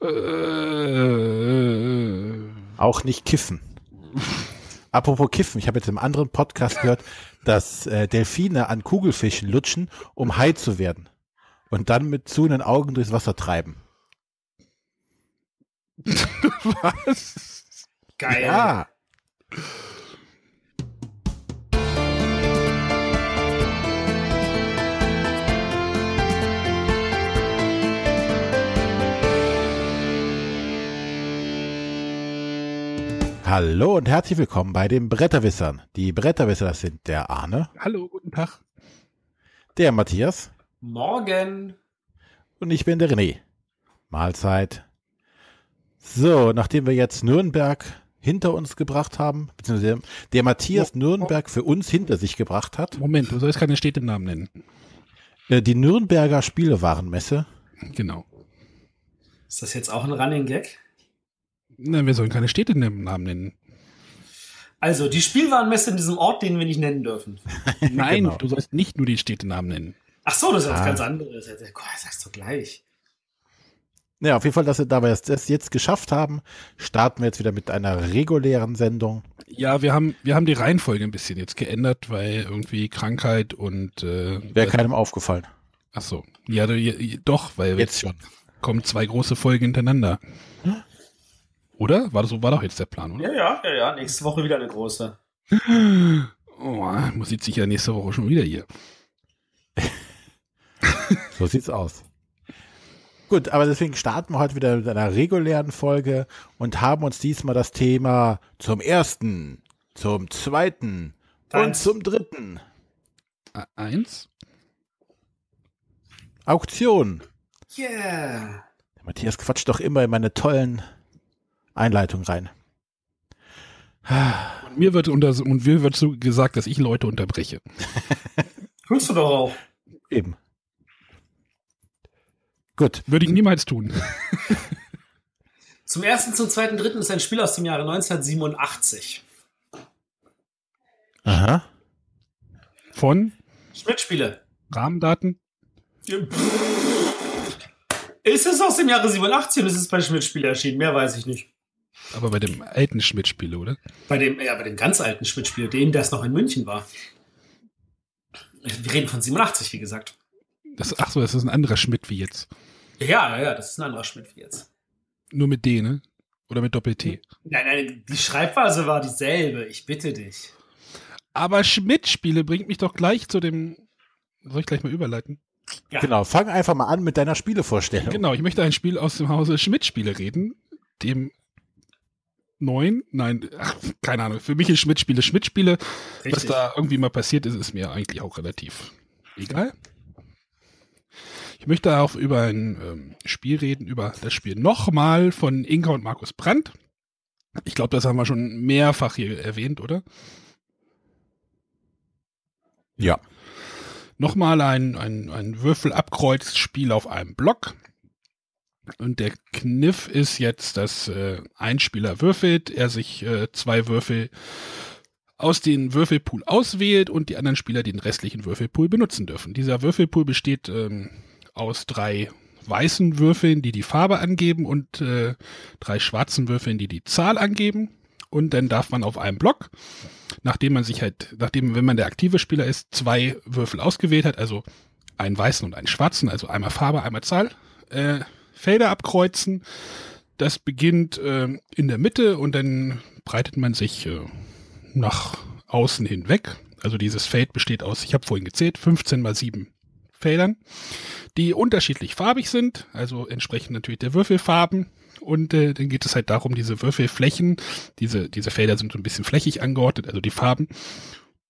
Äh, Auch nicht kiffen. Apropos Kiffen, ich habe jetzt im anderen Podcast gehört, dass äh, Delfine an Kugelfischen lutschen, um high zu werden. Und dann mit zuhenden Augen durchs Wasser treiben. Was? Geil. Ja. Hallo und herzlich willkommen bei den Bretterwissern. Die Bretterwisser, das sind der Arne, Hallo, guten Tag. der Matthias Morgen. und ich bin der René. Mahlzeit. So, nachdem wir jetzt Nürnberg hinter uns gebracht haben, beziehungsweise der Matthias Nürnberg für uns hinter sich gebracht hat, Moment, du sollst keine Städtenamen nennen. äh, die Nürnberger Spielewarenmesse. Genau. Ist das jetzt auch ein Running Gag? Nein, wir sollen keine Städtenamen nennen. Also, die Spielwarenmesse in diesem Ort, den wir nicht nennen dürfen. Nein, Genau. du sollst nicht nur die Städtenamen nennen. Ach so, das ist was Ah. ganz anderes. Gott, sagst du gleich. Ja, auf jeden Fall, dass wir dabei es das jetzt geschafft haben, starten wir jetzt wieder mit einer regulären Sendung. Ja, wir haben, wir haben die Reihenfolge ein bisschen jetzt geändert, weil irgendwie Krankheit und äh, Wäre keinem aufgefallen. ach so. Ja, doch, weil Jetzt schon. kommen zwei große Folgen hintereinander. Oder? War das so war doch jetzt der Plan, oder? Ja, ja, ja, ja. Nächste Woche wieder eine große. Oh, man sieht sich ja nächste Woche schon wieder hier. So sieht's aus. Gut, aber deswegen starten wir heute wieder mit einer regulären Folge und haben uns diesmal das Thema zum ersten, zum zweiten und Eins. zum dritten. Eins? Auktion. Yeah. Der Matthias quatscht doch immer in meine tollen Einleitungen rein. Und mir wird unter, und mir wird so gesagt, dass ich Leute unterbreche. Tust du doch auch. Eben. Gut. Würde ich niemals tun. Zum ersten, zum zweiten, dritten ist ein Spiel aus dem Jahre 1987. Aha. Von Schmidt-Spiele. Rahmendaten? Ist es aus dem Jahre 87 und ist es bei Schmidt-Spiele erschienen? Mehr weiß ich nicht. Aber bei dem alten Schmidt-Spiele, oder? Bei dem, ja, bei dem ganz alten Schmidt-Spiel, den, das noch in München war. Wir reden von 87, wie gesagt. Das, ach so, das ist ein anderer Schmidt wie jetzt. Ja, ja, ja, das ist ein anderer Schmidt wie jetzt. Nur mit D, ne? Oder mit Doppel-T. Nein, nein, die Schreibweise war dieselbe. Ich bitte dich. Aber Schmidt-Spiele bringt mich doch gleich zu dem. Soll ich gleich mal überleiten? Ja. Genau, fang einfach mal an mit deiner Spielevorstellung. Genau, ich möchte ein Spiel aus dem Hause Schmidt-Spiele reden, dem neuen, nein, ach, keine Ahnung, für mich ist Schmidt-Spiele Schmidt-Spiele. Was Richtig. da irgendwie mal passiert ist, ist mir eigentlich auch relativ egal. Ich möchte auch über ein ähm, Spiel reden, über das Spiel nochmal von Inka und Markus Brandt. Ich glaube, das haben wir schon mehrfach hier erwähnt, oder? Ja. Nochmal ein, ein, ein Würfelabkreuzspiel auf einem Block. Und der Kniff ist jetzt, dass äh, ein Spieler würfelt, er sich äh, zwei Würfel aus dem Würfelpool auswählt und die anderen Spieler den restlichen Würfelpool benutzen dürfen. Dieser Würfelpool besteht ähm, aus drei weißen Würfeln, die die Farbe angeben und äh, drei schwarzen Würfeln, die die Zahl angeben. Und dann darf man auf einem Block, nachdem man sich halt, nachdem, wenn man der aktive Spieler ist, zwei Würfel ausgewählt hat, also einen weißen und einen schwarzen, also einmal Farbe, einmal Zahl, äh, Felder abkreuzen. Das beginnt äh, in der Mitte und dann breitet man sich äh, nach außen hinweg. Also dieses Feld besteht aus, ich habe vorhin gezählt, 15 mal 7 Feldern, die unterschiedlich farbig sind, also entsprechend natürlich der Würfelfarben. Und äh, dann geht es halt darum, diese Würfelflächen, diese, diese Felder sind so ein bisschen flächig angeordnet, also die Farben.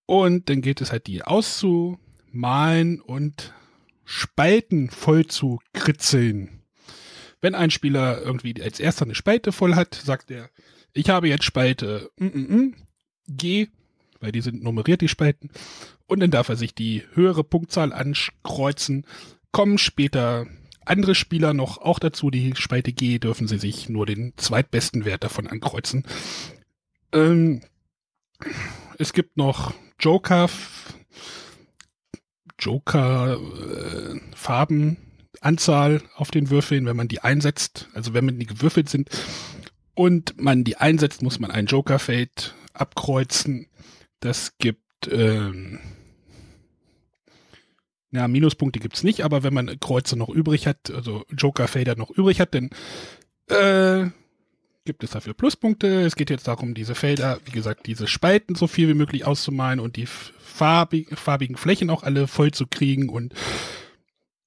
Und dann geht es halt, die auszumalen und Spalten voll zu kritzeln. Wenn ein Spieler irgendwie als erster eine Spalte voll hat, sagt er, ich habe jetzt Spalte mm, mm, mm, G, weil die sind nummeriert, die Spalten. Und dann darf er sich die höhere Punktzahl ankreuzen. Kommen später andere Spieler noch auch dazu, die Spalte G, dürfen sie sich nur den zweitbesten Wert davon ankreuzen. Ähm, es gibt noch Joker, Joker äh, Farben, Anzahl auf den Würfeln, wenn man die einsetzt, also wenn man die gewürfelt sind und man die einsetzt, muss man ein Joker-Fade abkreuzen. Das gibt, ähm, ja, Minuspunkte gibt's nicht, aber wenn man Kreuze noch übrig hat, also Joker-Fader noch übrig hat, dann äh, gibt es dafür Pluspunkte. Es geht jetzt darum, diese Felder, wie gesagt, diese Spalten so viel wie möglich auszumalen und die farbig, farbigen Flächen auch alle voll zu kriegen. Und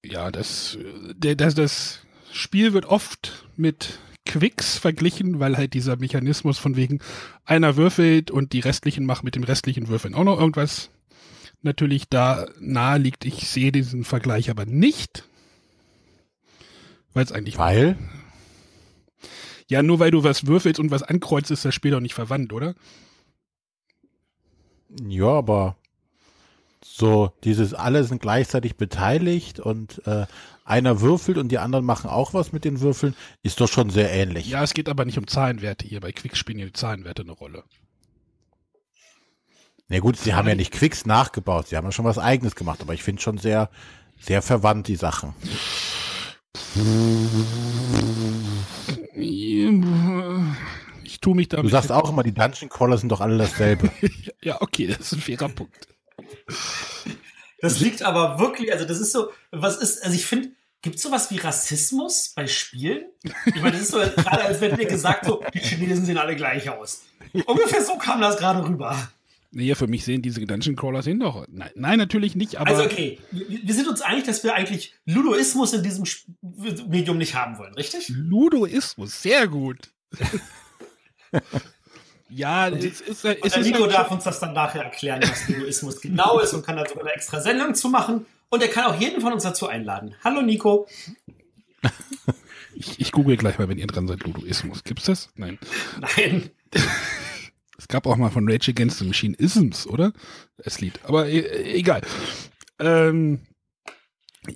ja, das, das, das Spiel wird oft mit Quicks verglichen, weil halt dieser Mechanismus von wegen einer würfelt und die restlichen machen mit dem restlichen Würfeln auch noch irgendwas natürlich da nahe liegt. Ich sehe diesen Vergleich aber nicht. Weil es eigentlich. Weil? Ja, nur weil du was würfelst und was ankreuzt, ist das Spiel doch nicht verwandt, oder? Ja, aber so dieses alle sind gleichzeitig beteiligt und äh, einer würfelt und die anderen machen auch was mit den Würfeln, ist doch schon sehr ähnlich. Ja, es geht aber nicht um Zahlenwerte hier. Bei Quick spielen die Zahlenwerte eine Rolle. Na gut, sie haben ja nicht Quicks nachgebaut, sie haben ja schon was eigenes gemacht, aber ich finde schon sehr, sehr verwandt die Sachen. Ich tue mich da. Du sagst auch immer, die Dungeon Crawler sind doch alle dasselbe. ja, okay, das ist ein fairer Punkt. Das liegt aber wirklich, also das ist so, was ist, also ich finde, gibt es sowas wie Rassismus bei Spielen? Ich meine, das ist so gerade, als wenn dir gesagt so, die Chinesen sehen alle gleich aus. Ungefähr so kam das gerade rüber. Nee, für mich sehen diese Dungeon Crawler sehen doch. Nein, nein, natürlich nicht, aber. Also okay, wir sind uns einig, dass wir eigentlich Ludoismus in diesem Medium nicht haben wollen, richtig? Ludoismus, sehr gut. ja, und es ist, es ist Nico halt darf uns das dann nachher erklären, was Ludoismus genau ist und kann da sogar eine extra Sendung zu machen. Und er kann auch jeden von uns dazu einladen. Hallo Nico. ich, ich google gleich mal, wenn ihr dran seid, Ludoismus. Gibt's das? Nein. Nein. Es gab auch mal von Rage Against the Machine Isms, oder? Das Lied. Aber e egal. Ähm,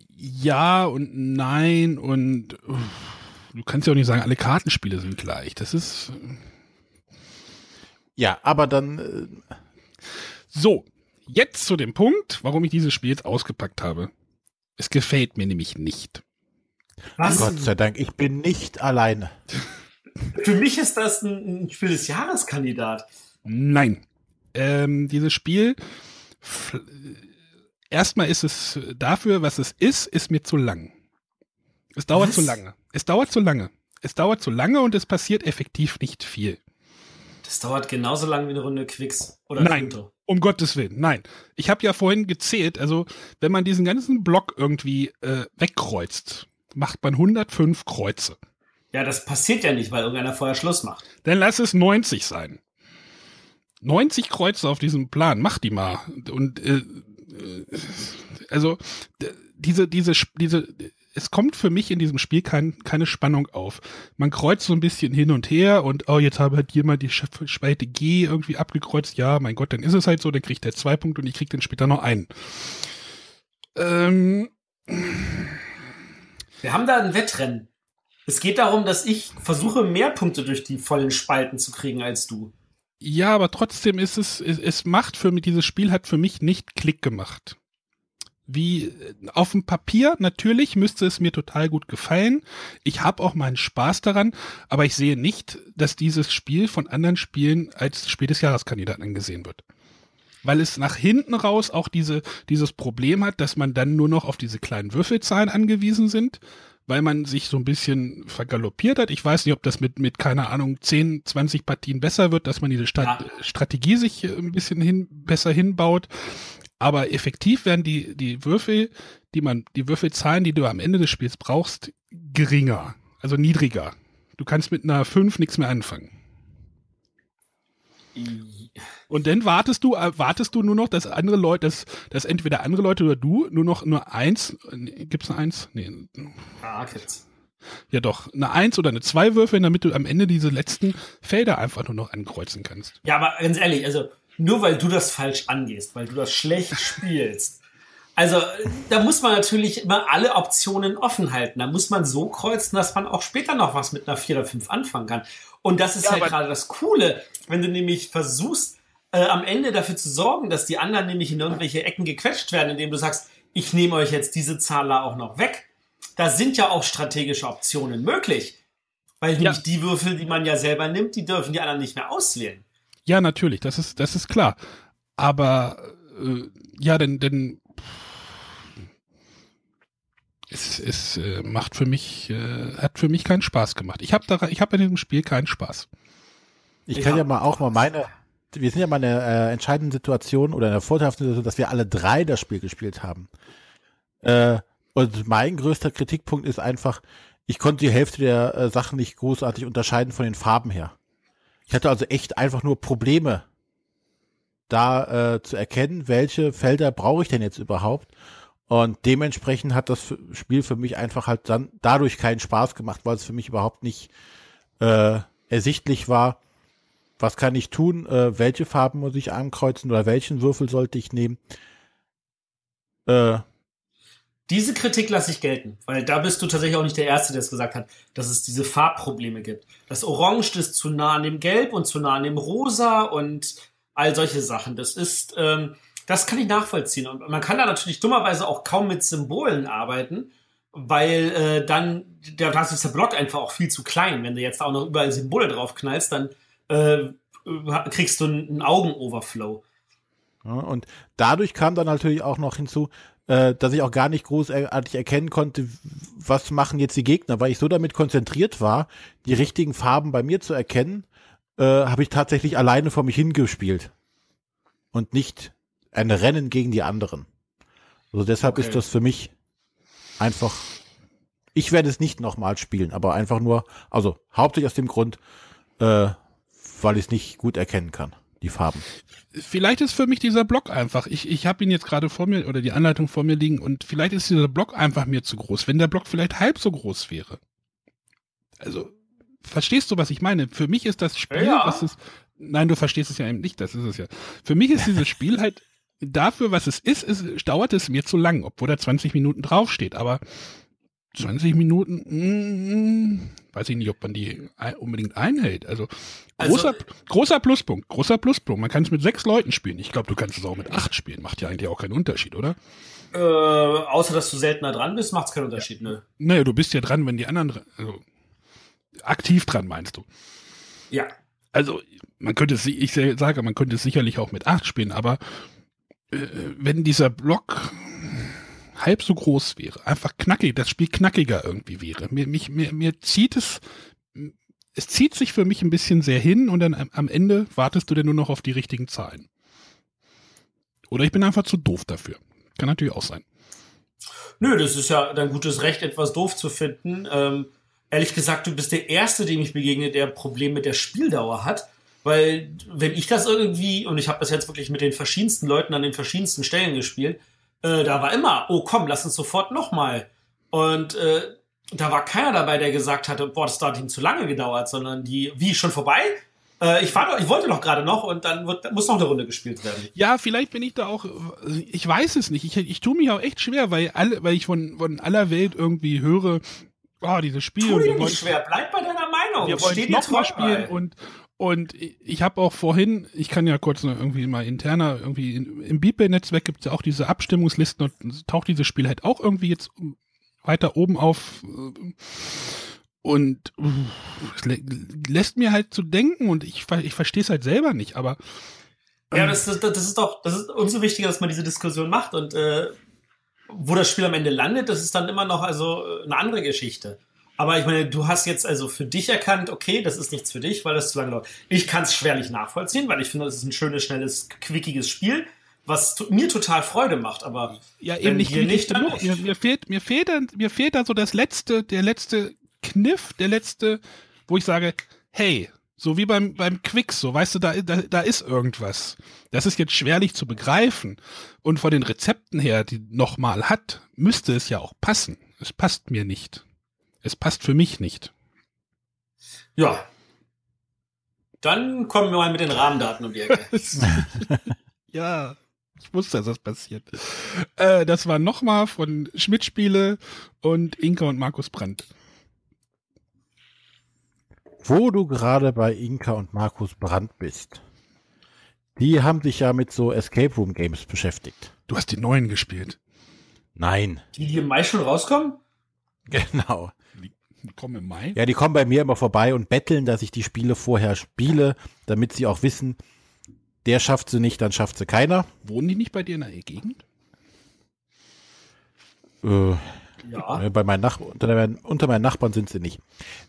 ja und nein und uh, du kannst ja auch nicht sagen, alle Kartenspiele sind gleich. Das ist. Ja, aber dann. Äh so, jetzt zu dem Punkt, warum ich dieses Spiel jetzt ausgepackt habe. Es gefällt mir nämlich nicht. Was? Gott sei Dank, ich bin nicht alleine. Für mich ist das ein, ein Spiel des Jahreskandidat. Nein. Ähm, dieses Spiel, erstmal ist es dafür, was es ist, ist mir zu lang. Es dauert was? zu lange. Es dauert zu lange. Es dauert zu lange und es passiert effektiv nicht viel. Das dauert genauso lang wie eine Runde Quicks oder Nein, Quinto. um Gottes Willen, nein. Ich habe ja vorhin gezählt, also wenn man diesen ganzen Block irgendwie äh, wegkreuzt, macht man 105 Kreuze. Ja, das passiert ja nicht, weil irgendeiner vorher Schluss macht. Dann lass es 90 sein. 90 Kreuze auf diesem Plan, mach die mal. Und äh, äh also diese, diese, diese, es kommt für mich in diesem Spiel kein, keine Spannung auf. Man kreuzt so ein bisschen hin und her und oh, jetzt habe halt jemand die Spalte G irgendwie abgekreuzt. Ja, mein Gott, dann ist es halt so, dann kriegt er zwei Punkte und ich krieg dann später noch einen. Ähm. Wir haben da ein Wettrennen. Es geht darum, dass ich versuche, mehr Punkte durch die vollen Spalten zu kriegen als du. Ja, aber trotzdem ist es, es, es macht für mich, dieses Spiel hat für mich nicht Klick gemacht. Wie äh, auf dem Papier, natürlich müsste es mir total gut gefallen. Ich habe auch meinen Spaß daran, aber ich sehe nicht, dass dieses Spiel von anderen Spielen als Spiel des Jahreskandidaten angesehen wird. Weil es nach hinten raus auch diese, dieses Problem hat, dass man dann nur noch auf diese kleinen Würfelzahlen angewiesen sind weil man sich so ein bisschen vergaloppiert hat. Ich weiß nicht, ob das mit, mit keine Ahnung, 10, 20 Partien besser wird, dass man diese Stat ja. Strategie sich äh, ein bisschen hin, besser hinbaut. Aber effektiv werden die, die Würfel, die man, die Würfelzahlen, die du am Ende des Spiels brauchst, geringer, also niedriger. Du kannst mit einer 5 nichts mehr anfangen. Und dann wartest du, äh, wartest du nur noch, dass andere Leute, dass, dass entweder andere Leute oder du nur noch nur eins, gibt's eine Eins? Nee. Ah, jetzt. Ja doch, eine Eins oder eine Zwei würfeln, damit du am Ende diese letzten Felder einfach nur noch ankreuzen kannst. Ja, aber ganz ehrlich, also nur weil du das falsch angehst, weil du das schlecht spielst. Also da muss man natürlich immer alle Optionen offen halten. Da muss man so kreuzen, dass man auch später noch was mit einer 4 oder 5 anfangen kann. Und das ist ja, halt gerade das Coole, wenn du nämlich versuchst, äh, am Ende dafür zu sorgen, dass die anderen nämlich in irgendwelche Ecken gequetscht werden, indem du sagst, ich nehme euch jetzt diese Zahl da auch noch weg. da sind ja auch strategische Optionen möglich. Weil nämlich die Würfel, die man ja selber nimmt, die dürfen die anderen nicht mehr auswählen. Ja, natürlich, das ist, das ist klar. Aber äh, ja, denn, denn es, es äh, macht für mich, äh, hat für mich keinen Spaß gemacht. Ich habe da, ich habe in diesem Spiel keinen Spaß. Ich kann ja, ja mal auch mal meine, wir sind ja mal in einer äh, entscheidenden Situation oder in einer vorteilhaften Situation, dass wir alle drei das Spiel gespielt haben. Äh, und mein größter Kritikpunkt ist einfach, ich konnte die Hälfte der äh, Sachen nicht großartig unterscheiden von den Farben her. Ich hatte also echt einfach nur Probleme, da äh, zu erkennen, welche Felder brauche ich denn jetzt überhaupt. Und dementsprechend hat das Spiel für mich einfach halt dann dadurch keinen Spaß gemacht, weil es für mich überhaupt nicht äh, ersichtlich war, was kann ich tun, äh, welche Farben muss ich ankreuzen oder welchen Würfel sollte ich nehmen. Äh, diese Kritik lasse ich gelten, weil da bist du tatsächlich auch nicht der Erste, der es gesagt hat, dass es diese Farbprobleme gibt. Das Orange ist zu nah an dem Gelb und zu nah an dem Rosa und all solche Sachen. Das ist, ähm, das kann ich nachvollziehen. Und man kann da natürlich dummerweise auch kaum mit Symbolen arbeiten, weil äh, dann, da ist der Block einfach auch viel zu klein. Wenn du jetzt auch noch überall Symbole drauf knallst, dann äh, kriegst du einen Augenoverflow. Ja, und dadurch kam dann natürlich auch noch hinzu, äh, dass ich auch gar nicht großartig erkennen konnte, was machen jetzt die Gegner, weil ich so damit konzentriert war, die richtigen Farben bei mir zu erkennen, äh, habe ich tatsächlich alleine vor mich hingespielt und nicht ein Rennen gegen die anderen. Also deshalb okay. ist das für mich einfach. Ich werde es nicht nochmal spielen, aber einfach nur, also hauptsächlich aus dem Grund, äh, weil ich es nicht gut erkennen kann, die Farben vielleicht ist für mich dieser Block einfach, ich, ich habe ihn jetzt gerade vor mir oder die Anleitung vor mir liegen und vielleicht ist dieser Block einfach mir zu groß, wenn der Block vielleicht halb so groß wäre. Also, verstehst du, was ich meine? Für mich ist das Spiel, ja. was es, nein, du verstehst es ja eben nicht, das ist es ja. Für mich ist dieses Spiel halt dafür, was es ist, ist dauert es mir zu lang, obwohl da 20 Minuten draufsteht, aber 20 Minuten, mm, weiß ich nicht, ob man die unbedingt einhält. Also, großer, also, großer Pluspunkt, großer Pluspunkt. Man kann es mit sechs Leuten spielen. Ich glaube, du kannst es auch mit acht spielen. Macht ja eigentlich auch keinen Unterschied, oder? Äh, außer, dass du seltener dran bist, macht es keinen Unterschied, ne? Naja, du bist ja dran, wenn die anderen, also, aktiv dran, meinst du? Ja. Also, man könnte es, ich sage, man könnte es sicherlich auch mit acht spielen, aber äh, wenn dieser Block halb so groß wäre, einfach knackig, das Spiel knackiger irgendwie wäre. Mir, mich, mir, mir zieht es, es zieht sich für mich ein bisschen sehr hin und dann am Ende wartest du denn nur noch auf die richtigen Zahlen. Oder ich bin einfach zu doof dafür. Kann natürlich auch sein. Nö, das ist ja dein gutes Recht, etwas doof zu finden. Ähm, ehrlich gesagt, du bist der Erste, dem ich begegne, der Problem mit der Spieldauer hat. Weil, wenn ich das irgendwie, und ich habe das jetzt wirklich mit den verschiedensten Leuten an den verschiedensten Stellen gespielt, äh, da war immer, oh komm, lass uns sofort nochmal. Und äh, da war keiner dabei, der gesagt hatte, boah, das hat ihm zu lange gedauert, sondern die, wie, schon vorbei? Äh, ich war ich wollte doch gerade noch und dann wird, muss noch eine Runde gespielt werden. Ja, vielleicht bin ich da auch, ich weiß es nicht. Ich, ich tue mich auch echt schwer, weil alle, weil ich von, von aller Welt irgendwie höre, oh, dieses Spiel. Tu dir nicht schwer, bleib bei deiner Meinung. Wir wollen noch mal spielen und und ich habe auch vorhin, ich kann ja kurz noch irgendwie mal interner, irgendwie in, im Beeple-Netzwerk gibt es ja auch diese Abstimmungslisten und taucht dieses Spiel halt auch irgendwie jetzt weiter oben auf. Und es lässt mir halt zu denken und ich, ich verstehe es halt selber nicht, aber. Ähm, ja, das, das, das ist doch, das ist umso wichtiger, dass man diese Diskussion macht und äh, wo das Spiel am Ende landet, das ist dann immer noch also eine andere Geschichte. Aber ich meine, du hast jetzt also für dich erkannt, okay, das ist nichts für dich, weil das zu lange dauert. Ich kann es schwerlich nachvollziehen, weil ich finde, das ist ein schönes, schnelles, quickiges Spiel, was mir total Freude macht. Aber ja, eben nicht, nicht genug. Mir, mir, fehlt, mir fehlt, dann, mir fehlt dann so das letzte, der letzte Kniff, der letzte, wo ich sage, hey, so wie beim, beim Quicks, so weißt du, da, da, da ist irgendwas. Das ist jetzt schwerlich zu begreifen. Und von den Rezepten her, die nochmal hat, müsste es ja auch passen. Es passt mir nicht. Es passt für mich nicht. Ja. Dann kommen wir mal mit den Rahmendaten um die Ecke. ja, ich wusste, dass das passiert. Äh, das war nochmal von Schmidt-Spiele und Inka und Markus Brandt. Wo du gerade bei Inka und Markus Brandt bist. Die haben sich ja mit so Escape Room Games beschäftigt. Du hast die neuen gespielt. Nein. Die, die im Mai schon rauskommen? Genau. Kommen im Mai. Ja, die kommen bei mir immer vorbei und betteln, dass ich die Spiele vorher spiele, damit sie auch wissen, der schafft sie nicht, dann schafft sie keiner. Wohnen die nicht bei dir in der Gegend? Äh, Ja. äh, bei meinen Nach unter, meinen, unter meinen Nachbarn sind sie nicht.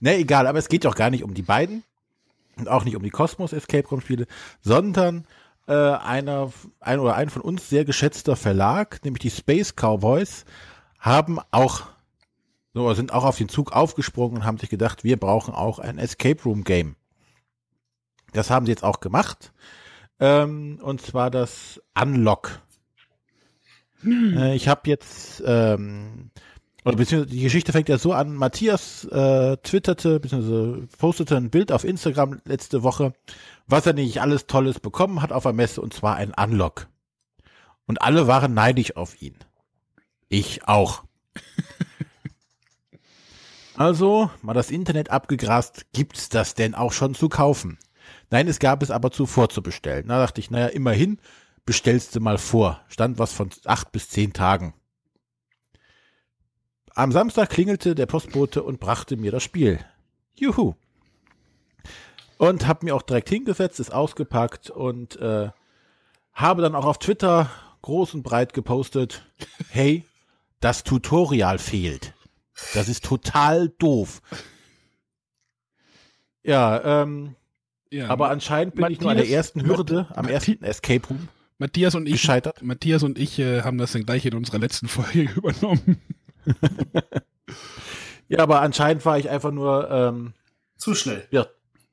Ne, egal, aber es geht auch gar nicht um die beiden und auch nicht um die Cosmos Escape Room Spiele, sondern äh, einer, ein oder ein von uns sehr geschätzter Verlag, nämlich die Space Cowboys, haben auch so sind auch auf den Zug aufgesprungen und haben sich gedacht, wir brauchen auch ein Escape Room Game. Das haben sie jetzt auch gemacht. Ähm, und zwar das Unlock. Äh, ich habe jetzt, ähm, oder beziehungsweise die Geschichte fängt ja so an, Matthias äh, twitterte, beziehungsweise postete ein Bild auf Instagram letzte Woche, was er nicht alles Tolles bekommen hat auf der Messe, und zwar ein Unlock. Und alle waren neidisch auf ihn. Ich auch. Also, mal das Internet abgegrast, gibt's das denn auch schon zu kaufen? Nein, es gab es aber zu vorzubestellen. Da dachte ich, naja, immerhin bestellst du mal vor. Stand was von acht bis zehn Tagen. Am Samstag klingelte der Postbote und brachte mir das Spiel. Juhu. Und habe mir auch direkt hingesetzt, ist ausgepackt und äh, habe dann auch auf Twitter groß und breit gepostet, hey, das Tutorial fehlt. Das ist total doof. Ja, ähm, Ja, aber anscheinend bin ich nur an der Matthias- ersten Hürde, am Mathi- ersten Escape Room Matthias und ich, gescheitert. Matthias und ich äh, haben das dann gleich in unserer letzten Folge übernommen. Ja, aber anscheinend war ich einfach nur, ähm, Zu schnell. ja,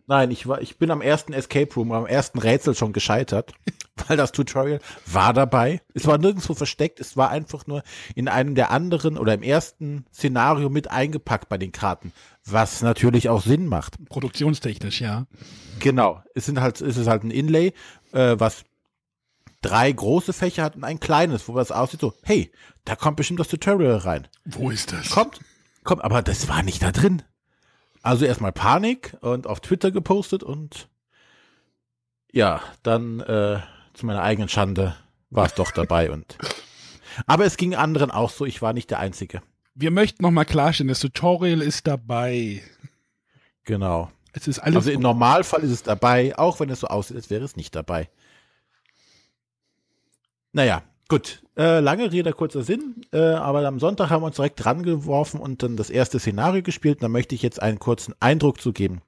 nein, ich war, ich bin am ersten Escape Room, am ersten Rätsel schon gescheitert, weil das Tutorial war dabei. Es war nirgendwo versteckt, es war einfach nur in einem der anderen oder im ersten Szenario mit eingepackt bei den Karten, was natürlich auch Sinn macht. Produktionstechnisch, ja. Genau, es sind halt, es ist halt ein Inlay, äh, was drei große Fächer hat und ein kleines, wo es aussieht so, hey, da kommt bestimmt das Tutorial rein. Wo ist das? Kommt, kommt, aber das war nicht da drin. Also erstmal Panik und auf Twitter gepostet und ja, dann äh, zu meiner eigenen Schande war es doch dabei und aber es ging anderen auch so, ich war nicht der Einzige. Wir möchten nochmal klarstellen, das Tutorial ist dabei. Genau. Es ist alles Also im Normalfall ist es dabei, auch wenn es so aussieht, als wäre es nicht dabei. Naja, gut. Äh, lange Rede, kurzer Sinn. Äh, aber am Sonntag haben wir uns direkt dran geworfen und dann das erste Szenario gespielt. Da möchte ich jetzt einen kurzen Eindruck zu geben.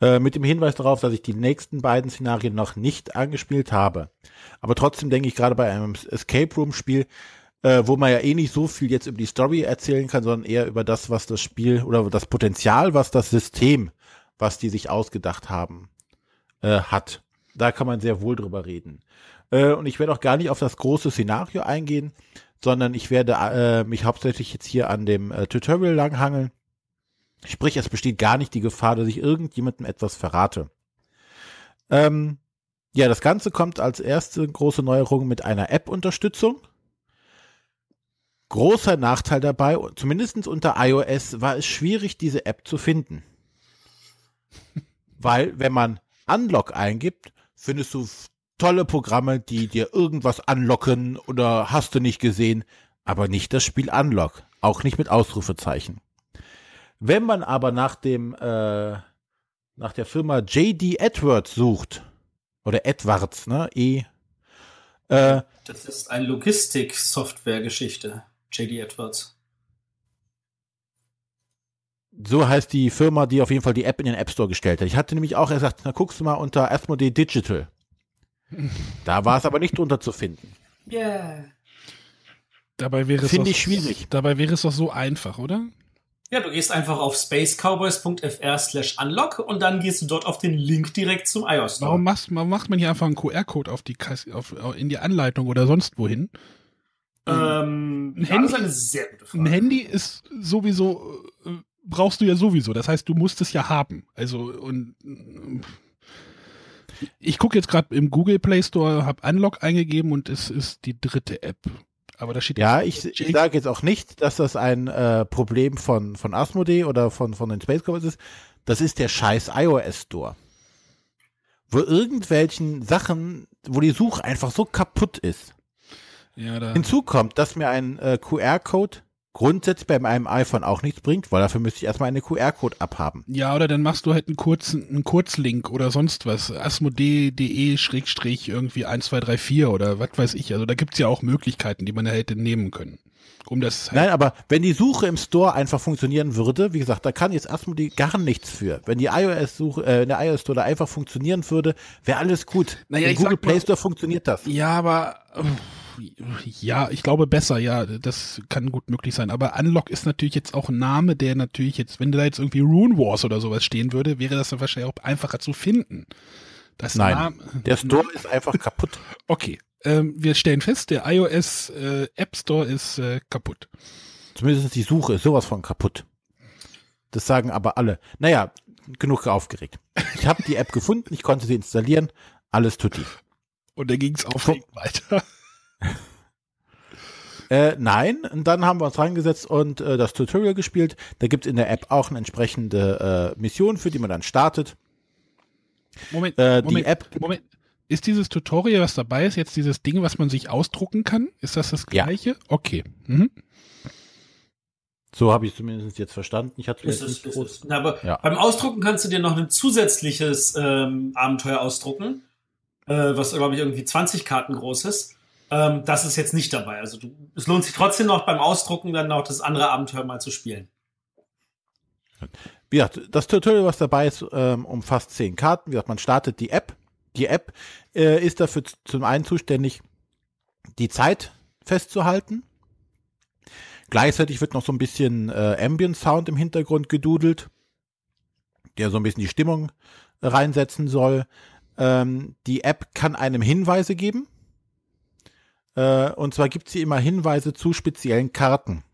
Äh, mit dem Hinweis darauf, dass ich die nächsten beiden Szenarien noch nicht angespielt habe. Aber trotzdem denke ich gerade bei einem Escape Room Spiel, äh, wo man ja eh nicht so viel jetzt über die Story erzählen kann, sondern eher über das, was das Spiel oder das Potenzial, was das System, was die sich ausgedacht haben, äh, hat. Da kann man sehr wohl drüber reden. Äh, und ich werde auch gar nicht auf das große Szenario eingehen, sondern ich werde äh, mich hauptsächlich jetzt hier an dem äh, Tutorial langhangeln. Sprich, es besteht gar nicht die Gefahr, dass ich irgendjemandem etwas verrate. Ähm, ja, das Ganze kommt als erste große Neuerung mit einer App-Unterstützung. Großer Nachteil dabei, zumindest unter iOS war es schwierig, diese App zu finden. Weil, wenn man Unlock eingibt, findest du tolle Programme, die dir irgendwas anlocken oder hast du nicht gesehen, aber nicht das Spiel Unlock, auch nicht mit Ausrufezeichen. Wenn man aber nach dem äh, nach der Firma JD Edwards sucht oder Edwards, ne, E äh, Das ist eine Logistik-Software-Geschichte. JD Edwards. so heißt die Firma, die auf jeden Fall die App in den App Store gestellt hat. Ich hatte nämlich auch gesagt, na guckst du mal unter Asmodee Digital. Da war es aber nicht drunter zu finden. Yeah. Dabei wäre es Finde doch- ich schwierig. Dabei wäre es doch so einfach, oder? Ja, du gehst einfach auf spacecowboys.fr slash unlock und dann gehst du dort auf den Link direkt zum iOS Store. Warum macht, warum macht man hier einfach einen QR-Code auf die auf, in die Anleitung oder sonst wohin? Ähm, Ein das Handy- ist eine sehr gute Frage. Ein Handy ist sowieso, äh, brauchst du ja sowieso. Das heißt, du musst es ja haben. Also, und äh, ich gucke jetzt gerade im Google Play Store, habe Unlock eingegeben und es ist die dritte App. Aber da steht Ja, ich, ich sage jetzt auch nicht, dass das ein äh, Problem von, von Asmodee oder von, von den Space Cowboys ist. Das ist der scheiß iOS Store. Wo irgendwelchen Sachen, wo die Suche einfach so kaputt ist. ja, da, Hinzu kommt, dass mir ein äh, QR-Code grundsätzlich bei meinem iPhone auch nichts bringt, weil dafür müsste ich erstmal eine QR-Code abhaben. Ja, oder dann machst du halt einen kurzen, einen Kurzlink oder sonst was. asmodee.de schrägstrich irgendwie 1234 oder was weiß ich. Also da gibt's ja auch Möglichkeiten, die man da hätte nehmen können. Um das halt Nein, aber wenn die Suche im Store einfach funktionieren würde, wie gesagt, da kann jetzt Asmodee gar nichts für. Wenn die iOS-Suche, äh, der iOS Store da einfach funktionieren würde, wäre alles gut. Naja, Im Google Play Store funktioniert das. Ja, aber äh, ja, ich glaube besser, ja, das kann gut möglich sein. Aber Unlock ist natürlich jetzt auch ein Name, der natürlich jetzt, wenn da jetzt irgendwie Rune Wars oder sowas stehen würde, wäre das dann wahrscheinlich auch einfacher zu finden. Das Nein, Name- der Store ist einfach kaputt. Okay, ähm, wir stellen fest, der iOS äh, App Store ist äh, kaputt. Zumindest die Suche ist sowas von kaputt. Das sagen aber alle. Naja, genug aufgeregt. Ich habe die App gefunden, ich konnte sie installieren, alles tutti. Und dann ging es aufregend weiter. Äh, nein, und dann haben wir uns reingesetzt und äh, das Tutorial gespielt. Da gibt es in der App auch eine entsprechende äh, Mission, für die man dann startet. Moment, Äh, die Moment, App- Moment. Ist dieses Tutorial, was dabei ist, jetzt dieses Ding, was man sich ausdrucken kann? Ist das das Ja. gleiche? Okay. Mhm. So habe ich zumindest jetzt verstanden. Ich hatte Ist es, nicht ist groß. es. Na, aber Ja. beim Ausdrucken kannst du dir noch ein zusätzliches ähm, Abenteuer ausdrucken, äh, was, glaube ich, irgendwie 20 Karten groß ist. Ähm, das ist jetzt nicht dabei. Also du, es lohnt sich trotzdem noch beim Ausdrucken dann noch das andere Abenteuer mal zu spielen. Wie gesagt, das Tutorial, was dabei ist, ähm, umfasst zehn Karten. Wie gesagt, man startet die App. Die App äh, ist dafür zum einen zuständig, die Zeit festzuhalten. Gleichzeitig wird noch so ein bisschen äh, Ambient Sound im Hintergrund gedudelt, der so ein bisschen die Stimmung reinsetzen soll. Ähm, die App kann einem Hinweise geben. Äh, und zwar gibt sie immer Hinweise zu speziellen Karten.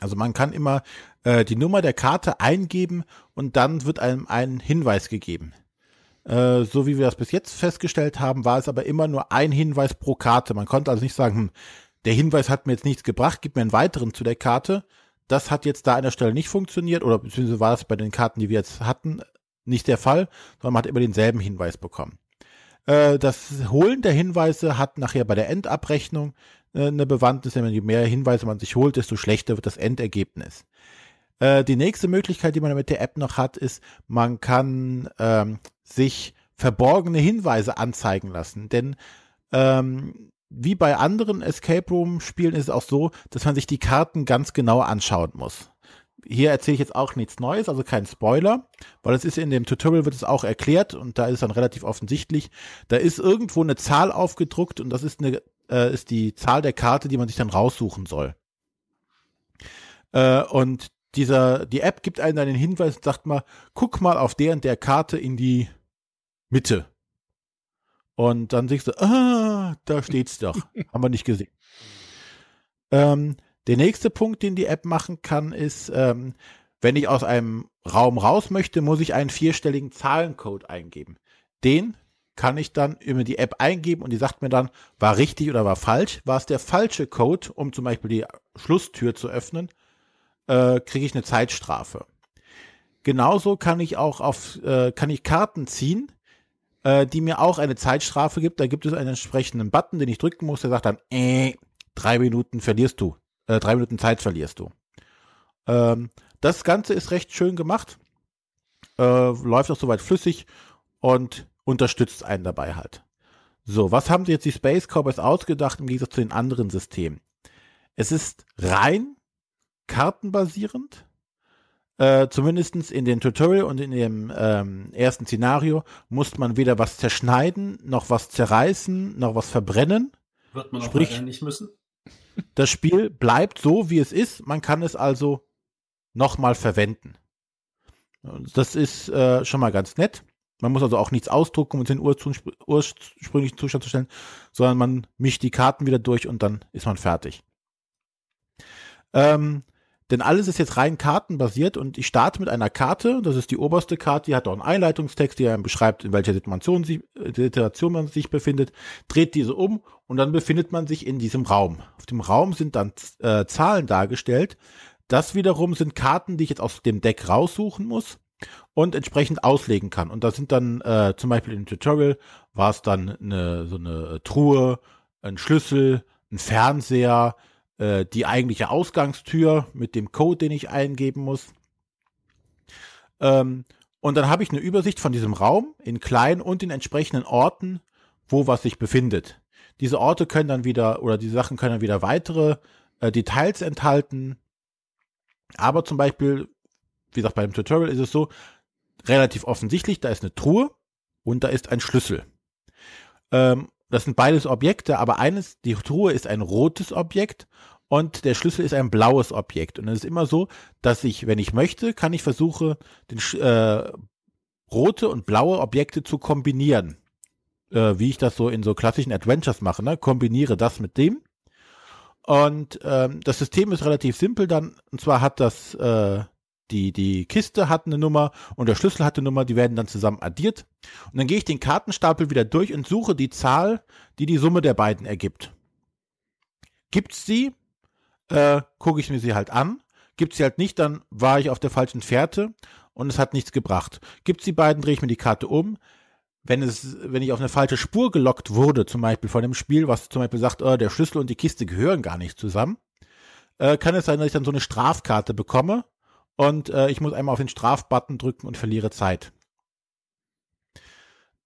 Also man kann immer äh, die Nummer der Karte eingeben und dann wird einem ein Hinweis gegeben. Äh, so wie wir das bis jetzt festgestellt haben, war es aber immer nur ein Hinweis pro Karte. Man konnte also nicht sagen, hm, der Hinweis hat mir jetzt nichts gebracht, gib mir einen weiteren zu der Karte. Das hat jetzt da an der Stelle nicht funktioniert oder beziehungsweise war es bei den Karten, die wir jetzt hatten, nicht der Fall, sondern man hat immer denselben Hinweis bekommen. Äh, das Holen der Hinweise hat nachher bei der Endabrechnung äh, eine Bewandtnis, denn je mehr Hinweise man sich holt, desto schlechter wird das Endergebnis. Äh, die nächste Möglichkeit, die man mit der App noch hat, ist, man kann ähm, sich verborgene Hinweise anzeigen lassen. Denn ähm, wie bei anderen Escape Room Spielen ist es auch so, dass man sich die Karten ganz genau anschauen muss. Hier erzähle ich jetzt auch nichts Neues, also kein Spoiler, weil es ist in dem Tutorial wird es auch erklärt und da ist es dann relativ offensichtlich. Da ist irgendwo eine Zahl aufgedruckt und das ist eine äh, ist die Zahl der Karte, die man sich dann raussuchen soll. Äh, und dieser die App gibt einem dann den Hinweis und sagt mal, guck mal auf der und der Karte in die Mitte. Und dann siehst du, ah, da steht's doch. Haben wir nicht gesehen. Ähm, der nächste Punkt, den die App machen kann, ist, ähm, wenn ich aus einem Raum raus möchte, muss ich einen vierstelligen Zahlencode eingeben. Den kann ich dann über die App eingeben und die sagt mir dann, war richtig oder war falsch. War es der falsche Code, um zum Beispiel die Schlusstür zu öffnen, äh, kriege ich eine Zeitstrafe. Genauso kann ich auch auf, äh, kann ich Karten ziehen, äh, die mir auch eine Zeitstrafe gibt. Da gibt es einen entsprechenden Button, den ich drücken muss, der sagt dann, äh, drei Minuten verlierst du, äh, drei Minuten Zeit verlierst du. Ähm, das Ganze ist recht schön gemacht, äh, läuft auch soweit flüssig und unterstützt einen dabei halt. So, was haben sich jetzt die Space Cowboys ausgedacht im Gegensatz zu den anderen Systemen? Es ist rein kartenbasierend. Äh, zumindest in den Tutorial und in dem ähm, ersten Szenario muss man weder was zerschneiden, noch was zerreißen, noch was verbrennen. Wird man auch Sprich- nicht müssen. Das Spiel bleibt so, wie es ist. Man kann es also nochmal verwenden. Das ist äh, schon mal ganz nett. Man muss also auch nichts ausdrucken, um es in ursprünglichen Zustand zu stellen, sondern man mischt die Karten wieder durch und dann ist man fertig. Ähm, denn alles ist jetzt rein kartenbasiert und ich starte mit einer Karte, das ist die oberste Karte, die hat auch einen Einleitungstext, der beschreibt, in welcher Situation, sie, äh, Situation man sich befindet, dreht diese um und dann befindet man sich in diesem Raum. Auf dem Raum sind dann äh, Zahlen dargestellt. Das wiederum sind Karten, die ich jetzt aus dem Deck raussuchen muss und entsprechend auslegen kann. Und da sind dann äh, zum Beispiel im Tutorial war es dann eine, so eine Truhe, ein Schlüssel, ein Fernseher, äh, die eigentliche Ausgangstür mit dem Code, den ich eingeben muss. Ähm, und dann habe ich eine Übersicht von diesem Raum in klein und in entsprechenden Orten, wo was sich befindet. Diese Orte können dann wieder, oder die Sachen können dann wieder weitere äh, Details enthalten. Aber zum Beispiel, wie gesagt, beim Tutorial ist es so, relativ offensichtlich, da ist eine Truhe und da ist ein Schlüssel. Ähm, das sind beides Objekte, aber eines, die Truhe ist ein rotes Objekt und der Schlüssel ist ein blaues Objekt. Und es ist immer so, dass ich, wenn ich möchte, kann ich versuchen, den, äh, rote und blaue Objekte zu kombinieren. Äh, wie ich das so in so klassischen Adventures mache, ne? Kombiniere das mit dem. Und ähm, das System ist relativ simpel dann. Und zwar hat das äh, die, die Kiste hat eine Nummer und der Schlüssel hat eine Nummer, die werden dann zusammen addiert. Und dann gehe ich den Kartenstapel wieder durch und suche die Zahl, die die Summe der beiden ergibt. Gibt's sie, äh, gucke ich mir sie halt an. Gibt's sie halt nicht, dann war ich auf der falschen Fährte und es hat nichts gebracht. Gibt's die beiden, drehe ich mir die Karte um. Wenn es, wenn ich auf eine falsche Spur gelockt wurde, zum Beispiel von dem Spiel, was zum Beispiel sagt, oh, der Schlüssel und die Kiste gehören gar nicht zusammen, äh, kann es sein, dass ich dann so eine Strafkarte bekomme und äh, ich muss einmal auf den Strafbutton drücken und verliere Zeit.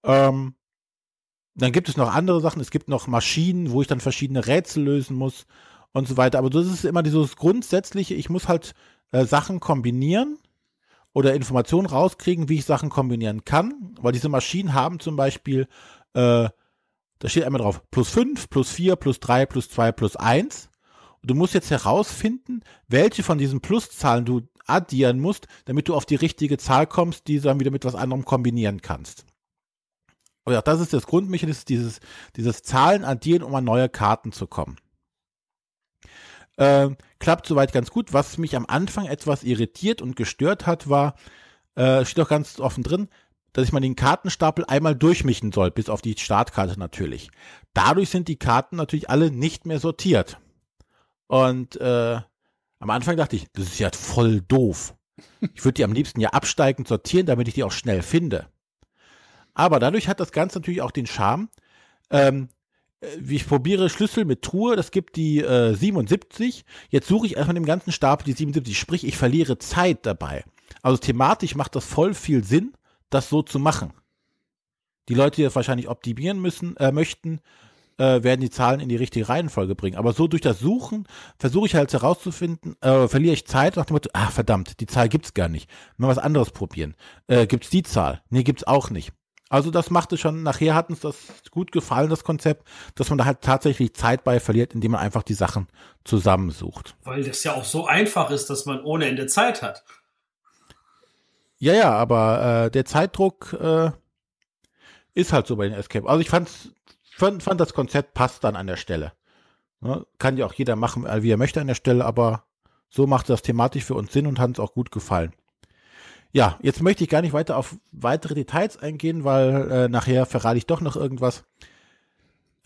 Ähm, dann gibt es noch andere Sachen. Es gibt noch Maschinen, wo ich dann verschiedene Rätsel lösen muss und so weiter. Aber das ist immer dieses Grundsätzliche. Ich muss halt äh, Sachen kombinieren oder Informationen rauskriegen, wie ich Sachen kombinieren kann. Weil diese Maschinen haben zum Beispiel, äh, da steht einmal drauf, plus 5, plus 4, plus 3, plus 2, plus 1. Und du musst jetzt herausfinden, welche von diesen Pluszahlen du addieren musst, damit du auf die richtige Zahl kommst, die du dann wieder mit was anderem kombinieren kannst. Und ja, das ist das Grundmechanismus, dieses, dieses Zahlen addieren, um an neue Karten zu kommen. Äh, klappt soweit ganz gut. Was mich am Anfang etwas irritiert und gestört hat, war, äh, steht auch ganz offen drin, dass ich mal den Kartenstapel einmal durchmischen soll, bis auf die Startkarte natürlich. Dadurch sind die Karten natürlich alle nicht mehr sortiert. Und äh, am Anfang dachte ich, das ist ja voll doof. Ich würde die am liebsten ja absteigend sortieren, damit ich die auch schnell finde. Aber dadurch hat das Ganze natürlich auch den Charme. Ähm, wie ich probiere Schlüssel mit Truhe, das gibt die äh, 77. Jetzt suche ich erstmal im ganzen Stapel die 77, sprich ich verliere Zeit dabei. Also thematisch macht das voll viel Sinn, das so zu machen. Die Leute, die das wahrscheinlich optimieren müssen, äh, möchten, äh, werden die Zahlen in die richtige Reihenfolge bringen. Aber so durch das Suchen versuche ich halt herauszufinden, äh, verliere ich Zeit nach dem Motto, ach verdammt, die Zahl gibt's gar nicht. Mal was anderes probieren. Äh, gibt's die Zahl? Nee, gibt's auch nicht. Also das machte schon, nachher hat uns das gut gefallen, das Konzept, dass man da halt tatsächlich Zeit bei verliert, indem man einfach die Sachen zusammensucht. Weil das ja auch so einfach ist, dass man ohne Ende Zeit hat. Ja, ja, aber äh, der Zeitdruck äh, ist halt so bei den Escape. Also ich fand's fand, fand das Konzept passt dann an der Stelle. Ne? Kann ja auch jeder machen, wie er möchte an der Stelle, aber so macht das thematisch für uns Sinn und hat uns auch gut gefallen. Ja, jetzt möchte ich gar nicht weiter auf weitere Details eingehen, weil äh, nachher verrate ich doch noch irgendwas.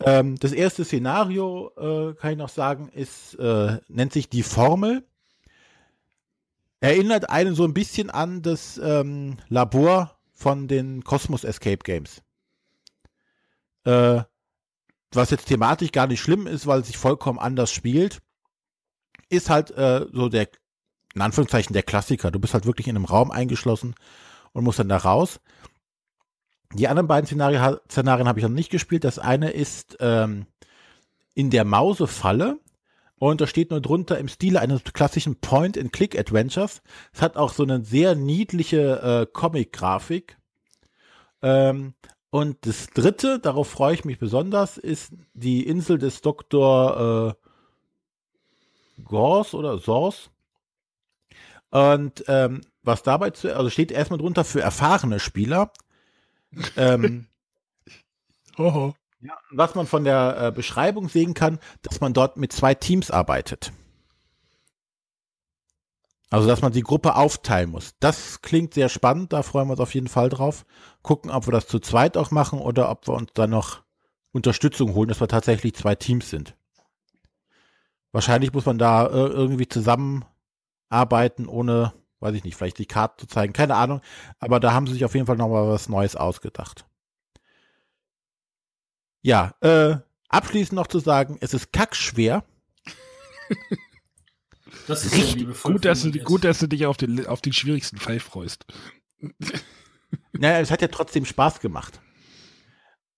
Ähm, das erste Szenario, äh, kann ich noch sagen, ist, äh, nennt sich die Formel. Erinnert einen so ein bisschen an das ähm, Labor von den Cosmos Escape Games. Äh, was jetzt thematisch gar nicht schlimm ist, weil es sich vollkommen anders spielt, ist halt äh, so der, in Anführungszeichen, der Klassiker. Du bist halt wirklich in einem Raum eingeschlossen und musst dann da raus. Die anderen beiden Szenarien, Szenarien habe ich noch nicht gespielt. Das eine ist ähm, in der Mausefalle und da steht nur drunter im Stile eines klassischen Point-and-Click-Adventures. Es hat auch so eine sehr niedliche äh, Comic-Grafik. Ähm, und das dritte, darauf freue ich mich besonders, ist die Insel des Dr. Äh, Gors oder Sors. Und ähm, was dabei zu, also steht erstmal drunter für erfahrene Spieler. ähm. Ja, was man von der äh, Beschreibung sehen kann, dass man dort mit zwei Teams arbeitet. Also, dass man die Gruppe aufteilen muss. Das klingt sehr spannend, da freuen wir uns auf jeden Fall drauf. Gucken, ob wir das zu zweit auch machen oder ob wir uns dann noch Unterstützung holen, dass wir tatsächlich zwei Teams sind. Wahrscheinlich muss man da äh, irgendwie zusammenarbeiten, ohne, weiß ich nicht, vielleicht die Karte zu zeigen, keine Ahnung. Aber da haben sie sich auf jeden Fall nochmal was Neues ausgedacht. Ja, äh, abschließend noch zu sagen, es ist kackschwer Das ist Richtig gut, dass du, gut, dass du dich auf den, auf den schwierigsten Fall freust. Naja, es hat ja trotzdem Spaß gemacht.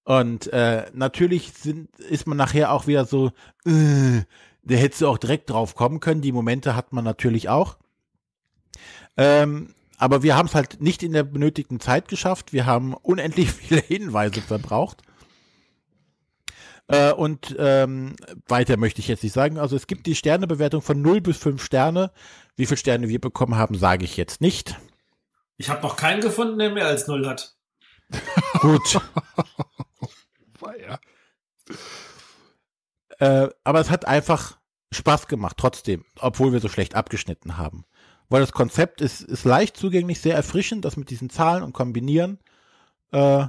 Und äh, natürlich sind, ist man nachher auch wieder so, äh, da hättest du auch direkt drauf kommen können. Die Momente hat man natürlich auch. Ähm, aber wir haben es halt nicht in der benötigten Zeit geschafft. Wir haben unendlich viele Hinweise verbraucht. Äh, und ähm, weiter möchte ich jetzt nicht sagen. Also es gibt die Sternebewertung von 0 bis 5 Sterne. Wie viele Sterne wir bekommen haben, sage ich jetzt nicht. Ich habe noch keinen gefunden, der mehr als 0 hat. Gut. äh, aber es hat einfach Spaß gemacht, trotzdem, obwohl wir so schlecht abgeschnitten haben. Weil das Konzept ist, ist leicht zugänglich, sehr erfrischend, das mit diesen Zahlen und Kombinieren. Äh,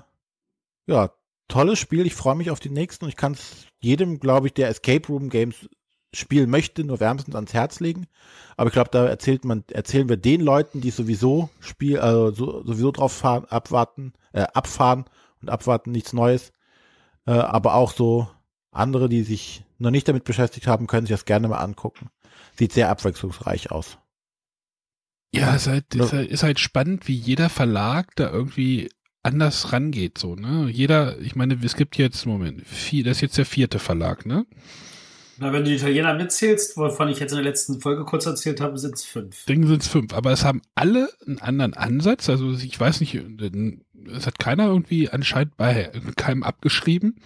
ja, tolles Spiel. Ich freue mich auf die nächsten und ich kann es jedem, glaube ich, der Escape Room Games spielen möchte, nur wärmstens ans Herz legen. Aber ich glaube, da erzählt man, erzählen wir den Leuten, die sowieso Spiel, also so, sowieso drauf fahren, abwarten, äh, abfahren und abwarten, nichts Neues. Äh, aber auch so andere, die sich noch nicht damit beschäftigt haben, können sich das gerne mal angucken. Sieht sehr abwechslungsreich aus. Ja, ist halt, ist halt, ist halt spannend, wie jeder Verlag da irgendwie anders rangeht, so, ne? Jeder, ich meine, es gibt jetzt, Moment, vier, das ist jetzt der vierte Verlag, ne? Na, wenn du die Italiener mitzählst, wovon ich jetzt in der letzten Folge kurz erzählt habe, sind es fünf. Dinge sind es fünf, aber es haben alle einen anderen Ansatz. Also ich weiß nicht, es hat keiner irgendwie anscheinend bei keinem abgeschrieben,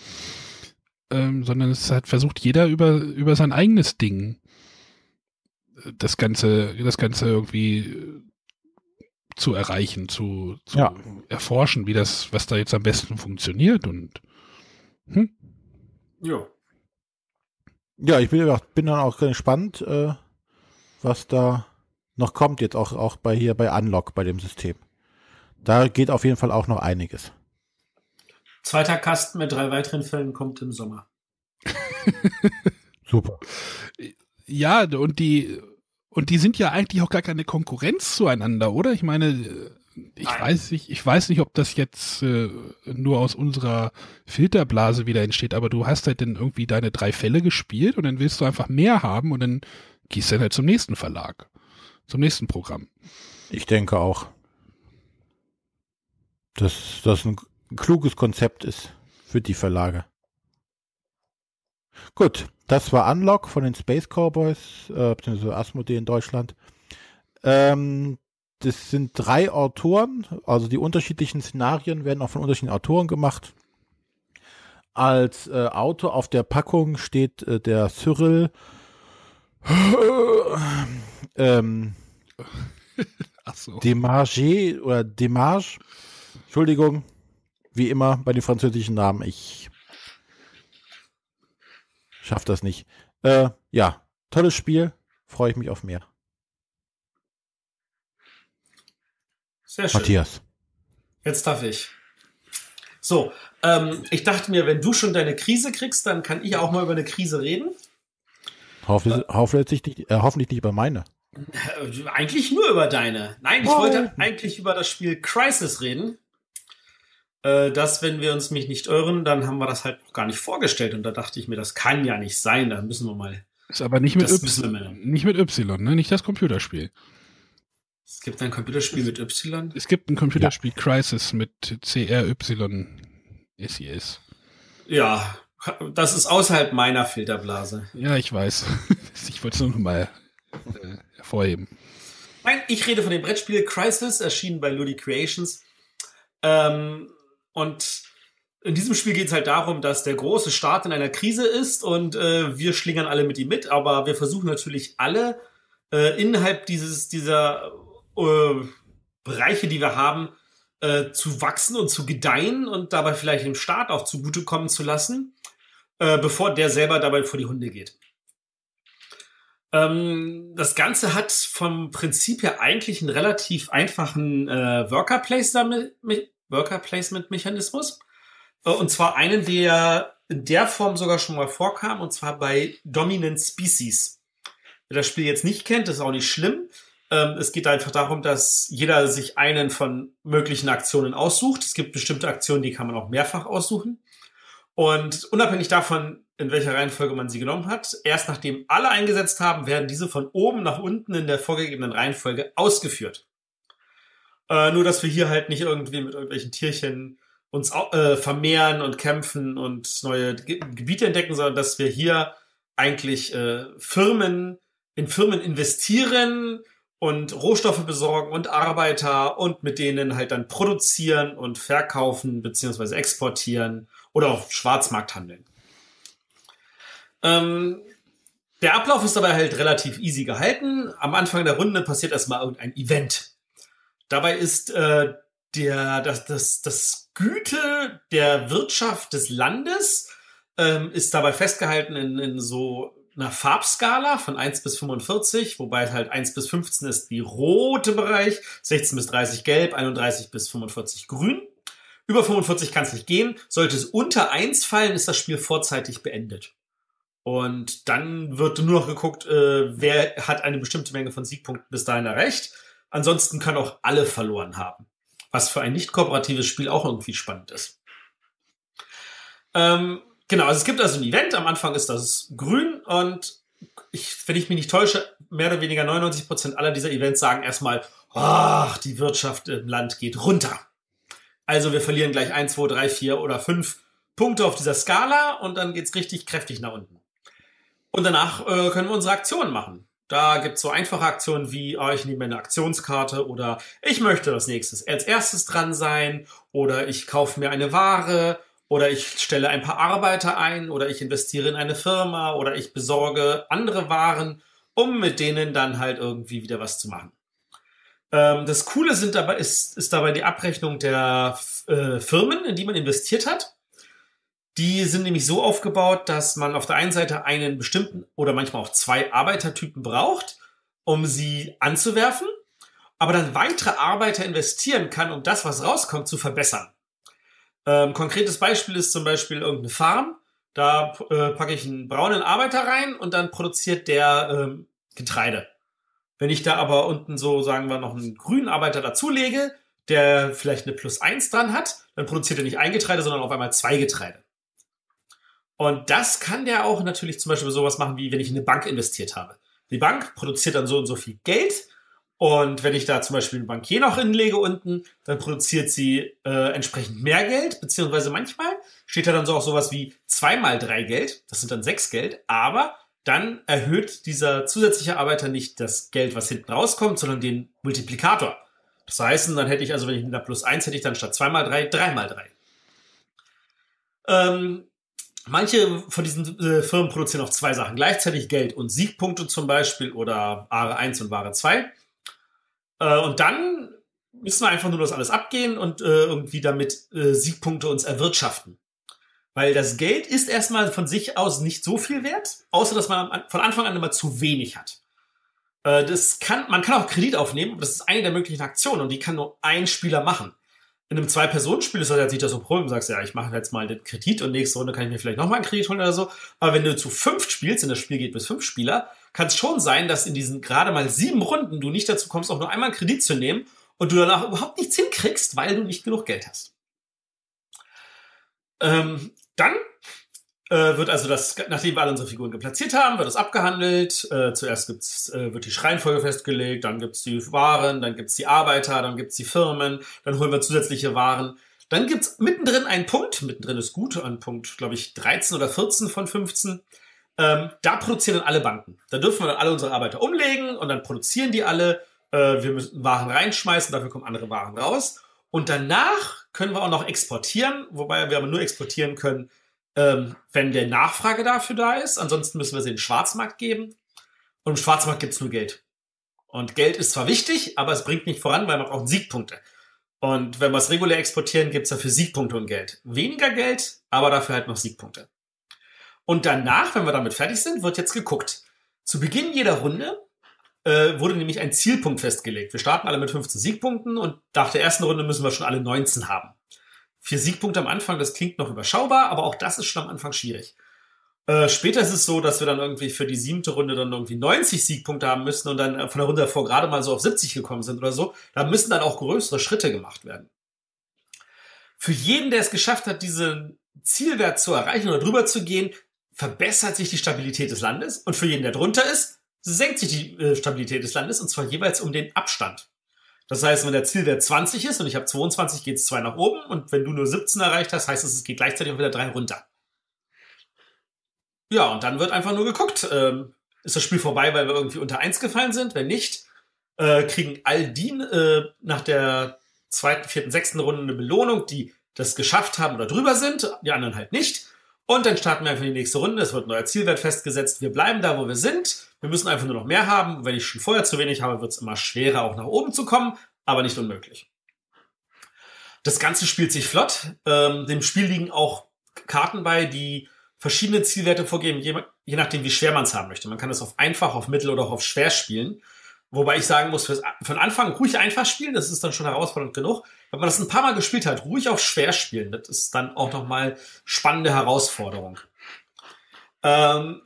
ähm, sondern es hat versucht jeder über, über sein eigenes Ding das Ganze, das Ganze irgendwie zu erreichen, zu, zu ja. erforschen, wie das, was da jetzt am besten funktioniert und hm? Ja. Ja, ich bin, bin dann auch gespannt, äh, was da noch kommt, jetzt auch, auch bei hier bei Unlock, bei dem System. Da geht auf jeden Fall auch noch einiges. Zweiter Kasten mit drei weiteren Fällen kommt im Sommer. Super. Ja, und die, und die sind ja eigentlich auch gar keine Konkurrenz zueinander, oder? Ich meine, ich Nein. weiß nicht, ich weiß nicht, ob das jetzt äh, nur aus unserer Filterblase wieder entsteht, aber du hast halt dann irgendwie deine drei Fälle gespielt und dann willst du einfach mehr haben und dann gehst du dann halt zum nächsten Verlag, zum nächsten Programm. Ich denke auch, dass das ein kluges Konzept ist für die Verlage. Gut, das war Unlock von den Space Cowboys, äh, beziehungsweise Asmodee in Deutschland. Ähm, das sind drei Autoren, also die unterschiedlichen Szenarien werden auch von unterschiedlichen Autoren gemacht. Als äh, Autor auf der Packung steht äh, der Cyril ähm, Ach so. Demarge oder Demarge. Entschuldigung, wie immer bei den französischen Namen. Ich schafft das nicht. Äh, ja, tolles Spiel. Freue ich mich auf mehr. Sehr schön. Matthias. Jetzt darf ich. So, ähm, ich dachte mir, wenn du schon deine Krise kriegst, dann kann ich auch mal über eine Krise reden. Hoffentlich, äh, hoffentlich, nicht, äh, hoffentlich nicht über meine. Äh, eigentlich nur über deine. Nein, ich oh. wollte eigentlich über das Spiel Crisis reden äh, dass, wenn wir uns mich nicht irren, dann haben wir das halt noch gar nicht vorgestellt. Und da dachte ich mir, das kann ja nicht sein. Da müssen wir mal. Ist aber nicht mit, y, nicht mit Y, ne? Nicht das Computerspiel. Es gibt ein Computerspiel mit Y? Es gibt ein Computerspiel ja. Crisis mit C-R-Y-S-I-S. Ja, das ist außerhalb meiner Filterblase. Ja, ich weiß. Ich wollte es nur noch mal äh, hervorheben. Nein, ich rede von dem Brettspiel Crisis, erschienen bei Ludi Creations. Ähm, und in diesem Spiel geht es halt darum, dass der große Staat in einer Krise ist und äh, wir schlingern alle mit ihm mit, aber wir versuchen natürlich alle äh, innerhalb dieses dieser äh, Bereiche, die wir haben, äh, zu wachsen und zu gedeihen und dabei vielleicht dem Staat auch zugutekommen zu lassen, äh, bevor der selber dabei vor die Hunde geht. Ähm, das Ganze hat vom Prinzip her eigentlich einen relativ einfachen äh, Worker Placement Mechanismus. Äh, und zwar einen, der in der Form sogar schon mal vorkam, und zwar bei Dominant Species. Wer das Spiel jetzt nicht kennt, ist auch nicht schlimm. Ähm, es geht einfach darum, dass jeder sich einen von möglichen Aktionen aussucht. Es gibt bestimmte Aktionen, die kann man auch mehrfach aussuchen. Und unabhängig davon, in welcher Reihenfolge man sie genommen hat. Erst nachdem alle eingesetzt haben, werden diese von oben nach unten in der vorgegebenen Reihenfolge ausgeführt. Äh, nur, dass wir hier halt nicht irgendwie mit irgendwelchen Tierchen uns äh, vermehren und kämpfen und neue Ge Gebiete entdecken, sondern dass wir hier eigentlich äh, Firmen in Firmen investieren und Rohstoffe besorgen und Arbeiter und mit denen halt dann produzieren und verkaufen beziehungsweise exportieren oder auf Schwarzmarkt handeln. Ähm, der Ablauf ist dabei halt relativ easy gehalten. Am Anfang der Runde passiert erstmal irgendein Event. Dabei ist äh, der, das, das, das Güte der Wirtschaft des Landes ähm, ist dabei festgehalten in, in so einer Farbskala von 1 bis 45, wobei halt 1 bis 15 ist die rote Bereich, 16 bis 30 gelb, 31 bis 45 grün. Über 45 kann es nicht gehen. Sollte es unter 1 fallen, ist das Spiel vorzeitig beendet. Und dann wird nur noch geguckt, äh, wer hat eine bestimmte Menge von Siegpunkten bis dahin erreicht. Ansonsten können auch alle verloren haben. Was für ein nicht kooperatives Spiel auch irgendwie spannend ist. Ähm, genau, also es gibt also ein Event. Am Anfang ist das grün und ich, wenn ich mich nicht täusche, mehr oder weniger 99 Prozent aller dieser Events sagen erstmal, ach, die Wirtschaft im Land geht runter. Also wir verlieren gleich 1, 2, 3, 4 oder 5 Punkte auf dieser Skala und dann geht's richtig kräftig nach unten. Und danach äh, können wir unsere Aktionen machen. Da gibt's so einfache Aktionen wie, oh, ich nehme eine Aktionskarte oder ich möchte das nächstes als erstes dran sein oder ich kaufe mir eine Ware oder ich stelle ein paar Arbeiter ein oder ich investiere in eine Firma oder ich besorge andere Waren, um mit denen dann halt irgendwie wieder was zu machen. Ähm, das Coole sind dabei, ist, ist dabei die Abrechnung der äh, Firmen, in die man investiert hat. Die sind nämlich so aufgebaut, dass man auf der einen Seite einen bestimmten oder manchmal auch zwei Arbeitertypen braucht, um sie anzuwerfen, aber dann weitere Arbeiter investieren kann, um das, was rauskommt, zu verbessern. Ähm, konkretes Beispiel ist zum Beispiel irgendeine Farm. Da äh, packe ich einen braunen Arbeiter rein und dann produziert der ähm, Getreide. Wenn ich da aber unten so, sagen wir, noch einen grünen Arbeiter dazulege, der vielleicht eine Plus eins dran hat, dann produziert er nicht ein Getreide, sondern auf einmal zwei Getreide. Und das kann der auch natürlich zum Beispiel sowas machen, wie wenn ich in eine Bank investiert habe. Die Bank produziert dann so und so viel Geld. Und wenn ich da zum Beispiel einen Bankier noch hinlege unten, dann produziert sie äh, entsprechend mehr Geld, beziehungsweise manchmal steht da dann so auch sowas wie zweimal drei Geld, das sind dann sechs Geld, aber dann erhöht dieser zusätzliche Arbeiter nicht das Geld, was hinten rauskommt, sondern den Multiplikator. Das heißt, dann hätte ich also, wenn ich der plus eins hätte ich dann statt zweimal drei, dreimal drei. Ähm, Manche von diesen äh, Firmen produzieren auch zwei Sachen gleichzeitig, Geld und Siegpunkte zum Beispiel oder Ware 1 und Ware 2. Äh, und dann müssen wir einfach nur das alles abgehen und äh, irgendwie damit äh, Siegpunkte uns erwirtschaften. Weil das Geld ist erstmal von sich aus nicht so viel wert, außer dass man von Anfang an immer zu wenig hat. Äh, das kann, man kann auch Kredit aufnehmen, das ist eine der möglichen Aktionen und die kann nur ein Spieler machen in einem Zwei-Personen-Spiel ist das jetzt nicht das Problem. Du sagst, ja, ich mache jetzt mal den Kredit und nächste Runde kann ich mir vielleicht nochmal einen Kredit holen oder so. Aber wenn du zu fünf spielst, und das Spiel geht bis fünf Spieler, kann es schon sein, dass in diesen gerade mal sieben Runden du nicht dazu kommst, auch nur einmal einen Kredit zu nehmen und du danach überhaupt nichts hinkriegst, weil du nicht genug Geld hast. Ähm, dann äh, wird also das, nachdem wir alle unsere Figuren geplatziert haben, wird das abgehandelt. Äh, zuerst gibt's, äh, wird die Schreienfolge festgelegt, dann gibt's die Waren, dann gibt's die Arbeiter, dann gibt's die Firmen, dann holen wir zusätzliche Waren. Dann gibt's mittendrin einen Punkt, mittendrin ist gut, ein Punkt, glaube ich, 13 oder 14 von 15. Ähm, da produzieren dann alle Banken. Da dürfen wir dann alle unsere Arbeiter umlegen und dann produzieren die alle. Äh, wir müssen Waren reinschmeißen, dafür kommen andere Waren raus. Und danach können wir auch noch exportieren, wobei wir aber nur exportieren können, ähm, wenn der Nachfrage dafür da ist. Ansonsten müssen wir sie in den Schwarzmarkt geben. Und im Schwarzmarkt gibt's nur Geld. Und Geld ist zwar wichtig, aber es bringt nicht voran, weil man braucht Siegpunkte. Und wenn wir es regulär exportieren, gibt's dafür Siegpunkte und Geld. Weniger Geld, aber dafür halt noch Siegpunkte. Und danach, wenn wir damit fertig sind, wird jetzt geguckt. Zu Beginn jeder Runde äh, wurde nämlich ein Zielpunkt festgelegt. Wir starten alle mit 15 Siegpunkten und nach der ersten Runde müssen wir schon alle 19 haben. Vier Siegpunkte am Anfang, das klingt noch überschaubar, aber auch das ist schon am Anfang schwierig. Äh, später ist es so, dass wir dann irgendwie für die siebte Runde dann irgendwie 90 Siegpunkte haben müssen und dann von der Runde davor gerade mal so auf 70 gekommen sind oder so. Da müssen dann auch größere Schritte gemacht werden. Für jeden, der es geschafft hat, diesen Zielwert zu erreichen oder drüber zu gehen, verbessert sich die Stabilität des Landes und für jeden, der drunter ist, senkt sich die äh, Stabilität des Landes und zwar jeweils um den Abstand. Das heißt, wenn der Zielwert 20 ist und ich habe 22, geht es zwei nach oben und wenn du nur 17 erreicht hast, heißt es, es geht gleichzeitig auch wieder drei runter. Ja, und dann wird einfach nur geguckt, ähm, ist das Spiel vorbei, weil wir irgendwie unter eins gefallen sind? Wenn nicht, äh, kriegen all die äh, nach der zweiten, vierten, sechsten Runde eine Belohnung, die das geschafft haben oder drüber sind, die anderen halt nicht. Und dann starten wir einfach die nächste Runde. Es wird ein neuer Zielwert festgesetzt. Wir bleiben da, wo wir sind. Wir müssen einfach nur noch mehr haben. Wenn ich schon vorher zu wenig habe, wird es immer schwerer, auch nach oben zu kommen, aber nicht unmöglich. Das Ganze spielt sich flott. Ähm, dem Spiel liegen auch Karten bei, die verschiedene Zielwerte vorgeben, je, je nachdem, wie schwer man es haben möchte. Man kann es auf einfach, auf mittel oder auch auf schwer spielen. Wobei ich sagen muss, von Anfang ruhig einfach spielen, das ist dann schon herausfordernd genug. Wenn man das ein paar Mal gespielt hat, ruhig auf schwer spielen, das ist dann auch nochmal spannende Herausforderung. Ähm,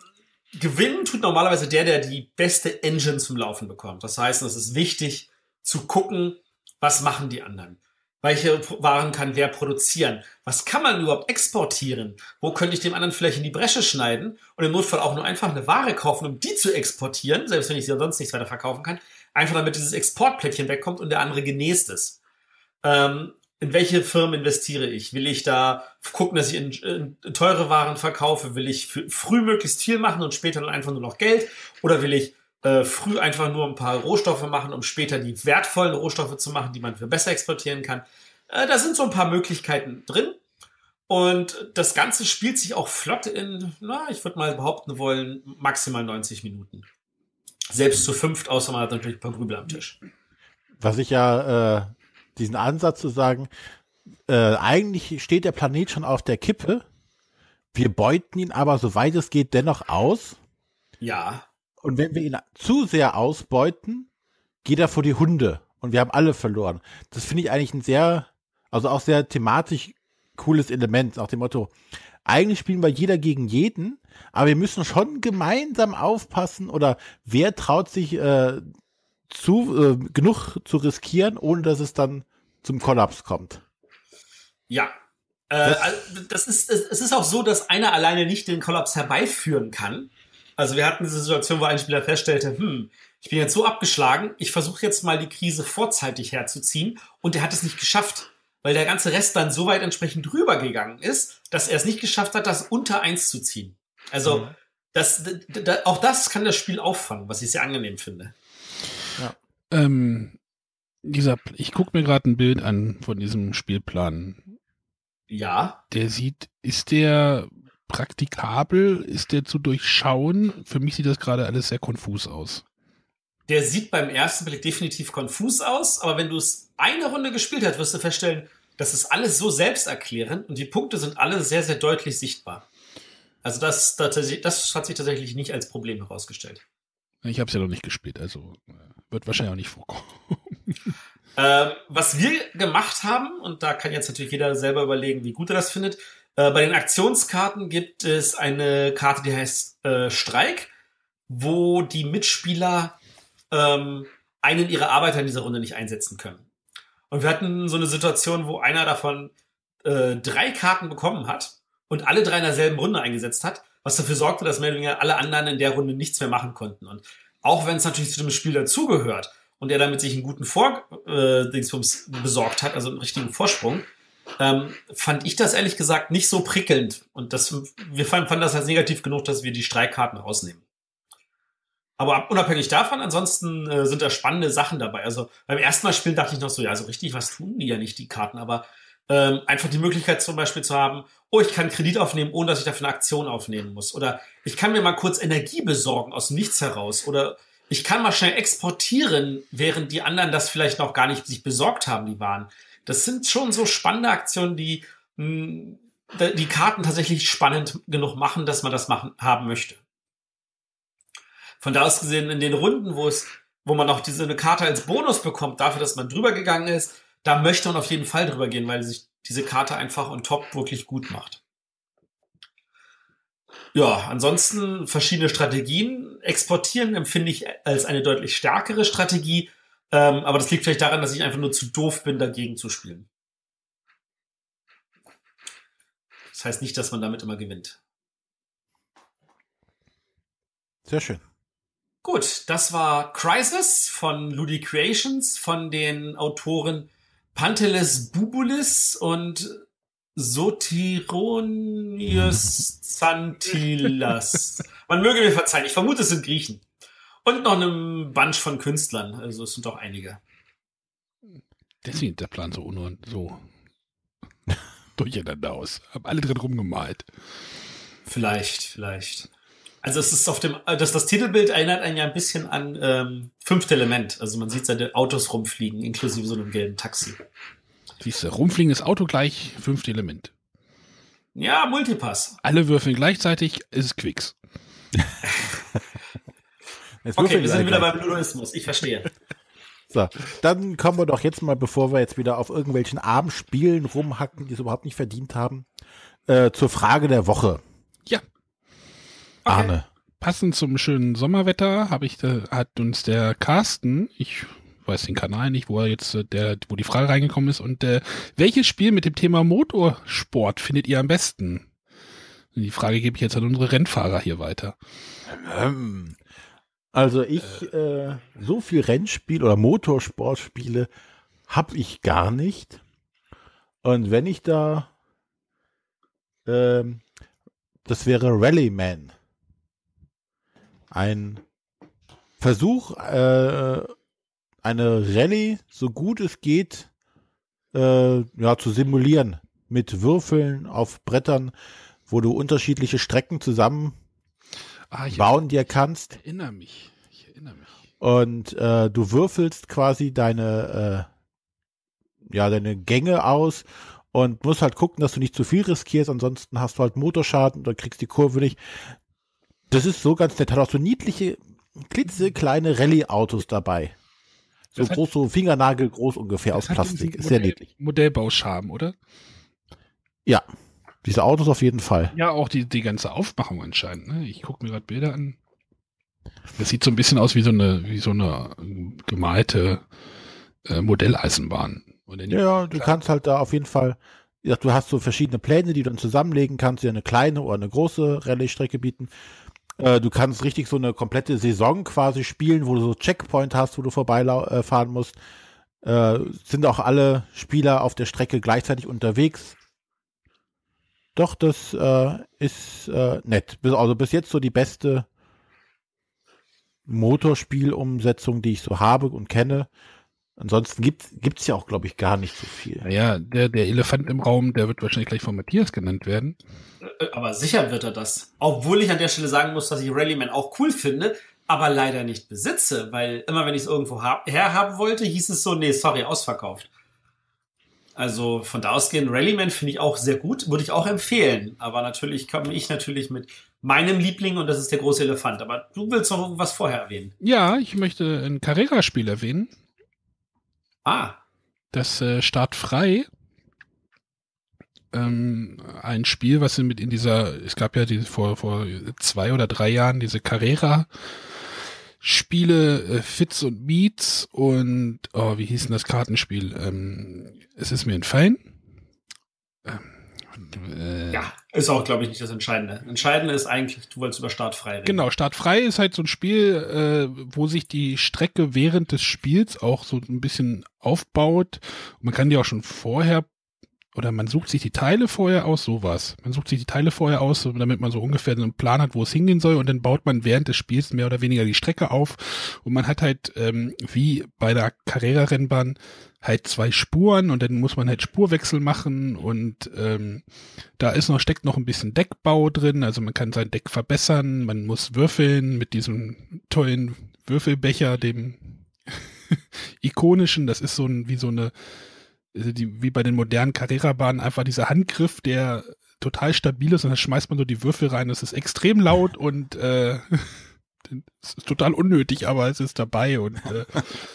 gewinnen tut normalerweise der, der die beste Engine zum Laufen bekommt. Das heißt, es ist wichtig zu gucken, was machen die anderen. Welche Waren kann wer produzieren? Was kann man überhaupt exportieren? Wo könnte ich dem anderen vielleicht in die Bresche schneiden und im Notfall auch nur einfach eine Ware kaufen, um die zu exportieren, selbst wenn ich sie sonst nichts weiter verkaufen kann, einfach damit dieses Exportplättchen wegkommt und der andere genäst ist. Ähm, in welche Firmen investiere ich? Will ich da gucken, dass ich in, in teure Waren verkaufe? Will ich früh möglichst viel machen und später dann einfach nur noch Geld? Oder will ich äh, früh einfach nur ein paar Rohstoffe machen, um später die wertvollen Rohstoffe zu machen, die man für besser exportieren kann. Äh, da sind so ein paar Möglichkeiten drin. Und das Ganze spielt sich auch flott in, na, ich würde mal behaupten wollen, maximal 90 Minuten. Selbst zu fünft, außer man hat natürlich ein paar Grübel am Tisch. Was ich ja, äh, diesen Ansatz zu sagen, äh, eigentlich steht der Planet schon auf der Kippe. Wir beuten ihn aber, soweit es geht, dennoch aus. Ja. Und wenn wir ihn zu sehr ausbeuten, geht er vor die Hunde und wir haben alle verloren. Das finde ich eigentlich ein sehr, also auch sehr thematisch cooles Element, nach dem Motto, eigentlich spielen wir jeder gegen jeden, aber wir müssen schon gemeinsam aufpassen oder wer traut sich äh, zu äh, genug zu riskieren, ohne dass es dann zum Kollaps kommt. Ja. Äh, das, also, das ist, es ist auch so, dass einer alleine nicht den Kollaps herbeiführen kann. Also wir hatten diese Situation, wo ein Spieler feststellte, hm, ich bin jetzt so abgeschlagen, ich versuche jetzt mal die Krise vorzeitig herzuziehen und er hat es nicht geschafft, weil der ganze Rest dann so weit entsprechend drüber gegangen ist, dass er es nicht geschafft hat, das unter eins zu ziehen. Also mhm. das, das, auch das kann das Spiel auffangen, was ich sehr angenehm finde. Ja. Ähm, dieser, ich gucke mir gerade ein Bild an von diesem Spielplan. Ja. Der sieht, ist der praktikabel? Ist der zu durchschauen? Für mich sieht das gerade alles sehr konfus aus. Der sieht beim ersten Blick definitiv konfus aus, aber wenn du es eine Runde gespielt hast, wirst du feststellen, das ist alles so selbsterklärend und die Punkte sind alle sehr, sehr deutlich sichtbar. Also das, das, das hat sich tatsächlich nicht als Problem herausgestellt. Ich habe es ja noch nicht gespielt, also äh, wird wahrscheinlich auch nicht vorkommen. Ähm, was wir gemacht haben, und da kann jetzt natürlich jeder selber überlegen, wie gut er das findet, äh, bei den Aktionskarten gibt es eine Karte, die heißt äh, Streik, wo die Mitspieler ähm, einen ihrer Arbeiter in dieser Runde nicht einsetzen können. Und wir hatten so eine Situation, wo einer davon äh, drei Karten bekommen hat und alle drei in derselben Runde eingesetzt hat, was dafür sorgte, dass mehr oder weniger alle anderen in der Runde nichts mehr machen konnten. Und auch wenn es natürlich zu dem Spiel dazugehört und er damit sich einen guten Vor äh, besorgt hat, also einen richtigen Vorsprung, ähm, fand ich das ehrlich gesagt nicht so prickelnd. Und das, wir fanden, fanden das als negativ genug, dass wir die Streikkarten rausnehmen. Aber unabhängig davon, ansonsten äh, sind da spannende Sachen dabei. Also beim ersten Mal spielen dachte ich noch so, ja, so richtig was tun die ja nicht, die Karten. Aber ähm, einfach die Möglichkeit zum Beispiel zu haben, oh, ich kann Kredit aufnehmen, ohne dass ich dafür eine Aktion aufnehmen muss. Oder ich kann mir mal kurz Energie besorgen aus Nichts heraus. Oder ich kann mal schnell exportieren, während die anderen das vielleicht noch gar nicht sich besorgt haben, die Waren das sind schon so spannende Aktionen, die hm, die Karten tatsächlich spannend genug machen, dass man das machen, haben möchte. Von da aus gesehen, in den Runden, wo es, wo man auch diese eine Karte als Bonus bekommt, dafür, dass man drüber gegangen ist, da möchte man auf jeden Fall drüber gehen, weil sich diese Karte einfach on top wirklich gut macht. Ja, ansonsten verschiedene Strategien. Exportieren empfinde ich als eine deutlich stärkere Strategie, ähm, aber das liegt vielleicht daran, dass ich einfach nur zu doof bin, dagegen zu spielen. Das heißt nicht, dass man damit immer gewinnt. Sehr schön. Gut, das war Crisis von Ludi Creations von den Autoren Pantelis Bubulis und Sotironius Zantilas. Man möge mir verzeihen, ich vermute, es sind Griechen. Und noch einem Bunch von Künstlern, also es sind doch einige. Deswegen der Plan so, un so durcheinander aus. Haben alle drin rumgemalt. Vielleicht, vielleicht. Also es ist auf dem, äh, das, das Titelbild erinnert einen ja ein bisschen an ähm, Fünfte Element. Also man sieht seine Autos rumfliegen, inklusive so einem gelben Taxi. Siehst du, rumfliegendes Auto gleich Fünfte Element. Ja, Multipass. Alle würfeln gleichzeitig, ist es Quicks. okay, wir sind wieder beim Ludoismus, ich verstehe. So, dann kommen wir doch jetzt mal, bevor wir jetzt wieder auf irgendwelchen Abendspielen rumhacken, die es überhaupt nicht verdient haben, äh, zur Frage der Woche. Ja. Okay. Arne. Passend zum schönen Sommerwetter habe ich, äh, hat uns der Carsten, ich weiß den Kanal nicht, wo er jetzt äh, der, wo die Frage reingekommen ist und äh, welches Spiel mit dem Thema Motorsport findet ihr am besten? Die Frage gebe ich jetzt an unsere Rennfahrer hier weiter. Ähm, also ich, äh, so viel Rennspiel oder Motorsportspiele habe ich gar nicht. Und wenn ich da, ähm, das wäre Rallyman. Ein Versuch, äh, eine Rallye so gut es geht, äh, ja, zu simulieren mit Würfeln auf Brettern, wo du unterschiedliche Strecken zusammen ah, bauen dir kannst. Ich erinnere mich. Ich erinnere mich. Und äh, du würfelst quasi deine, äh, ja, deine Gänge aus und musst halt gucken, dass du nicht zu viel riskierst, ansonsten hast du halt Motorschaden oder kriegst die Kurve nicht. Das ist so ganz nett. Hat auch so niedliche, klitzekleine Rallye-Autos dabei. So das groß, hat, so Fingernagel groß ungefähr aus Plastik. Ist sehr niedlich. Modellbauscham, oder? Ja. Diese Autos auf jeden Fall. Ja, auch die, die ganze Aufmachung anscheinend. Ne? Ich gucke mir gerade Bilder an. Das sieht so ein bisschen aus wie so eine, wie so eine gemalte äh, Modelleisenbahn. Ja, du kannst halt da auf jeden Fall, ja, du hast so verschiedene Pläne, die du dann zusammenlegen kannst, die eine kleine oder eine große Rallye-Strecke bieten. Äh, du kannst richtig so eine komplette Saison quasi spielen, wo du so Checkpoint hast, wo du vorbeifahren äh, musst. Äh, sind auch alle Spieler auf der Strecke gleichzeitig unterwegs. Doch, das äh, ist äh, nett. Also bis jetzt so die beste Motorspielumsetzung, die ich so habe und kenne. Ansonsten gibt es ja auch, glaube ich, gar nicht so viel. Naja, der, der Elefant im Raum, der wird wahrscheinlich gleich von Matthias genannt werden. Äh, aber sicher wird er das. Obwohl ich an der Stelle sagen muss, dass ich Rallyman auch cool finde, aber leider nicht besitze, weil immer wenn ich es irgendwo herhaben wollte, hieß es so, nee, sorry, ausverkauft. Also von da ausgehend, Rallyman finde ich auch sehr gut, würde ich auch empfehlen. Aber natürlich komme ich natürlich mit meinem Liebling und das ist der große Elefant. Aber du willst noch irgendwas vorher erwähnen. Ja, ich möchte ein Carrera-Spiel erwähnen. Ah. Das äh, Start frei. Ähm, ein Spiel, was mit in dieser, es gab ja die, vor, vor zwei oder drei Jahren diese Carrera Spiele, äh, Fits und Meets und, oh, wie hieß denn das Kartenspiel? Ähm, es ist mir entfallen. Ähm, äh, ja, ist auch, glaube ich, nicht das Entscheidende. Entscheidende ist eigentlich, du wolltest über Startfrei reden. Genau, Startfrei ist halt so ein Spiel, äh, wo sich die Strecke während des Spiels auch so ein bisschen aufbaut. man kann die auch schon vorher oder man sucht sich die Teile vorher aus, sowas. Man sucht sich die Teile vorher aus, damit man so ungefähr einen Plan hat, wo es hingehen soll. Und dann baut man während des Spiels mehr oder weniger die Strecke auf. Und man hat halt ähm, wie bei der Carrera-Rennbahn halt zwei Spuren. Und dann muss man halt Spurwechsel machen. Und ähm, da ist noch, steckt noch ein bisschen Deckbau drin, also man kann sein Deck verbessern, man muss würfeln mit diesem tollen Würfelbecher, dem ikonischen, das ist so ein, wie so eine also die, wie bei den modernen Carrera-Bahnen einfach dieser Handgriff, der total stabil ist und dann schmeißt man so die Würfel rein. Das ist extrem laut und äh, es ist total unnötig, aber es ist dabei und äh,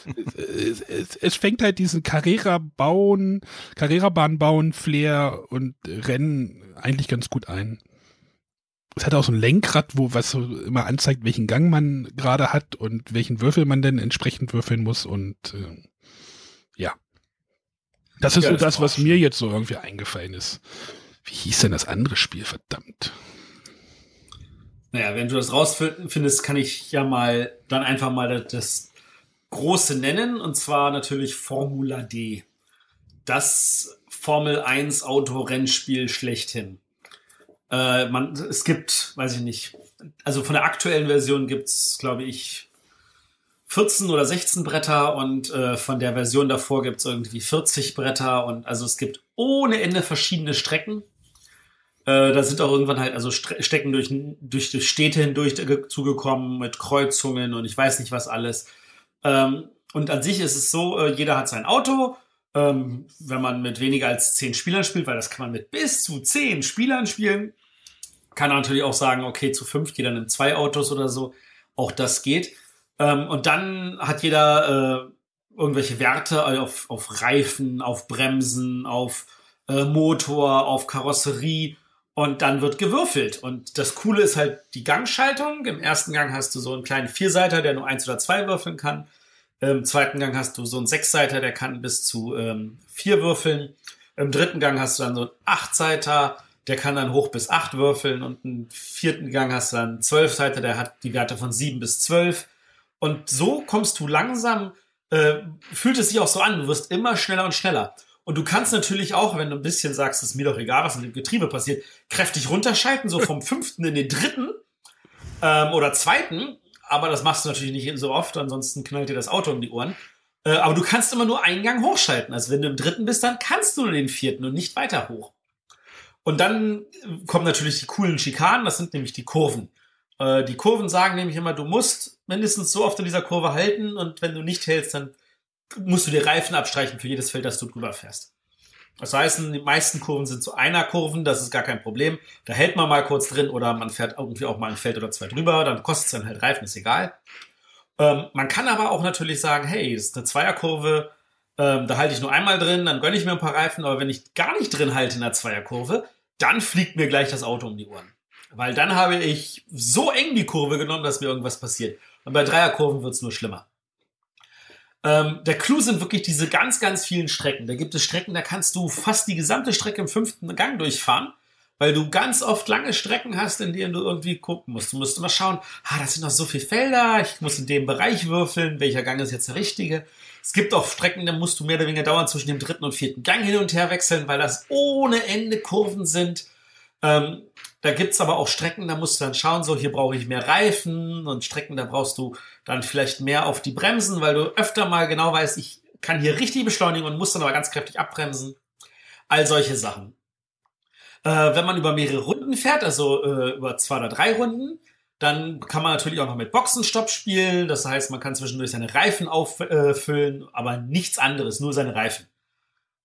es, es, es, fängt halt diesen Carrera-Bauen, Carrera-Bahn bauen, Flair und Rennen eigentlich ganz gut ein. Es hat auch so ein Lenkrad, wo was so immer anzeigt, welchen Gang man gerade hat und welchen Würfel man denn entsprechend würfeln muss und äh, ja. Das ist ja, so das, was mir jetzt so irgendwie eingefallen ist. Wie hieß denn das andere Spiel, verdammt? Naja, wenn du das rausfindest, kann ich ja mal dann einfach mal das große nennen, und zwar natürlich Formula D. Das Formel 1 Autorennspiel schlechthin. Äh, man, es gibt, weiß ich nicht, also von der aktuellen Version gibt's, glaube ich, 14 oder 16 Bretter und äh, von der Version davor gibt's irgendwie 40 Bretter und also es gibt ohne Ende verschiedene Strecken. Äh, da sind auch irgendwann halt also Strecken durch, durch, durch Städte hindurch zugekommen mit Kreuzungen und ich weiß nicht was alles. Ähm, und an sich ist es so, äh, jeder hat sein Auto. Ähm, wenn man mit weniger als zehn Spielern spielt, weil das kann man mit bis zu zehn Spielern spielen, kann man natürlich auch sagen, okay, zu fünf, jeder nimmt zwei Autos oder so. Auch das geht. Ähm, und dann hat jeder äh, irgendwelche Werte auf, auf Reifen, auf Bremsen, auf äh, Motor, auf Karosserie und dann wird gewürfelt. Und das Coole ist halt die Gangschaltung. Im ersten Gang hast du so einen kleinen Vierseiter, der nur eins oder zwei würfeln kann. Im zweiten Gang hast du so einen Sechsseiter, der kann bis zu ähm, vier würfeln. Im dritten Gang hast du dann so einen Achtseiter, der kann dann hoch bis acht würfeln. Und im vierten Gang hast du dann einen Zwölfseiter, der hat die Werte von sieben bis zwölf. Und so kommst du langsam, äh, fühlt es sich auch so an, du wirst immer schneller und schneller. Und du kannst natürlich auch, wenn du ein bisschen sagst, es ist mir doch egal, was mit dem Getriebe passiert, kräftig runterschalten, so vom fünften in den dritten ähm, oder zweiten. Aber das machst du natürlich nicht so oft, ansonsten knallt dir das Auto um die Ohren. Äh, aber du kannst immer nur einen Gang hochschalten. Also wenn du im dritten bist, dann kannst du nur den vierten und nicht weiter hoch. Und dann kommen natürlich die coolen Schikanen, das sind nämlich die Kurven. Äh, die Kurven sagen nämlich immer, du musst mindestens so oft in dieser Kurve halten und wenn du nicht hältst, dann musst du dir Reifen abstreichen für jedes Feld, das du drüber fährst. Das heißt, die meisten Kurven sind zu einer Kurven, das ist gar kein Problem. Da hält man mal kurz drin oder man fährt irgendwie auch mal ein Feld oder zwei drüber, dann kostet es dann halt Reifen, ist egal. Ähm, man kann aber auch natürlich sagen, hey, das ist eine Zweierkurve, ähm, da halte ich nur einmal drin, dann gönne ich mir ein paar Reifen, aber wenn ich gar nicht drin halte in der Zweierkurve, dann fliegt mir gleich das Auto um die Ohren. Weil dann habe ich so eng die Kurve genommen, dass mir irgendwas passiert. Und bei Dreierkurven wird es nur schlimmer. Ähm, der Clou sind wirklich diese ganz, ganz vielen Strecken. Da gibt es Strecken, da kannst du fast die gesamte Strecke im fünften Gang durchfahren, weil du ganz oft lange Strecken hast, in denen du irgendwie gucken musst. Du musst immer schauen, ah, da sind noch so viele Felder, ich muss in dem Bereich würfeln, welcher Gang ist jetzt der richtige. Es gibt auch Strecken, da musst du mehr oder weniger dauernd zwischen dem dritten und vierten Gang hin und her wechseln, weil das ohne Ende Kurven sind. Ähm, da gibt's aber auch Strecken, da musst du dann schauen, so hier brauche ich mehr Reifen und Strecken, da brauchst du dann vielleicht mehr auf die Bremsen, weil du öfter mal genau weißt, ich kann hier richtig beschleunigen und muss dann aber ganz kräftig abbremsen. All solche Sachen. Äh, wenn man über mehrere Runden fährt, also äh, über zwei oder drei Runden, dann kann man natürlich auch noch mit Boxenstopp spielen. Das heißt, man kann zwischendurch seine Reifen auffüllen, aber nichts anderes, nur seine Reifen.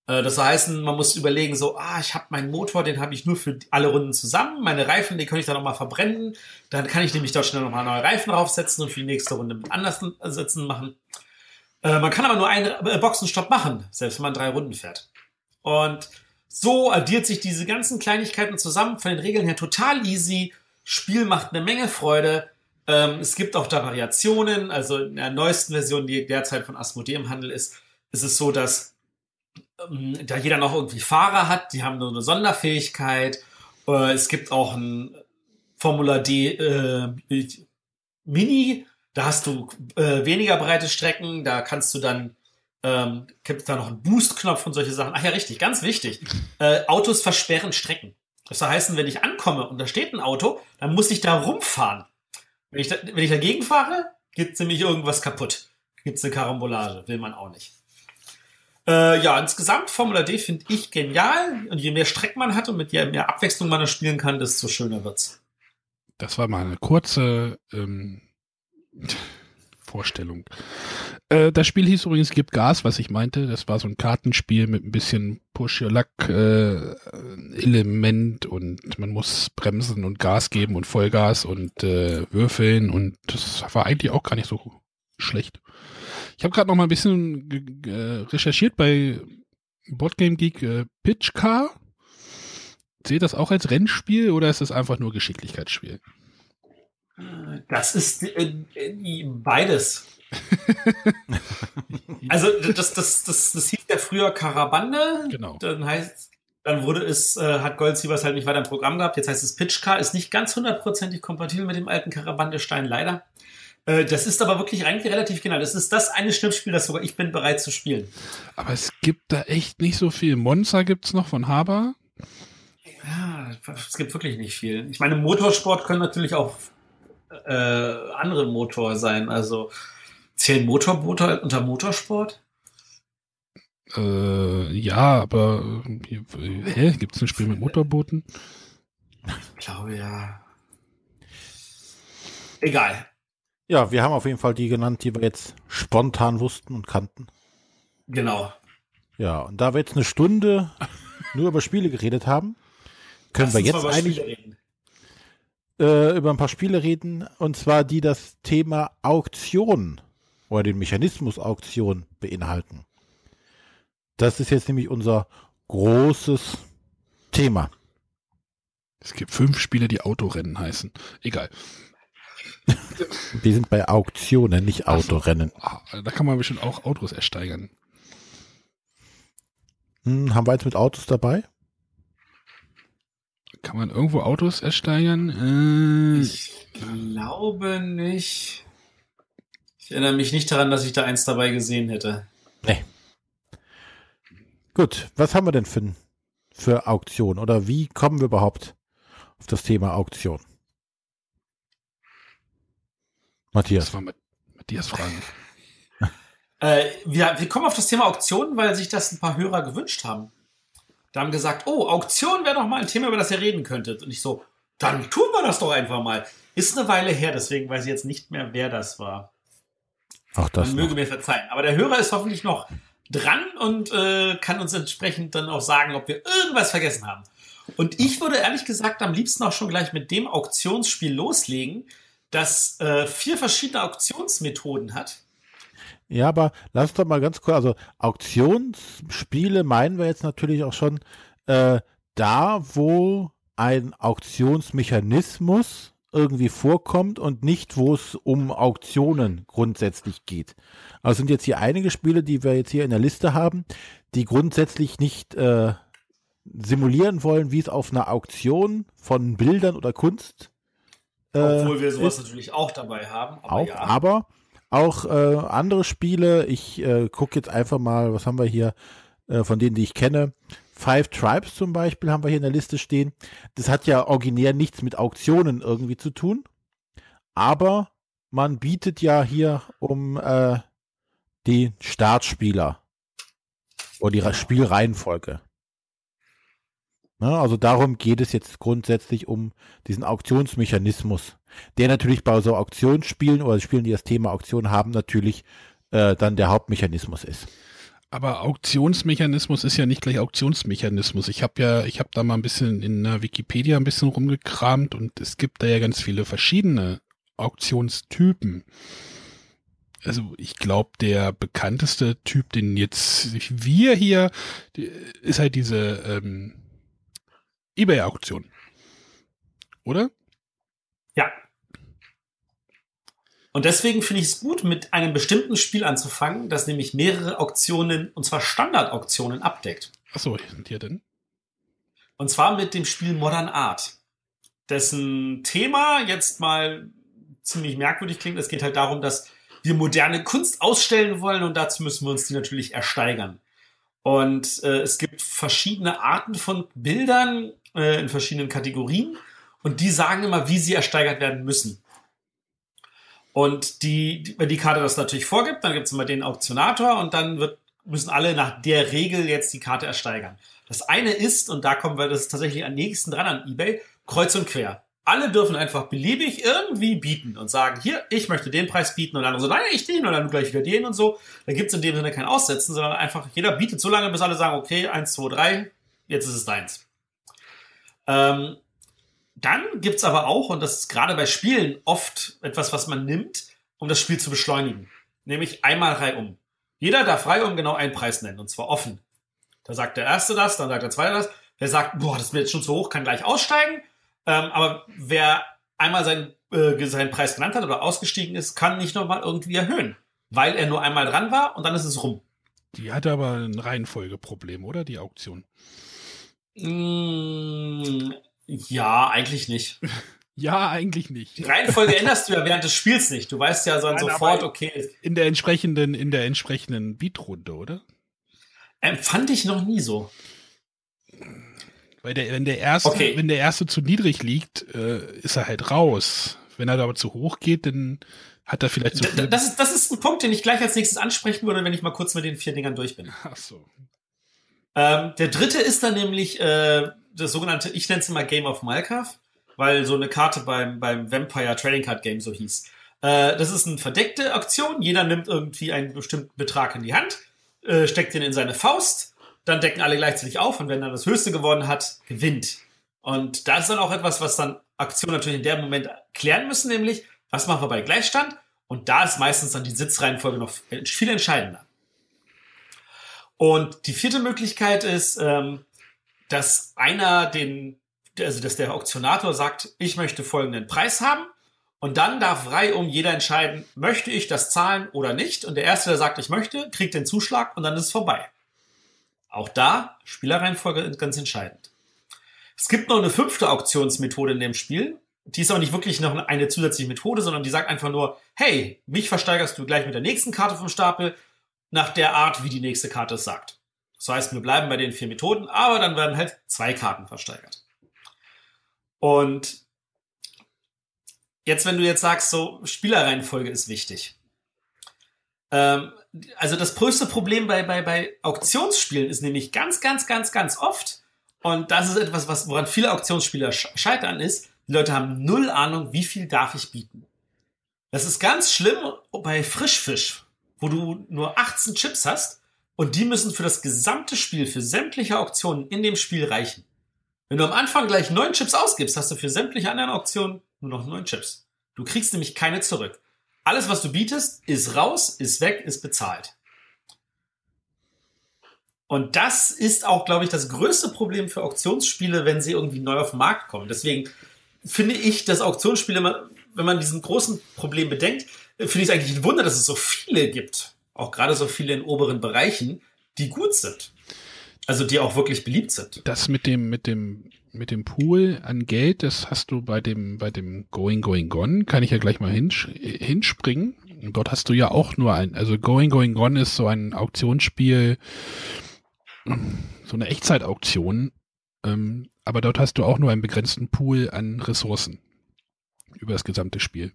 Äh, das heißt, man muss überlegen, so, ah, ich habe meinen Motor, den habe ich nur für alle Runden zusammen. Meine Reifen, die kann ich dann nochmal verbrennen. Dann kann ich nämlich dort schnell nochmal neue Reifen draufsetzen und für die nächste Runde mit anders sitzen machen. Äh, man kann aber nur einen äh, Boxenstopp machen, selbst wenn man drei Runden fährt. Und so addiert sich diese ganzen Kleinigkeiten zusammen. Von den Regeln her total easy. Spiel macht eine Menge Freude. Ähm, es gibt auch da Variationen. Also in der neuesten Version, die derzeit von Asmodee im Handel ist, ist es so, dass da jeder noch irgendwie Fahrer hat, die haben nur eine Sonderfähigkeit. Äh, es gibt auch ein Formula D äh, Mini, da hast du äh, weniger breite Strecken, da kannst du dann ähm, gibt da noch einen Boost-Knopf und solche Sachen. Ach ja, richtig, ganz wichtig. Äh, Autos versperren Strecken. Das heißt, wenn ich ankomme und da steht ein Auto, dann muss ich da rumfahren. Wenn ich, da, wenn ich dagegen fahre, geht nämlich irgendwas kaputt. Gibt's eine Karambolage, will man auch nicht. Äh, ja, insgesamt Formula D finde ich genial. Und je mehr Strecken man hat und mit je mehr Abwechslung man das spielen kann, desto schöner wird's. Das war mal eine kurze ähm, Vorstellung. Äh, das Spiel hieß übrigens Gib Gas, was ich meinte. Das war so ein Kartenspiel mit ein bisschen Push-Your-Luck-Element äh, und man muss bremsen und Gas geben und Vollgas und äh, würfeln und das war eigentlich auch gar nicht so schlecht. Ich habe gerade noch mal ein bisschen äh, recherchiert bei Boardgame Geek äh, Pitch Car. Seht das auch als Rennspiel oder ist das einfach nur Geschicklichkeitsspiel? Das ist äh, äh beides. also das, das, das, das hieß ja früher Karabande. Genau. Dann heißt Dann wurde es, äh, hat Gold Sievers halt nicht weiter im Programm gehabt. Jetzt heißt es Pitchcar, ist nicht ganz hundertprozentig kompatibel mit dem alten Karabandestein, leider. Äh, das ist aber wirklich eigentlich relativ genau. Das ist das eine Schnippspiel, das sogar ich bin bereit zu spielen. Aber es gibt da echt nicht so viel. Monza gibt's noch von Haber. Ja, es gibt wirklich nicht viel. Ich meine, Motorsport können natürlich auch äh, andere Motor sein. Also zählen Motorboote unter Motorsport? Äh, ja, aber äh, hä? Gibt es ein Spiel mit Motorbooten? Ich glaube ja. Egal. Ja, wir haben auf jeden Fall die genannt, die wir jetzt spontan wussten und kannten. Genau. Ja, und da wir jetzt eine Stunde nur über Spiele geredet haben, können Lass wir jetzt eigentlich äh, über ein paar Spiele reden, und zwar die das Thema Auktion oder den Mechanismus Auktion beinhalten. Das ist jetzt nämlich unser großes Thema. Es gibt fünf Spiele, die Autorennen heißen. Egal. Wir sind bei Auktionen, nicht Autorennen. So. Da kann man bestimmt auch Autos ersteigern. Hm, haben wir jetzt mit Autos dabei? Kann man irgendwo Autos ersteigern? Äh, ich glaube nicht. Ich erinnere mich nicht daran, dass ich da eins dabei gesehen hätte. Nee. Gut, was haben wir denn für, für Auktion? Oder wie kommen wir überhaupt auf das Thema Auktion? Matthias. Das war Matthias Fragen. äh, wir, wir kommen auf das Thema Auktion, weil sich das ein paar Hörer gewünscht haben. Da haben gesagt, oh, Auktion wäre doch mal ein Thema, über das ihr reden könntet. Und ich so, dann tun wir das doch einfach mal. Ist eine Weile her, deswegen weiß ich jetzt nicht mehr, wer das war. Auch das. Man möge mir verzeihen. Aber der Hörer ist hoffentlich noch dran und äh, kann uns entsprechend dann auch sagen, ob wir irgendwas vergessen haben. Und ich würde ehrlich gesagt am liebsten auch schon gleich mit dem Auktionsspiel loslegen, das äh, vier verschiedene Auktionsmethoden hat. Ja, aber lass doch mal ganz kurz, also Auktionsspiele meinen wir jetzt natürlich auch schon äh, da, wo ein Auktionsmechanismus irgendwie vorkommt und nicht, wo es um Auktionen grundsätzlich geht. Also sind jetzt hier einige Spiele, die wir jetzt hier in der Liste haben, die grundsätzlich nicht äh, simulieren wollen, wie es auf einer Auktion von Bildern oder Kunst. Äh, Obwohl wir sowas ist. natürlich auch dabei haben. Aber auch, ja. aber auch äh, andere Spiele. Ich äh, gucke jetzt einfach mal, was haben wir hier äh, von denen, die ich kenne. Five Tribes zum Beispiel haben wir hier in der Liste stehen. Das hat ja originär nichts mit Auktionen irgendwie zu tun. Aber man bietet ja hier um äh, die Startspieler oder die Spielreihenfolge. Na, also darum geht es jetzt grundsätzlich um diesen Auktionsmechanismus, der natürlich bei so Auktionsspielen oder Spielen, die das Thema Auktion haben, natürlich äh, dann der Hauptmechanismus ist. Aber Auktionsmechanismus ist ja nicht gleich Auktionsmechanismus. Ich habe ja, ich habe da mal ein bisschen in der Wikipedia ein bisschen rumgekramt und es gibt da ja ganz viele verschiedene Auktionstypen. Also ich glaube, der bekannteste Typ, den jetzt wir hier, ist halt diese ähm, eBay-Auktion. Oder? Ja, und deswegen finde ich es gut, mit einem bestimmten Spiel anzufangen, das nämlich mehrere Auktionen, und zwar Standardauktionen, abdeckt. Achso, hier denn? Und zwar mit dem Spiel Modern Art, dessen Thema jetzt mal ziemlich merkwürdig klingt. Es geht halt darum, dass wir moderne Kunst ausstellen wollen und dazu müssen wir uns die natürlich ersteigern. Und äh, es gibt verschiedene Arten von Bildern äh, in verschiedenen Kategorien und die sagen immer, wie sie ersteigert werden müssen. Und die, wenn die Karte das natürlich vorgibt, dann gibt es immer den Auktionator und dann wird, müssen alle nach der Regel jetzt die Karte ersteigern. Das eine ist, und da kommen wir, das ist tatsächlich am nächsten dran an eBay, kreuz und quer. Alle dürfen einfach beliebig irgendwie bieten und sagen, hier, ich möchte den Preis bieten und andere so, nein, ich den und dann gleich wieder den und so. Da gibt es in dem Sinne kein Aussetzen, sondern einfach jeder bietet so lange, bis alle sagen, okay, eins, zwei, drei, jetzt ist es deins. Ähm, dann gibt's aber auch, und das ist gerade bei Spielen oft etwas, was man nimmt, um das Spiel zu beschleunigen. Nämlich einmal reihum. Jeder darf reihum genau einen Preis nennen, und zwar offen. Da sagt der Erste das, dann sagt der Zweite das. Wer sagt, boah, das ist mir jetzt schon zu hoch, kann gleich aussteigen. Ähm, aber wer einmal seinen, äh, seinen Preis genannt hat oder ausgestiegen ist, kann nicht nochmal irgendwie erhöhen. Weil er nur einmal dran war und dann ist es rum. Die hatte aber ein Reihenfolgeproblem, oder? Die Auktion. Mm, ja, eigentlich nicht. Ja, eigentlich nicht. Die Reihenfolge änderst du ja während des Spiels nicht. Du weißt ja dann Nein, sofort, okay. In der entsprechenden, in der entsprechenden Beatrunde, oder? Ähm, fand ich noch nie so. Weil der, wenn der erste, okay. wenn der erste zu niedrig liegt, äh, ist er halt raus. Wenn er aber zu hoch geht, dann hat er vielleicht zu viel. Das ist, das ist ein Punkt, den ich gleich als nächstes ansprechen würde, wenn ich mal kurz mit den vier Dingern durch bin. Ach so. Ähm, der dritte ist dann nämlich äh, das sogenannte, ich nenne es mal Game of Malkav, weil so eine Karte beim, beim Vampire Trading Card Game so hieß. Äh, das ist eine verdeckte Aktion. Jeder nimmt irgendwie einen bestimmten Betrag in die Hand, äh, steckt den in seine Faust, dann decken alle gleichzeitig auf und wenn er das höchste gewonnen hat, gewinnt. Und da ist dann auch etwas, was dann Aktionen natürlich in dem Moment klären müssen, nämlich, was machen wir bei Gleichstand? Und da ist meistens dann die Sitzreihenfolge noch viel entscheidender. Und die vierte Möglichkeit ist, ähm, dass einer den, also dass der Auktionator sagt, ich möchte folgenden Preis haben. Und dann darf frei um jeder entscheiden, möchte ich das zahlen oder nicht. Und der Erste, der sagt, ich möchte, kriegt den Zuschlag und dann ist es vorbei. Auch da, Spielerreihenfolge ist ganz entscheidend. Es gibt noch eine fünfte Auktionsmethode in dem Spiel. Die ist aber nicht wirklich noch eine zusätzliche Methode, sondern die sagt einfach nur, hey, mich versteigerst du gleich mit der nächsten Karte vom Stapel nach der Art, wie die nächste Karte es sagt. Das heißt, wir bleiben bei den vier Methoden, aber dann werden halt zwei Karten versteigert. Und jetzt, wenn du jetzt sagst, so Spielerreihenfolge ist wichtig. Ähm, also das größte Problem bei, bei, bei Auktionsspielen ist nämlich ganz, ganz, ganz, ganz oft, und das ist etwas, was, woran viele Auktionsspieler scheitern, ist, die Leute haben null Ahnung, wie viel darf ich bieten. Das ist ganz schlimm bei Frischfisch, wo du nur 18 Chips hast und die müssen für das gesamte Spiel, für sämtliche Auktionen in dem Spiel reichen. Wenn du am Anfang gleich neun Chips ausgibst, hast du für sämtliche anderen Auktionen nur noch neun Chips. Du kriegst nämlich keine zurück. Alles, was du bietest, ist raus, ist weg, ist bezahlt. Und das ist auch, glaube ich, das größte Problem für Auktionsspiele, wenn sie irgendwie neu auf den Markt kommen. Deswegen finde ich, dass Auktionsspiele, wenn man diesen großen Problem bedenkt, finde ich es eigentlich ein Wunder, dass es so viele gibt, auch gerade so viele in oberen Bereichen, die gut sind. Also die auch wirklich beliebt sind. Das mit dem, mit dem, mit dem Pool an Geld, das hast du bei dem, bei dem Going, Going, Gone, kann ich ja gleich mal hinsch hinspringen. Dort hast du ja auch nur ein, also Going, Going, Gone ist so ein Auktionsspiel, so eine Echtzeitauktion, ähm, aber dort hast du auch nur einen begrenzten Pool an Ressourcen über das gesamte Spiel.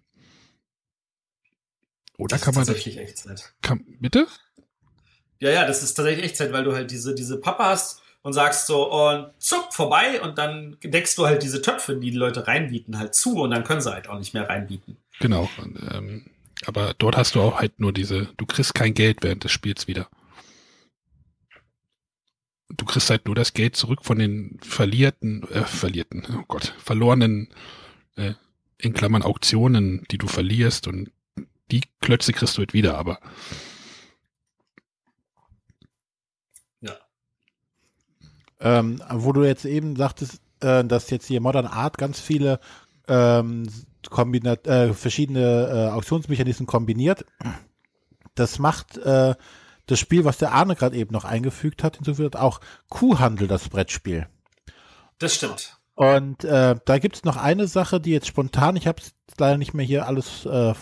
Oder das kann man tatsächlich das, Echtzeit. Kann, bitte? Ja, ja, das ist tatsächlich Echtzeit, weil du halt diese, diese Pappe hast und sagst so, und zuck, vorbei und dann deckst du halt diese Töpfe, die die Leute reinbieten, halt zu und dann können sie halt auch nicht mehr reinbieten. Genau. Ähm, aber dort hast du auch halt nur diese, du kriegst kein Geld während des Spiels wieder. Du kriegst halt nur das Geld zurück von den verlierten, äh, verlierten, oh Gott, verlorenen, äh, in Klammern Auktionen, die du verlierst und die Klötze kriegst du halt wieder, aber. Ja. Ähm, wo du jetzt eben sagtest, äh, dass jetzt hier Modern Art ganz viele ähm, kombinat äh, verschiedene äh, Auktionsmechanismen kombiniert. Das macht äh, das Spiel, was der Arne gerade eben noch eingefügt hat, hinzugefügt auch Kuhhandel, das Brettspiel. Das stimmt. Und äh, da gibt es noch eine Sache, die jetzt spontan, ich habe es leider nicht mehr hier alles äh,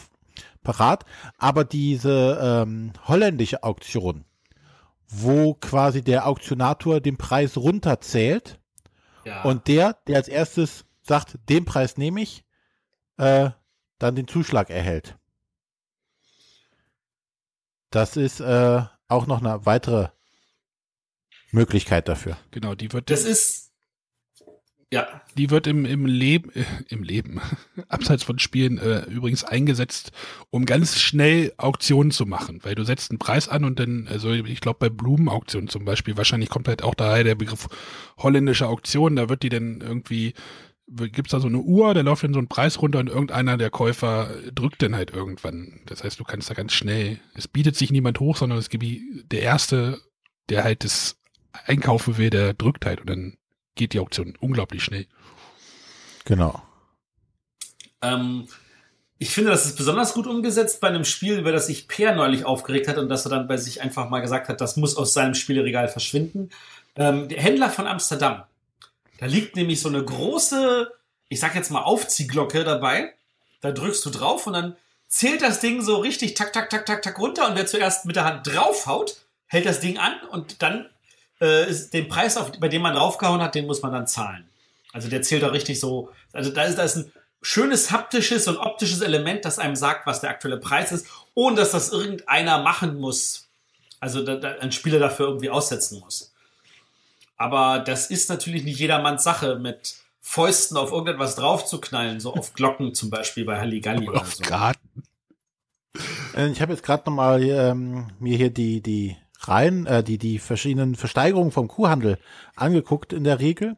parat, aber diese ähm, holländische Auktion, wo quasi der Auktionator den Preis runterzählt ja. und der, der als erstes sagt, den Preis nehme ich, äh, dann den Zuschlag erhält. Das ist äh, auch noch eine weitere Möglichkeit dafür. Genau, die wird. Das ist ja. Die wird im, im Leben, äh, im Leben, abseits von Spielen äh, übrigens eingesetzt, um ganz schnell Auktionen zu machen, weil du setzt einen Preis an und dann, also ich glaube bei Blumenauktionen zum Beispiel, wahrscheinlich kommt halt auch daher der Begriff holländische Auktion, da wird die dann irgendwie, gibt's da so eine Uhr, da läuft dann so ein Preis runter und irgendeiner der Käufer drückt dann halt irgendwann. Das heißt, du kannst da ganz schnell, es bietet sich niemand hoch, sondern es gibt der Erste, der halt das einkaufen will, der drückt halt und dann geht die Auktion unglaublich schnell. Genau. Ähm, ich finde, das ist besonders gut umgesetzt bei einem Spiel, über das sich Per neulich aufgeregt hat und dass er dann bei sich einfach mal gesagt hat, das muss aus seinem Spieleregal verschwinden. Ähm, der Händler von Amsterdam. Da liegt nämlich so eine große, ich sag jetzt mal Aufziehglocke dabei. Da drückst du drauf und dann zählt das Ding so richtig tak, tak, tak, tak, tak runter und wer zuerst mit der Hand draufhaut, hält das Ding an und dann äh, ist den Preis, auf, bei dem man draufgehauen hat, den muss man dann zahlen. Also der zählt auch richtig so. Also da ist, da ist ein schönes haptisches und optisches Element, das einem sagt, was der aktuelle Preis ist, ohne dass das irgendeiner machen muss. Also da, da ein Spieler dafür irgendwie aussetzen muss. Aber das ist natürlich nicht jedermanns Sache, mit Fäusten auf irgendetwas draufzuknallen, so auf Glocken zum Beispiel bei Halligalli oder, oder auf so. Garten. Äh, Ich habe jetzt gerade noch mal ähm, mir hier die die Reihen, äh, die die verschiedenen Versteigerungen vom Kuhhandel angeguckt in der Regel.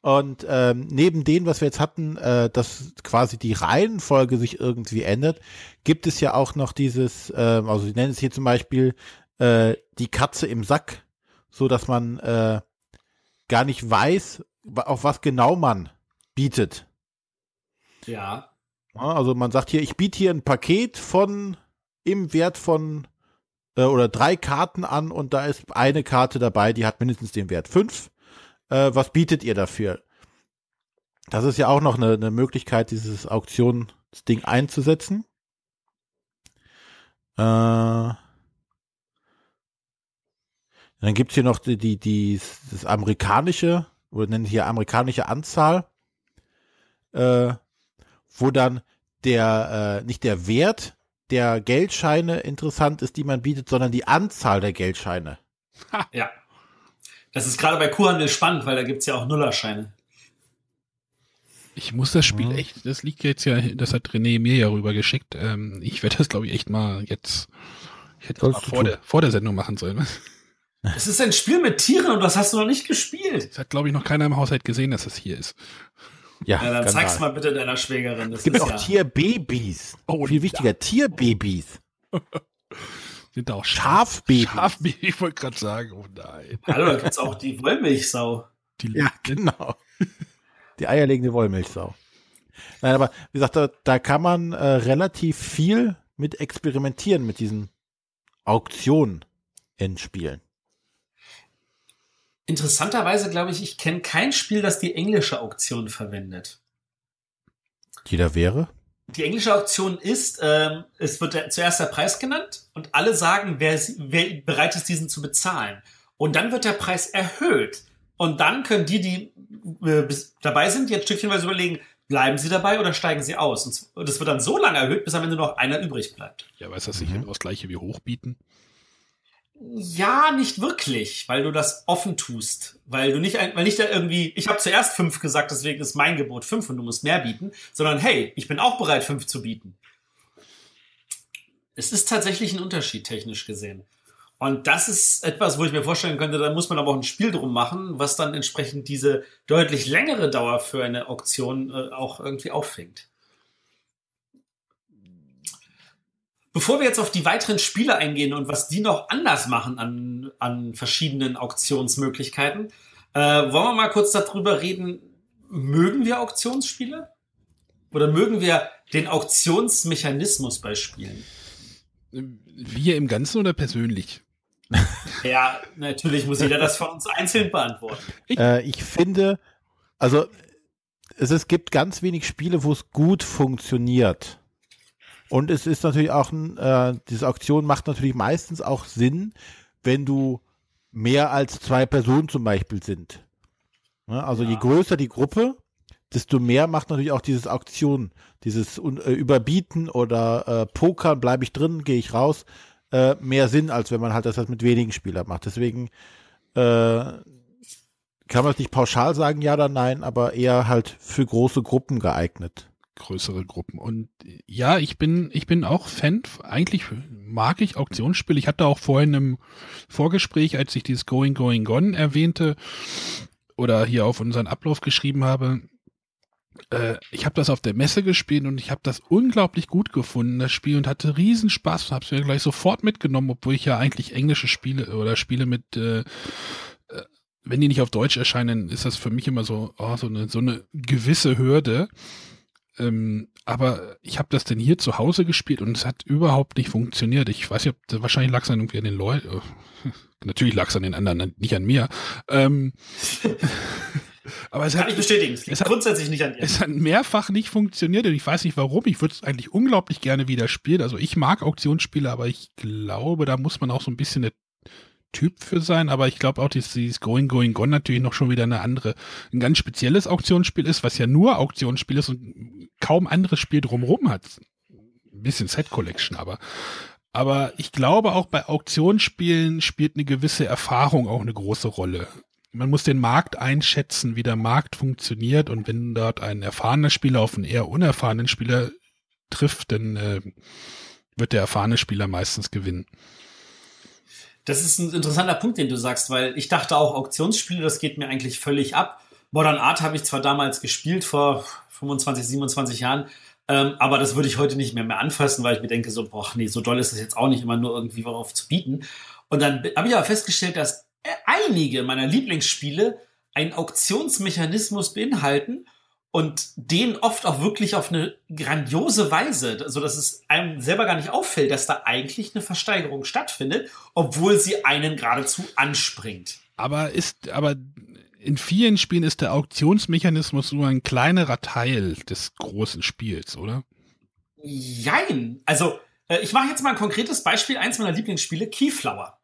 Und ähm, neben dem, was wir jetzt hatten, äh, dass quasi die Reihenfolge sich irgendwie ändert, gibt es ja auch noch dieses, äh, also sie nennen es hier zum Beispiel äh, die Katze im Sack, so dass man äh, gar nicht weiß, auf was genau man bietet. Ja, also man sagt hier, ich biete hier ein Paket von im Wert von äh, oder drei Karten an und da ist eine Karte dabei, die hat mindestens den Wert fünf. Äh, was bietet ihr dafür? Das ist ja auch noch eine, eine Möglichkeit, dieses Auktionsding einzusetzen. Äh, dann gibt's hier noch die, die, die, das amerikanische, oder nennen hier amerikanische Anzahl, äh, wo dann der, äh, nicht der Wert der Geldscheine interessant ist, die man bietet, sondern die Anzahl der Geldscheine. Ja. Das ist gerade bei Kuhhandel spannend, weil da gibt's ja auch Nullerscheine. Ich muss das Spiel Mhm. echt, das liegt jetzt ja, das hat René mir ja rübergeschickt. Ähm, ich werde das, glaube ich, echt mal jetzt, ich hätte das vor der, vor der Sendung machen sollen. Es ist ein Spiel mit Tieren und das hast du noch nicht gespielt. Das hat, glaube ich, noch keiner im Haushalt gesehen, dass das hier ist. Ja, Ja, dann zeig's mal bitte deiner Schwägerin. Das Es gibt ist auch ja, Tierbabys. Oh, Viel wichtiger, Tierbabys. Sind da auch Schafbabys. Schafbabys, ich wollte gerade sagen, oh nein. Hallo, da gibt's auch die Wollmilchsau. Die Ja, genau. Die eierlegende Wollmilchsau. Nein, aber wie gesagt, da, da kann man äh, relativ viel mit experimentieren mit diesen Auktionen in Spielen. Interessanterweise glaube ich, ich kenne kein Spiel, das die englische Auktion verwendet. Jeder wäre. Die englische Auktion ist, ähm, es wird der, zuerst der Preis genannt und alle sagen, wer, wer bereit ist, diesen zu bezahlen. Und dann wird der Preis erhöht. Und dann können die, die äh, dabei sind, jetzt stückchenweise überlegen, bleiben sie dabei oder steigen sie aus? Und das wird dann so lange erhöht, bis am Ende noch einer übrig bleibt. Ja, weiß das sicher das gleiche wie hochbieten. Ja, nicht wirklich, weil du das offen tust. Weil du nicht, weil nicht da irgendwie, ich habe zuerst fünf gesagt, deswegen ist mein Gebot fünf und du musst mehr bieten, sondern hey, ich bin auch bereit, fünf zu bieten. Es ist tatsächlich ein Unterschied, technisch gesehen. Und das ist etwas, wo ich mir vorstellen könnte, da muss man aber auch ein Spiel drum machen, was dann entsprechend diese deutlich längere Dauer für eine Auktion äh, auch irgendwie auffängt. Bevor wir jetzt auf die weiteren Spiele eingehen und was die noch anders machen an, an verschiedenen Auktionsmöglichkeiten, äh, wollen wir mal kurz darüber reden, mögen wir Auktionsspiele? Oder mögen wir den Auktionsmechanismus bei Spielen? Wir im Ganzen oder persönlich? Ja, natürlich muss jeder das von uns einzeln beantworten. Äh, ich finde, also es, es gibt ganz wenig Spiele, wo es gut funktioniert. Und es ist natürlich auch, ein, äh, diese Auktion macht natürlich meistens auch Sinn, wenn du mehr als zwei Personen zum Beispiel sind. Ne? Also je Ja. größer die Gruppe, desto mehr macht natürlich auch dieses Auktion, dieses äh, Überbieten oder äh, Pokern, bleibe ich drin, gehe ich raus, äh, mehr Sinn, als wenn man halt das halt mit wenigen Spielern macht. Deswegen äh, kann man es nicht pauschal sagen, ja oder nein, aber eher halt für große Gruppen geeignet. Größere Gruppen. Und ja, ich bin, ich bin auch Fan. Eigentlich mag ich Auktionsspiele. Ich hatte auch vorhin im Vorgespräch, als ich dieses Going, Going, Gone erwähnte oder hier auf unseren Ablauf geschrieben habe, äh, ich habe das auf der Messe gespielt und ich habe das unglaublich gut gefunden, das Spiel, und hatte riesen Spaß und habe es mir gleich sofort mitgenommen, obwohl ich ja eigentlich englische Spiele oder Spiele mit äh, äh, wenn die nicht auf Deutsch erscheinen, ist das für mich immer so, oh, so, eine, so eine gewisse Hürde. Ähm, aber ich habe das denn hier zu Hause gespielt und es hat überhaupt nicht funktioniert. Ich weiß nicht, ob wahrscheinlich lag es dann irgendwie an den Leuten. Natürlich lag es an den anderen, nicht an mir. Ähm, Aber es Kann hat, ich bestätigen. Es liegt es hat- grundsätzlich nicht an dir. es hat mehrfach nicht funktioniert und ich weiß nicht warum. Ich würde es eigentlich unglaublich gerne wieder spielen. Also ich mag Auktionsspiele, aber ich glaube, da muss man auch so ein bisschen der Typ für sein. Aber ich glaube auch, dass dieses Going, Going, Gone natürlich noch schon wieder eine andere, ein ganz spezielles Auktionsspiel ist, was ja nur Auktionsspiel ist und kaum anderes Spiel drumherum hat. Ein bisschen Set Collection, aber aber ich glaube auch bei Auktionsspielen spielt eine gewisse Erfahrung auch eine große Rolle. Man muss den Markt einschätzen, wie der Markt funktioniert und wenn dort ein erfahrener Spieler auf einen eher unerfahrenen Spieler trifft, dann äh, wird der erfahrene Spieler meistens gewinnen. Das ist ein interessanter Punkt, den du sagst, weil ich dachte auch, Auktionsspiele, das geht mir eigentlich völlig ab. Modern Art habe ich zwar damals gespielt, vor 25, 27 Jahren, ähm, aber das würde ich heute nicht mehr, mehr anfassen, weil ich mir denke, so, boah, nee, so doll ist das jetzt auch nicht, immer nur irgendwie worauf zu bieten. Und dann habe ich aber festgestellt, dass äh, einige meiner Lieblingsspiele einen Auktionsmechanismus beinhalten und den oft auch wirklich auf eine grandiose Weise, so dass es einem selber gar nicht auffällt, dass da eigentlich eine Versteigerung stattfindet, obwohl sie einen geradezu anspringt. Aber ist, aber in vielen Spielen ist der Auktionsmechanismus nur ein kleinerer Teil des großen Spiels, oder? Jein. Also, äh, ich mache jetzt mal ein konkretes Beispiel, eins meiner Lieblingsspiele, Keyflower.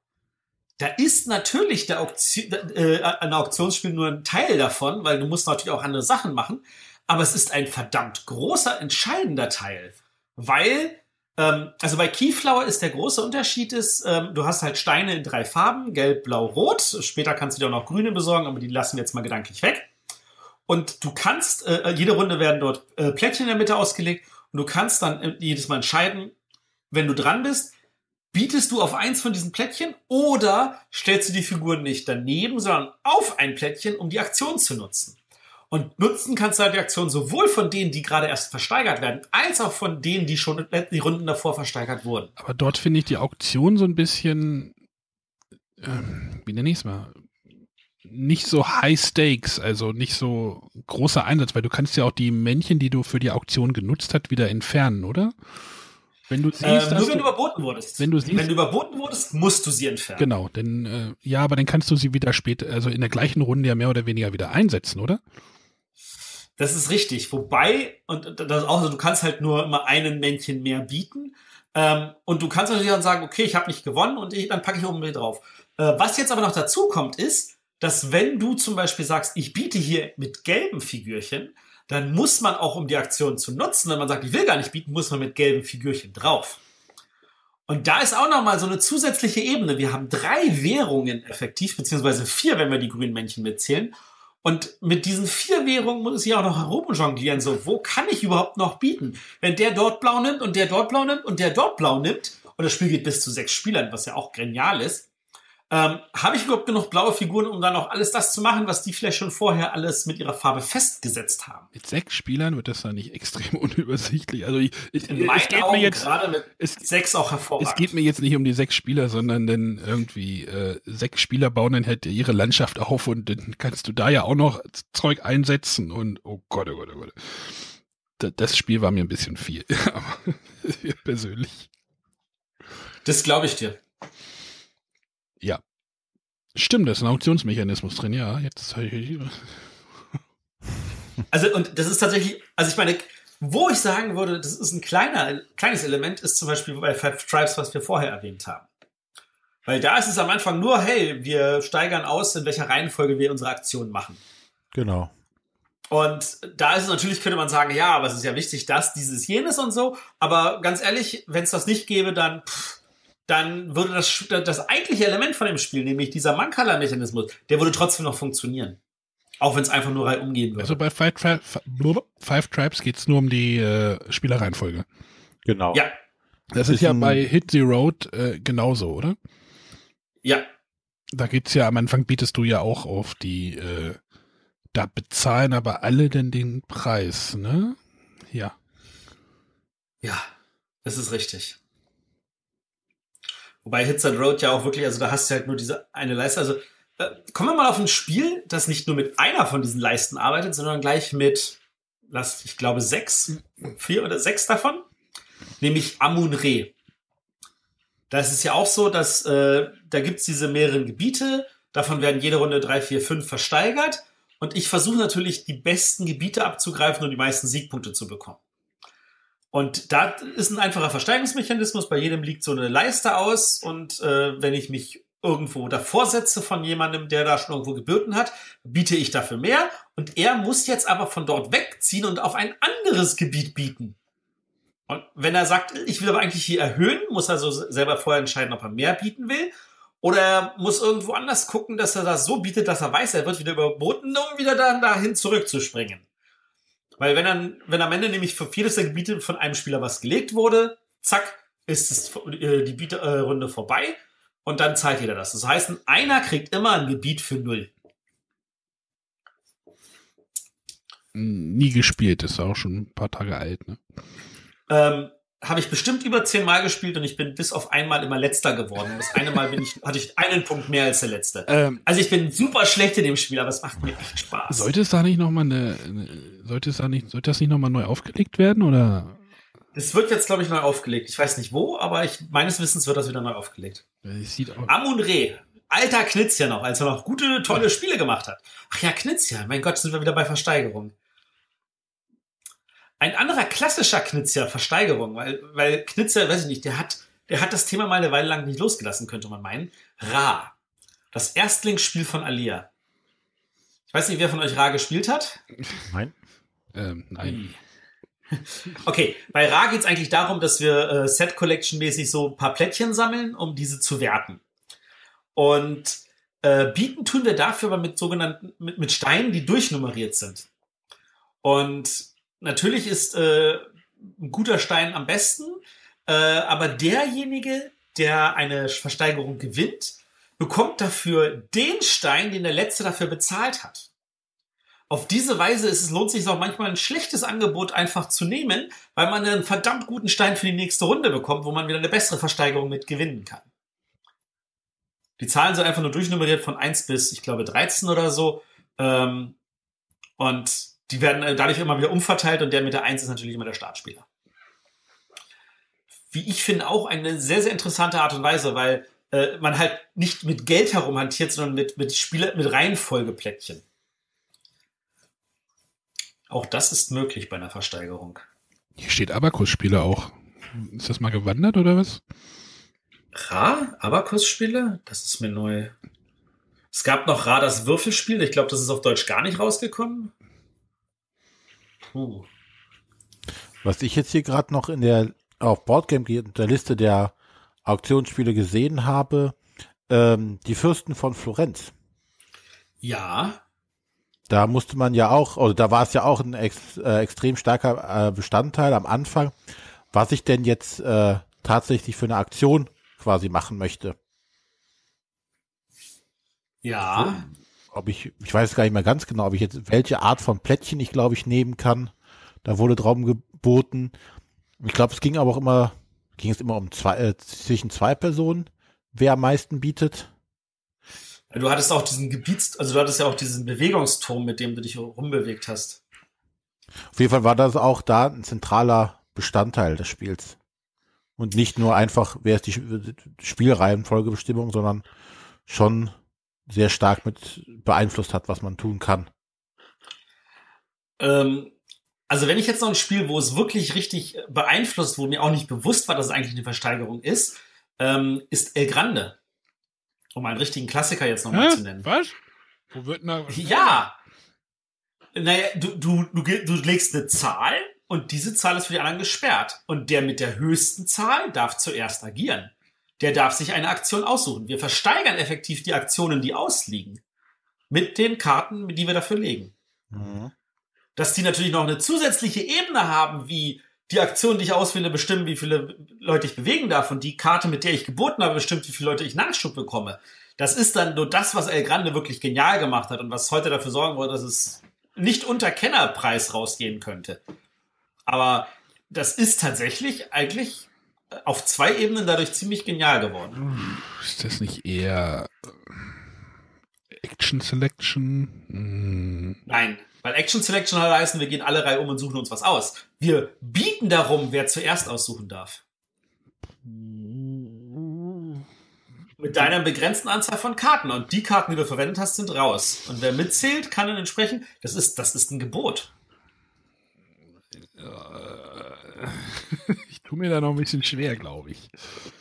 Da ist natürlich der Auktion, äh, ein Auktionsspiel nur ein Teil davon, weil du musst natürlich auch andere Sachen machen. Aber es ist ein verdammt großer, entscheidender Teil. Weil, ähm, also bei Keyflower ist der große Unterschied ist, ähm, du hast halt Steine in drei Farben, gelb, blau, rot. Später kannst du dir auch noch grüne besorgen, aber die lassen wir jetzt mal gedanklich weg. Und du kannst, äh, jede Runde werden dort äh, Plättchen in der Mitte ausgelegt und du kannst dann äh, jedes Mal entscheiden, wenn du dran bist, bietest du auf eins von diesen Plättchen oder stellst du die Figuren nicht daneben, sondern auf ein Plättchen, um die Aktion zu nutzen. Und nutzen kannst du halt die Aktion sowohl von denen, die gerade erst versteigert werden, als auch von denen, die schon die Runden davor versteigert wurden. Aber dort finde ich die Auktion so ein bisschen, ähm, wie nenne ich es mal, nicht so High Stakes, also nicht so großer Einsatz, weil du kannst ja auch die Männchen, die du für die Auktion genutzt hast, wieder entfernen, oder? Wenn du siehst, Ähm, nur wenn du, überboten wurdest. wenn du siehst- wenn du überboten wurdest, musst du sie entfernen. genau, denn äh, ja, aber dann kannst du sie wieder später, also in der gleichen Runde ja mehr oder weniger wieder einsetzen, oder? Das ist richtig. Wobei, und das ist auch so, du kannst halt nur immer einen Männchen mehr bieten. Ähm, und du kannst natürlich dann sagen, okay, ich habe nicht gewonnen und ich, dann packe ich oben drauf. Äh, was jetzt aber noch dazu kommt, ist, dass wenn du zum Beispiel sagst, ich biete hier mit gelben Figürchen, dann muss man auch, um die Aktion zu nutzen, wenn man sagt, ich will gar nicht bieten, muss man mit gelben Figürchen drauf. Und da ist auch nochmal so eine zusätzliche Ebene. Wir haben drei Währungen effektiv, beziehungsweise vier, wenn wir die grünen Männchen mitzählen. Und mit diesen vier Währungen muss ich auch noch herumjonglieren. So, wo kann ich überhaupt noch bieten? Wenn der dort blau nimmt und der dort blau nimmt und der dort blau nimmt, und das Spiel geht bis zu sechs Spielern, was ja auch genial ist, ähm, habe ich überhaupt genug blaue Figuren, um dann auch alles das zu machen, was die vielleicht schon vorher alles mit ihrer Farbe festgesetzt haben? Mit sechs Spielern wird das dann nicht extrem unübersichtlich. Also ich, ich, In es geht Augen mir jetzt, gerade mit es, sechs auch hervorragend. Es geht mir jetzt nicht um die sechs Spieler, sondern denn irgendwie äh, sechs Spieler bauen dann halt ihre Landschaft auf und dann kannst du da ja auch noch Zeug einsetzen und oh Gott, oh Gott, oh Gott. Da- Das Spiel war mir ein bisschen viel, aber persönlich. das glaube ich dir. Ja. Stimmt, da ist ein Auktionsmechanismus drin, ja. Jetzt ich, Also, und das ist tatsächlich, also ich meine, wo ich sagen würde, das ist ein kleiner, kleines Element, ist zum Beispiel bei Five Tribes, was wir vorher erwähnt haben. Weil da ist es am Anfang nur, hey, wir steigern aus, in welcher Reihenfolge wir unsere Aktionen machen. Genau. Und da ist es natürlich, könnte man sagen, ja, aber es ist ja wichtig, dass dieses, jenes und so. Aber ganz ehrlich, wenn es das nicht gäbe, dann, pff, dann würde das, das eigentliche Element von dem Spiel, nämlich dieser Mankala-Mechanismus, der würde trotzdem noch funktionieren. Auch wenn es einfach nur rein umgehen würde. also bei Five, Tri Five, Five Tribes geht's nur um die äh, Spielerreihenfolge. Genau. ja, Das ist, Ist ja bei Hit the Road äh, genauso, oder? ja, Da geht's ja am Anfang bietest du ja auch auf die, äh, da bezahlen aber alle denn den Preis, ne? Ja. Ja, das ist richtig. Wobei Hits and Road ja auch wirklich, also da hast du halt nur diese eine Leiste. Also äh, kommen wir mal auf ein Spiel, das nicht nur mit einer von diesen Leisten arbeitet, sondern gleich mit, lass, ich glaube, sechs, vier oder sechs davon, nämlich Amun-Re. Da ist es ja auch so, dass äh, da gibt's diese mehreren Gebiete, davon werden jede Runde drei, vier, fünf versteigert. Und ich versuche natürlich, die besten Gebiete abzugreifen und die meisten Siegpunkte zu bekommen. Und da ist ein einfacher Versteigerungsmechanismus. Bei jedem liegt so eine Leiste aus. Und äh, wenn ich mich irgendwo davor setze von jemandem, der da schon irgendwo gebürten hat, biete ich dafür mehr. Und er muss jetzt aber von dort wegziehen und auf ein anderes Gebiet bieten. Und wenn er sagt, ich will aber eigentlich hier erhöhen, muss er so selber vorher entscheiden, ob er mehr bieten will. Oder er muss irgendwo anders gucken, dass er das so bietet, dass er weiß, er wird wieder überboten, um wieder dann dahin zurückzuspringen. Weil wenn dann, wenn am Ende nämlich für vieles der Gebiete von einem Spieler was gelegt wurde, zack, ist es, äh, die Bieterrunde vorbei und dann zahlt jeder das. Das heißt, einer kriegt immer ein Gebiet für null. Nie gespielt, ist auch schon ein paar Tage alt, ne? Ähm, habe ich bestimmt über zehn Mal gespielt und ich bin bis auf einmal immer letzter geworden. Das eine Mal bin ich, hatte ich einen Punkt mehr als der letzte. Ähm, also ich bin super schlecht in dem Spiel, aber es macht mir echt Spaß. Sollte es da nicht nochmal eine, sollte es da nicht, sollte das nicht nochmal neu aufgelegt werden oder? Es wird jetzt, glaube ich, neu aufgelegt. Ich weiß nicht wo, aber ich, meines Wissens wird das wieder neu aufgelegt. Amun Re. Alter Knitz ja noch, als er noch gute, tolle Spiele gemacht hat. Ach ja, Knitz ja. Mein Gott, sind wir wieder bei Versteigerung. Ein anderer klassischer Knizia Versteigerung, weil, weil Knizia, weiß ich nicht, der hat, der hat das Thema mal eine Weile lang nicht losgelassen, könnte man meinen. Ra. Das Erstlingsspiel von Alia. Ich weiß nicht, wer von euch Ra gespielt hat. Nein. Ähm, nein. Okay, bei Ra geht es eigentlich darum, dass wir äh, Set Collection mäßig so ein paar Plättchen sammeln, um diese zu werten. Und äh, bieten tun wir dafür aber mit sogenannten mit, mit Steinen, die durchnummeriert sind. Und natürlich ist äh, ein guter Stein am besten, äh, aber derjenige, der eine Versteigerung gewinnt, bekommt dafür den Stein, den der letzte dafür bezahlt hat. Auf diese Weise ist es, lohnt sich auch manchmal ein schlechtes Angebot einfach zu nehmen, weil man einen verdammt guten Stein für die nächste Runde bekommt, wo man wieder eine bessere Versteigerung mit gewinnen kann. Die Zahlen sind einfach nur durchnummeriert von 1 bis, ich glaube, 13 oder so. Ähm, und die werden äh, dadurch immer wieder umverteilt und der mit der 1 ist natürlich immer der Startspieler. Wie ich finde, auch eine sehr, sehr interessante Art und Weise, weil äh, man halt nicht mit Geld herumhantiert, sondern mit, mit Spieler, mit Reihenfolgeplättchen. Auch das ist möglich bei einer Versteigerung. Hier steht Abakus-Spieler auch. Ist das mal gewandert oder was? Ra? Abakus-Spieler? Das ist mir neu. Es gab noch Ra das Würfelspiel. Ich glaube, das ist auf Deutsch gar nicht rausgekommen. Puh. Was ich jetzt hier gerade noch in der auf Boardgame der Liste der Auktionsspiele gesehen habe, ähm, die Fürsten von Florenz. Ja. Da musste man ja auch, oder da war es ja auch ein ex, äh, extrem starker äh, Bestandteil am Anfang, was ich denn jetzt äh, tatsächlich für eine Aktion quasi machen möchte. Ja ob ich, ich weiß gar nicht mehr ganz genau, ob ich jetzt, welche Art von Plättchen ich glaube ich nehmen kann. Da wurde Traum geboten. Ich glaube, es ging aber auch immer, ging es immer um zwei, äh, zwischen zwei Personen, wer am meisten bietet. Du hattest auch diesen Gebiets, also du hattest ja auch diesen Bewegungsturm, mit dem du dich rumbewegt hast. Auf jeden Fall war das auch da ein zentraler Bestandteil des Spiels. Und nicht nur einfach, wer ist die Spielreihenfolgebestimmung, sondern schon sehr stark mit beeinflusst hat, was man tun kann. Ähm, also wenn ich jetzt noch ein Spiel, wo es wirklich richtig beeinflusst, wo mir auch nicht bewusst war, dass es eigentlich eine Versteigerung ist, ähm, ist El Grande. Um einen richtigen Klassiker jetzt nochmal zu nennen. Was? Wo wird denn Ja! Naja, du, du, du, du legst eine Zahl und diese Zahl ist für die anderen gesperrt. Und der mit der höchsten Zahl darf zuerst agieren der darf sich eine Aktion aussuchen. Wir versteigern effektiv die Aktionen, die ausliegen. Mit den Karten, die wir dafür legen. Mhm. Dass die natürlich noch eine zusätzliche Ebene haben, wie die Aktion, die ich auswähle, bestimmen, wie viele Leute ich bewegen darf und die Karte, mit der ich geboten habe, bestimmt, wie viele Leute ich Nachschub bekomme. Das ist dann nur das, was El Grande wirklich genial gemacht hat und was heute dafür sorgen wird, dass es nicht unter Kennerpreis rausgehen könnte. Aber das ist tatsächlich eigentlich auf zwei Ebenen dadurch ziemlich genial geworden. Ist das nicht eher äh, Action Selection? Hm. Nein, weil Action Selection heißen, wir gehen alle Reihe um und suchen uns was aus. Wir bieten darum, wer zuerst aussuchen darf. Mit deiner begrenzten Anzahl von Karten. Und die Karten, die du verwendet hast, sind raus. Und wer mitzählt, kann dann entsprechend, das ist, das ist ein Gebot. Tue mir da noch ein bisschen schwer, glaube ich.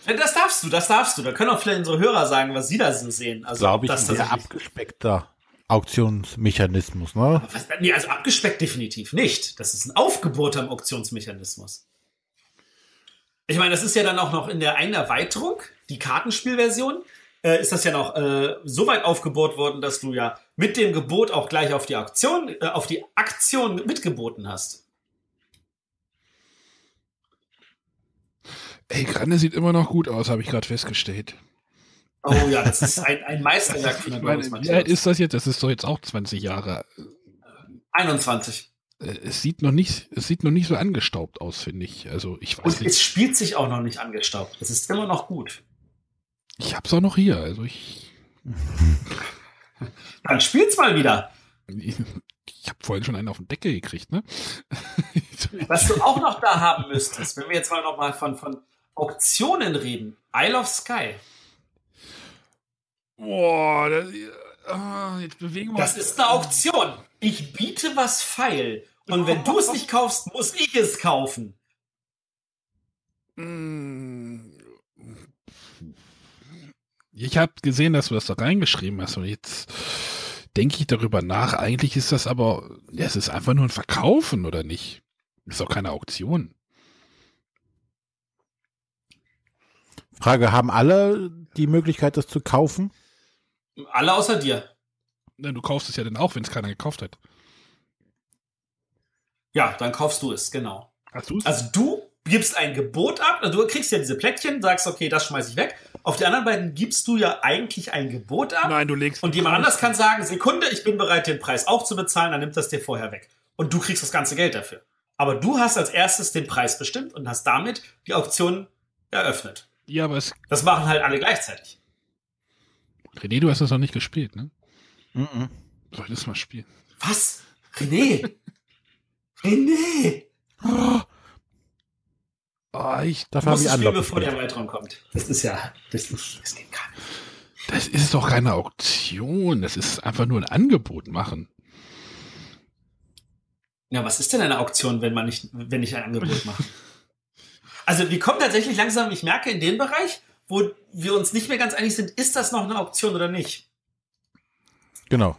Das darfst du, das darfst du. Da können auch vielleicht unsere Hörer sagen, was sie da so sehen. Also, Glaube ich, das ein sehr abgespeckter Auktionsmechanismus, ne? Was, nee, also abgespeckt definitiv nicht. Das ist ein aufgebohrter Auktionsmechanismus. Ich meine, das ist ja dann auch noch in der einen Erweiterung, die Kartenspielversion, äh, ist das ja noch äh, so weit aufgebohrt worden, dass du ja mit dem Gebot auch gleich auf die Auktion, äh, auf die Aktion mitgeboten hast. Ey, Granne sieht immer noch gut aus, habe ich gerade festgestellt. Oh ja, das ist ein, ein Meisterwerk von der meine, wie alt ist das jetzt? Das ist doch jetzt auch 20 Jahre. 21. Äh, Es sieht noch nicht, es sieht noch nicht so angestaubt aus, finde ich. Also ich weiß Und nicht. es spielt sich auch noch nicht angestaubt. Es ist immer noch gut. Ich hab's auch noch hier. Also ich, Dann spielt's mal wieder. ich, ich habe vorhin schon einen auf den Deckel gekriegt, ne? Was du auch noch da haben müsstest, wenn wir jetzt mal noch mal von, von Auktionen reden. Isle of Sky. Boah, das, ah, jetzt bewegen wir Das ist eine Auktion. Ich biete was feil. Und wenn du es nicht kaufst, muss ich es kaufen. Mm. Ich habe gesehen, dass du das da reingeschrieben hast und jetzt denke ich darüber nach. Eigentlich ist das aber, ja, es ist einfach nur ein Verkaufen, oder nicht? Ist auch keine Auktion. Frage, haben alle die Möglichkeit, das zu kaufen? Alle außer dir. Na, Du kaufst es ja dann auch, wenn es keiner gekauft hat. Ja, dann kaufst du es, genau. Hast du es? Also du gibst ein Gebot ab, du kriegst ja diese Plättchen, sagst, okay, das schmeiß ich weg. Auf die anderen beiden gibst du ja eigentlich ein Gebot ab. Nein, du legst. Und jemand anders kann sagen, Sekunde, ich bin bereit, den Preis auch zu bezahlen, dann nimmt das dir vorher weg. Und du kriegst das ganze Geld dafür. Aber du hast als erstes den Preis bestimmt und hast damit die Auktion eröffnet. Ja, aber es. Das machen halt alle gleichzeitig. René, du hast das noch nicht gespielt, ne? Mhm. Soll ich das mal spielen? Was? René? René? Oh, ich, ich ich spielen, anlocken. bevor die Erweiterung kommt. Das ist ja, das, ist, das geht gar nicht. das ist doch keine Auktion. Das ist einfach nur ein Angebot machen. Ja, was ist denn eine Auktion, wenn man nicht, wenn ich ein Angebot mache? Also wir kommen tatsächlich langsam, ich merke, in den Bereich, wo wir uns nicht mehr ganz einig sind, ist das noch eine Auktion oder nicht? Genau.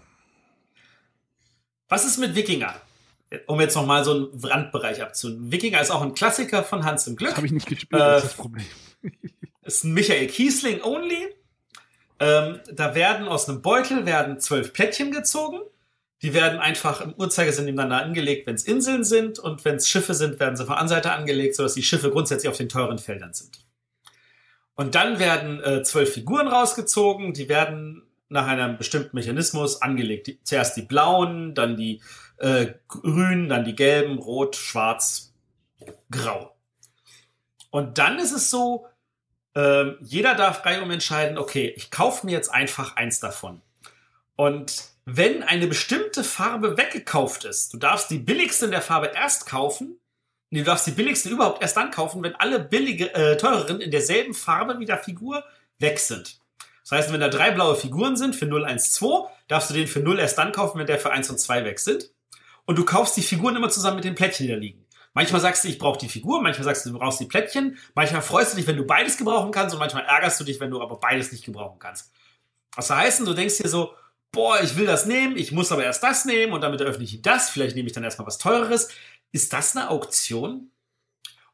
Was ist mit Wikinger? Um jetzt noch mal so einen Randbereich abzunehmen. Wikinger ist auch ein Klassiker von Hans im Glück. Das habe ich nicht gespielt, Äh, das ist das Problem. ist ein Michael Kiesling only. Ähm, da werden aus einem Beutel werden zwölf Plättchen gezogen. Die werden einfach im Uhrzeigersinn nebeneinander angelegt, wenn es Inseln sind. Und wenn es Schiffe sind, werden sie von der Seite angelegt, sodass die Schiffe grundsätzlich auf den teuren Feldern sind. Und dann werden äh, zwölf Figuren rausgezogen. Die werden nach einem bestimmten Mechanismus angelegt. Die, zuerst die blauen, dann die äh, grünen, dann die gelben, rot, schwarz, grau. Und dann ist es so, ähm, jeder darf frei um entscheiden, okay, ich kaufe mir jetzt einfach eins davon. Und wenn eine bestimmte Farbe weggekauft ist, du darfst die billigste in der Farbe erst kaufen, nee, du darfst die billigste überhaupt erst dann kaufen, wenn alle billige, äh, teureren in derselben Farbe wie der Figur weg sind. Das heißt, wenn da drei blaue Figuren sind für 0, 1, 2, darfst du den für 0 erst dann kaufen, wenn der für 1 und 2 weg sind. Und du kaufst die Figuren immer zusammen mit den Plättchen, die da liegen. Manchmal sagst du, ich brauche die Figur, manchmal sagst du, du brauchst die Plättchen, manchmal freust du dich, wenn du beides gebrauchen kannst und manchmal ärgerst du dich, wenn du aber beides nicht gebrauchen kannst. Was heißt, du denkst dir so, boah, ich will das nehmen, ich muss aber erst das nehmen und damit eröffne ich das, vielleicht nehme ich dann erstmal was teureres. Ist das eine Auktion?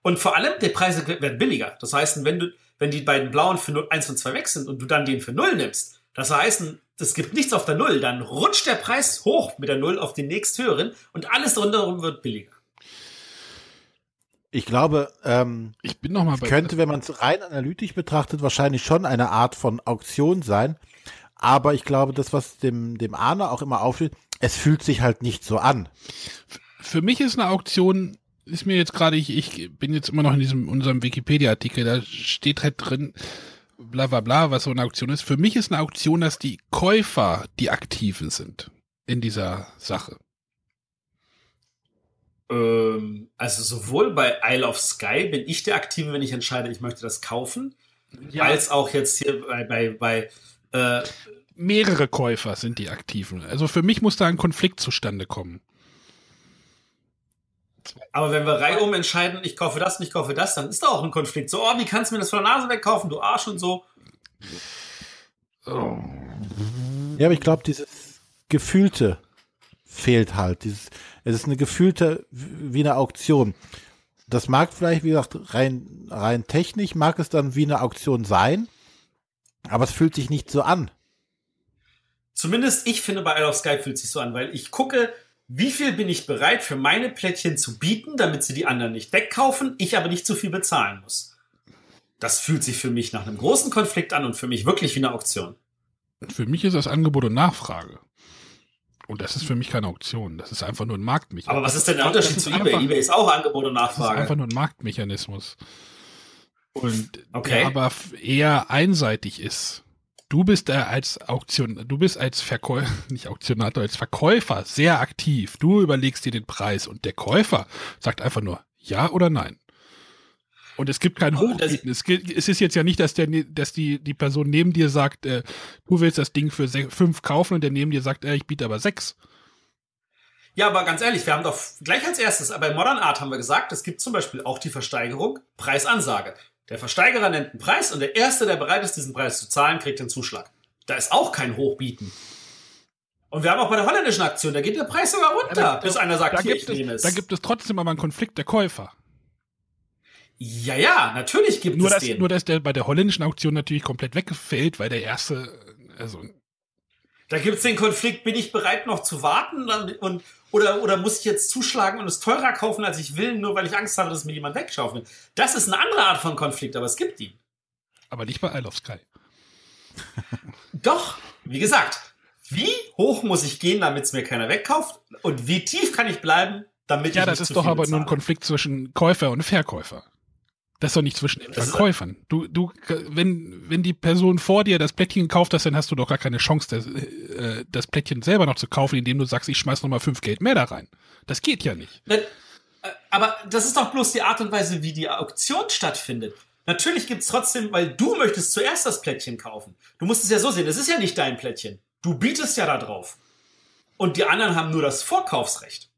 Und vor allem, die Preise werden billiger. Das heißt, wenn du, wenn die beiden blauen für 0, 1 und 2 weg sind und du dann den für 0 nimmst, das heißt, es gibt nichts auf der Null, dann rutscht der Preis hoch mit der Null auf den nächsthöheren und alles drunter wird billiger. Ich glaube, ähm, Ich bin noch mal könnte, wenn man es rein analytisch betrachtet, wahrscheinlich schon eine Art von Auktion sein. Aber ich glaube, das, was dem, dem Arne auch immer aufsteht, es fühlt sich halt nicht so an. Für mich ist eine Auktion, ist mir jetzt gerade, ich, ich bin jetzt immer noch in diesem unserem Wikipedia-Artikel, da steht halt drin, bla bla bla, was so eine Auktion ist. Für mich ist eine Auktion, dass die Käufer die Aktiven sind in dieser Sache. Ähm, also sowohl bei Isle of Sky bin ich der Aktive, wenn ich entscheide, ich möchte das kaufen, ja. als auch jetzt hier bei, bei, bei äh, mehrere Käufer sind die aktiven. Also für mich muss da ein Konflikt zustande kommen. Aber wenn wir reihum entscheiden, ich kaufe das, nicht kaufe das, dann ist da auch ein Konflikt. So, oh, wie kannst du mir das von der Nase wegkaufen, du Arsch und so. Oh. Ja, aber ich glaube, dieses Gefühlte fehlt halt. Dieses, es ist eine gefühlte, wie eine Auktion. Das mag vielleicht, wie gesagt, rein, rein technisch mag es dann wie eine Auktion sein, aber es fühlt sich nicht so an. Zumindest ich finde, bei Isle of Sky fühlt sich so an, weil ich gucke, wie viel bin ich bereit für meine Plättchen zu bieten, damit sie die anderen nicht wegkaufen, ich aber nicht zu viel bezahlen muss. Das fühlt sich für mich nach einem großen Konflikt an und für mich wirklich wie eine Auktion. Für mich ist das Angebot und Nachfrage. Und das ist für mich keine Auktion. Das ist einfach nur ein Marktmechanismus. Aber was ist denn der Unterschied zu eBay? eBay ist auch Angebot und Nachfrage. Das ist einfach nur ein Marktmechanismus. Und okay. der aber eher einseitig ist. Du bist da als Auktion, du bist als Verkäufer, nicht Auktionator, als Verkäufer sehr aktiv. Du überlegst dir den Preis und der Käufer sagt einfach nur ja oder nein. Und es gibt kein Hochbieten. Es, es, ist jetzt ja nicht, dass, der, dass die, die Person neben dir sagt, äh, du willst das Ding für fünf kaufen und der neben dir sagt, äh, ich biete aber sechs. Ja, aber ganz ehrlich, wir haben doch gleich als erstes, bei Modern Art haben wir gesagt, es gibt zum Beispiel auch die Versteigerung, Preisansage. Der Versteigerer nennt einen Preis und der Erste, der bereit ist, diesen Preis zu zahlen, kriegt den Zuschlag. Da ist auch kein Hochbieten. Und wir haben auch bei der holländischen Aktion, da geht der Preis sogar runter, ja, bis einer sagt, hier, ich nehme es. Da gibt es trotzdem aber einen Konflikt der Käufer. Ja, ja, natürlich gibt nur es dass, den. Nur, dass der bei der holländischen Auktion natürlich komplett weggefällt, weil der erste, also. Da gibt es den Konflikt, bin ich bereit noch zu warten und, oder, oder muss ich jetzt zuschlagen und es teurer kaufen, als ich will, nur weil ich Angst habe, dass mir jemand wegschaufelt. Das ist eine andere Art von Konflikt, aber es gibt ihn. Aber nicht bei Isle of Sky. Doch, wie gesagt, wie hoch muss ich gehen, damit es mir keiner wegkauft? Und wie tief kann ich bleiben, damit ja, ich Ja, das ist doch aber bezahle? nur ein Konflikt zwischen Käufer und Verkäufer. Das ist doch nicht zwischen den Verkäufern. Du, du, wenn, wenn die Person vor dir das Plättchen gekauft hat, dann hast du doch gar keine Chance, das, äh, das Plättchen selber noch zu kaufen, indem du sagst, ich schmeiß noch mal fünf Geld mehr da rein. Das geht ja nicht. Äh, aber das ist doch bloß die Art und Weise, wie die Auktion stattfindet. Natürlich gibt's trotzdem, weil du möchtest zuerst das Plättchen kaufen. Du musst es ja so sehen, es ist ja nicht dein Plättchen. Du bietest ja da drauf. Und die anderen haben nur das Vorkaufsrecht.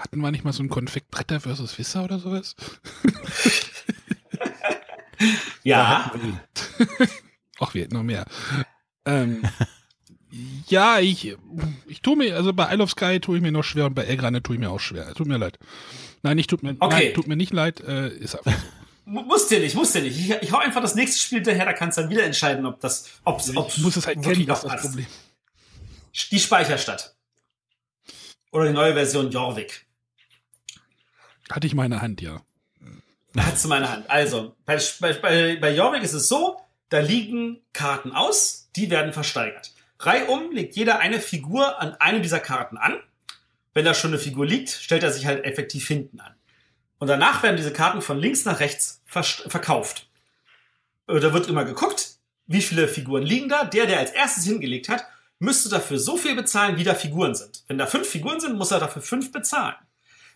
Hatten wir nicht mal so einen Konflikt Bretter versus Wisser oder sowas? ja. Ach, wir hätten noch mehr. Ähm, ja, ich, ich tue mir, also bei Isle of Sky tue ich mir noch schwer und bei Elgrane tue ich mir auch schwer. Tut mir leid. Nein, nicht tut mir, okay. nein, tut mir nicht leid, äh, ist einfach Muss dir nicht, muss dir nicht. Ich, ich hau einfach das nächste Spiel daher, da kannst du dann wieder entscheiden, ob das, ob ich muss es halt kennen, das ist das Problem. Die Speicherstadt. Oder die neue Version Jorvik. Hatte ich meine Hand, ja. Hattest du meine Hand. Also, bei, bei, bei Jorvik ist es so, da liegen Karten aus, die werden versteigert. Reihum legt jeder eine Figur an eine dieser Karten an. Wenn da schon eine Figur liegt, stellt er sich halt effektiv hinten an. Und danach werden diese Karten von links nach rechts verkauft. Äh, da wird immer geguckt, wie viele Figuren liegen da. Der, der als erstes hingelegt hat, müsste dafür so viel bezahlen, wie da Figuren sind. Wenn da fünf Figuren sind, muss er dafür fünf bezahlen.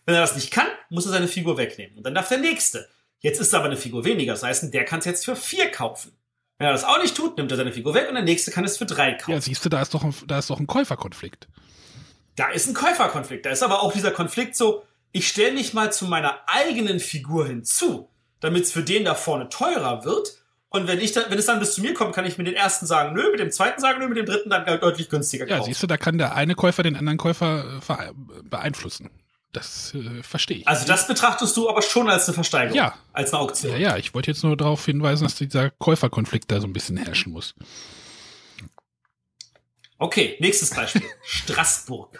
Wenn er das nicht kann, muss er seine Figur wegnehmen. Und dann darf der nächste. Jetzt ist aber eine Figur weniger. Das heißt, der kann es jetzt für vier kaufen. Wenn er das auch nicht tut, nimmt er seine Figur weg und der nächste kann es für drei kaufen. Ja, siehst du, da ist doch ein, da ist doch ein Käuferkonflikt. Da ist ein Käuferkonflikt. Da ist aber auch dieser Konflikt so, ich stelle mich mal zu meiner eigenen Figur hinzu, damit es für den da vorne teurer wird. Und wenn ich da, wenn es dann bis zu mir kommt, kann ich mit den ersten sagen, nö, mit dem zweiten sagen, nö, mit dem dritten dann deutlich günstiger kaufen. Ja, siehst du, da kann der eine Käufer den anderen Käufer äh, beeinflussen. Das äh, verstehe ich. Also das betrachtest du aber schon als eine Versteigerung. Ja. Als eine Auktion. Ja, ja. Ich wollte jetzt nur darauf hinweisen, dass dieser Käuferkonflikt da so ein bisschen herrschen muss. Okay, nächstes Beispiel. Straßburg.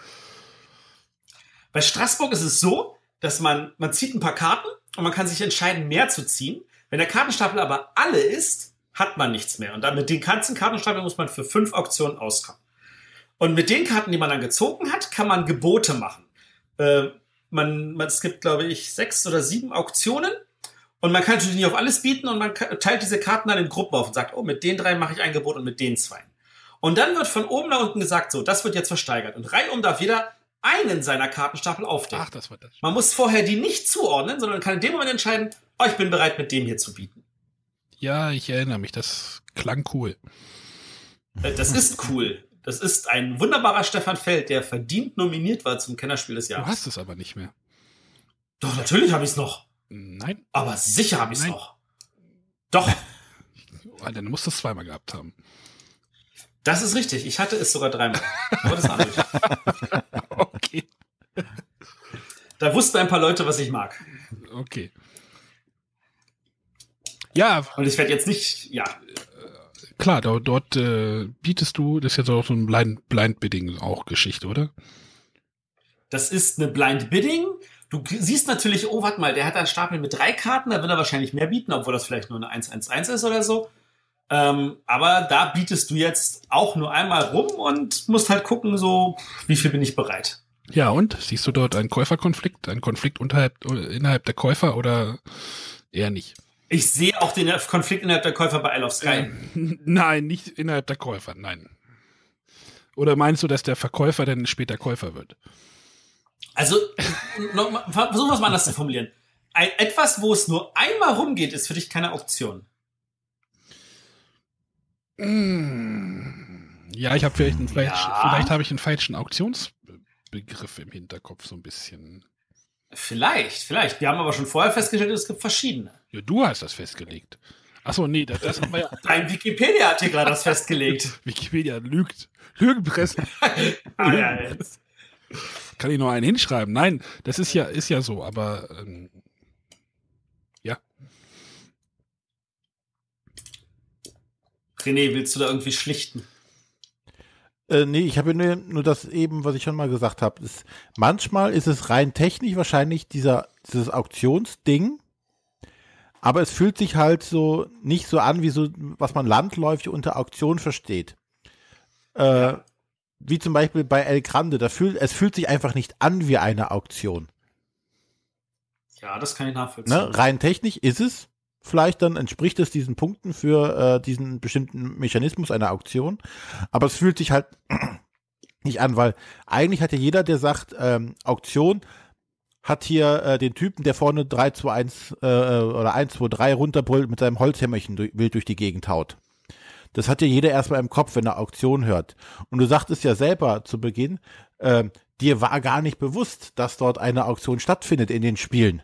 Bei Straßburg ist es so, dass man, man zieht ein paar Karten und man kann sich entscheiden, mehr zu ziehen. Wenn der Kartenstapel aber alle ist, hat man nichts mehr. Und dann mit den ganzen Kartenstapeln muss man für fünf Auktionen auskommen. Und mit den Karten, die man dann gezogen hat, kann man Gebote machen. Äh, man, man, es gibt, glaube ich, sechs oder sieben Auktionen. Und man kann natürlich nicht auf alles bieten und man teilt diese Karten dann in Gruppen auf und sagt, oh, mit den drei mache ich ein Gebot und mit den zwei. Und dann wird von oben nach unten gesagt, so, das wird jetzt versteigert. Und reihum darf jeder einen seiner Kartenstapel aufdecken. Ach, das war das. Man muss vorher die nicht zuordnen, sondern kann in dem Moment entscheiden, oh, ich bin bereit, mit dem hier zu bieten. Ja, ich erinnere mich, das klang cool. Äh, Das ist cool. Das ist ein wunderbarer Stefan Feld, der verdient nominiert war zum Kennerspiel des Du Jahres. hast es aber nicht mehr. Doch, natürlich habe ich es noch. Nein, Aber sicher habe ich es noch. Doch, Alter, dann musst du es zweimal gehabt haben. das ist richtig. Ich hatte es sogar dreimal. Aber das anders. Okay. Da wussten ein paar Leute, was ich mag. Okay. Ja, Und ich werde jetzt nicht, ja, klar, dort, dort äh, bietest du, das ist jetzt auch so ein Blind, Blind Bidding auch Geschichte, oder? das ist eine Blind Bidding. Du siehst natürlich, oh, warte mal, der hat einen Stapel mit drei Karten, da will er wahrscheinlich mehr bieten, obwohl das vielleicht nur eine 1-1-1 ist oder so. Ähm, aber da bietest du jetzt auch nur einmal rum und musst halt gucken, so, wie viel bin ich bereit. Ja, und siehst du dort einen Käuferkonflikt, einen Konflikt unterhalb, oder innerhalb der Käufer oder eher nicht? Ich sehe auch den Konflikt innerhalb der Käufer bei Isle of Sky. Ähm, nein, nicht innerhalb der Käufer, nein. Oder meinst du, dass der Verkäufer dann später Käufer wird? Also, mal- versuchen wir es mal anders zu formulieren. Ein, etwas, wo es nur einmal rumgeht, ist für dich keine Auktion. Mm, Ja, ich habe vielleicht, einen, vielleicht, Ja. vielleicht habe ich einen falschen Auktionsbegriff im Hinterkopf, so ein bisschen. Vielleicht, vielleicht. Wir haben aber schon vorher festgestellt, es gibt verschiedene. Ja, du hast das festgelegt. Achso, nee, das, das haben wir ja. Ein Wikipedia-Artikel hat das festgelegt. Wikipedia lügt. Lügenpresse. Ah, ja, jetzt. Kann ich noch einen hinschreiben? Nein, das ist ja, ist ja so, aber ähm, ja. René, willst du da irgendwie schlichten? Äh, nee, ich habe nur, nur das eben, was ich schon mal gesagt habe. Ist, manchmal ist es rein technisch wahrscheinlich dieser, dieses Auktionsding, aber es fühlt sich halt so nicht so an, wie so, was man landläufig unter Auktion versteht. Äh, Wie zum Beispiel bei El Grande, da fühlt, es fühlt sich einfach nicht an wie eine Auktion. Ja, das kann ich nachvollziehen. Ne? Rein technisch ist es. Vielleicht dann entspricht es diesen Punkten für äh, diesen bestimmten Mechanismus einer Auktion. Aber es fühlt sich halt nicht an, weil eigentlich hat ja jeder, der sagt, ähm, Auktion, hat hier äh, den Typen, der vorne 3, 2, 1 äh, oder 1, 2, 3 runterbrüllt mit seinem Holzhämmerchen durch, wild durch die Gegend haut. Das hat ja jeder erstmal im Kopf, wenn er Auktion hört. Und du sagtest ja selber zu Beginn, ähm, dir war gar nicht bewusst, dass dort eine Auktion stattfindet in den Spielen.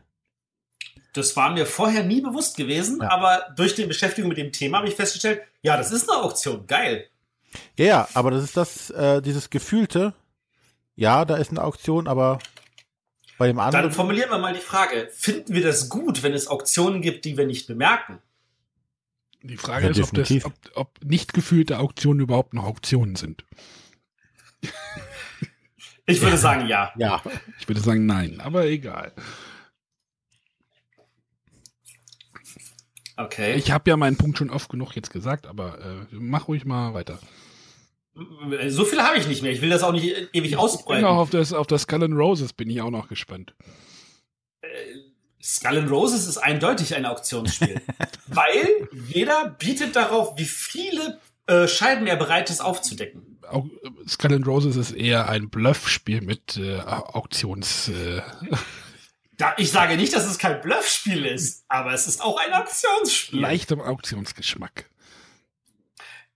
Das war mir vorher nie bewusst gewesen, Ja. aber durch die Beschäftigung mit dem Thema habe ich festgestellt, ja, das ist eine Auktion. Geil. Ja, ja, aber das ist das, äh, dieses gefühlte, ja, da ist eine Auktion, aber bei dem anderen. Dann formulieren wir mal die Frage, finden wir das gut, wenn es Auktionen gibt, die wir nicht bemerken? Die Frage Ja, ist, ob, das, ob, ob nicht gefühlte Auktionen überhaupt noch Auktionen sind. Ich würde sagen, ja. ja, Ich würde sagen, nein, aber egal. Okay. Ich habe ja meinen Punkt schon oft genug jetzt gesagt, aber äh, mach ruhig mal weiter. so viel habe ich nicht mehr. Ich will das auch nicht ewig Ich bin ausbreiten. auch auf das, auf das Skull and Roses bin ich auch noch gespannt. Skull and Roses ist eindeutig ein Auktionsspiel. weil jeder bietet darauf, wie viele äh, Scheiben er bereit ist aufzudecken. Au Skull and Roses ist eher ein Bluffspiel mit äh, Auktions. Ich sage nicht, dass es kein Bluffspiel ist, aber es ist auch ein Auktionsspiel. leichtem Auktionsgeschmack.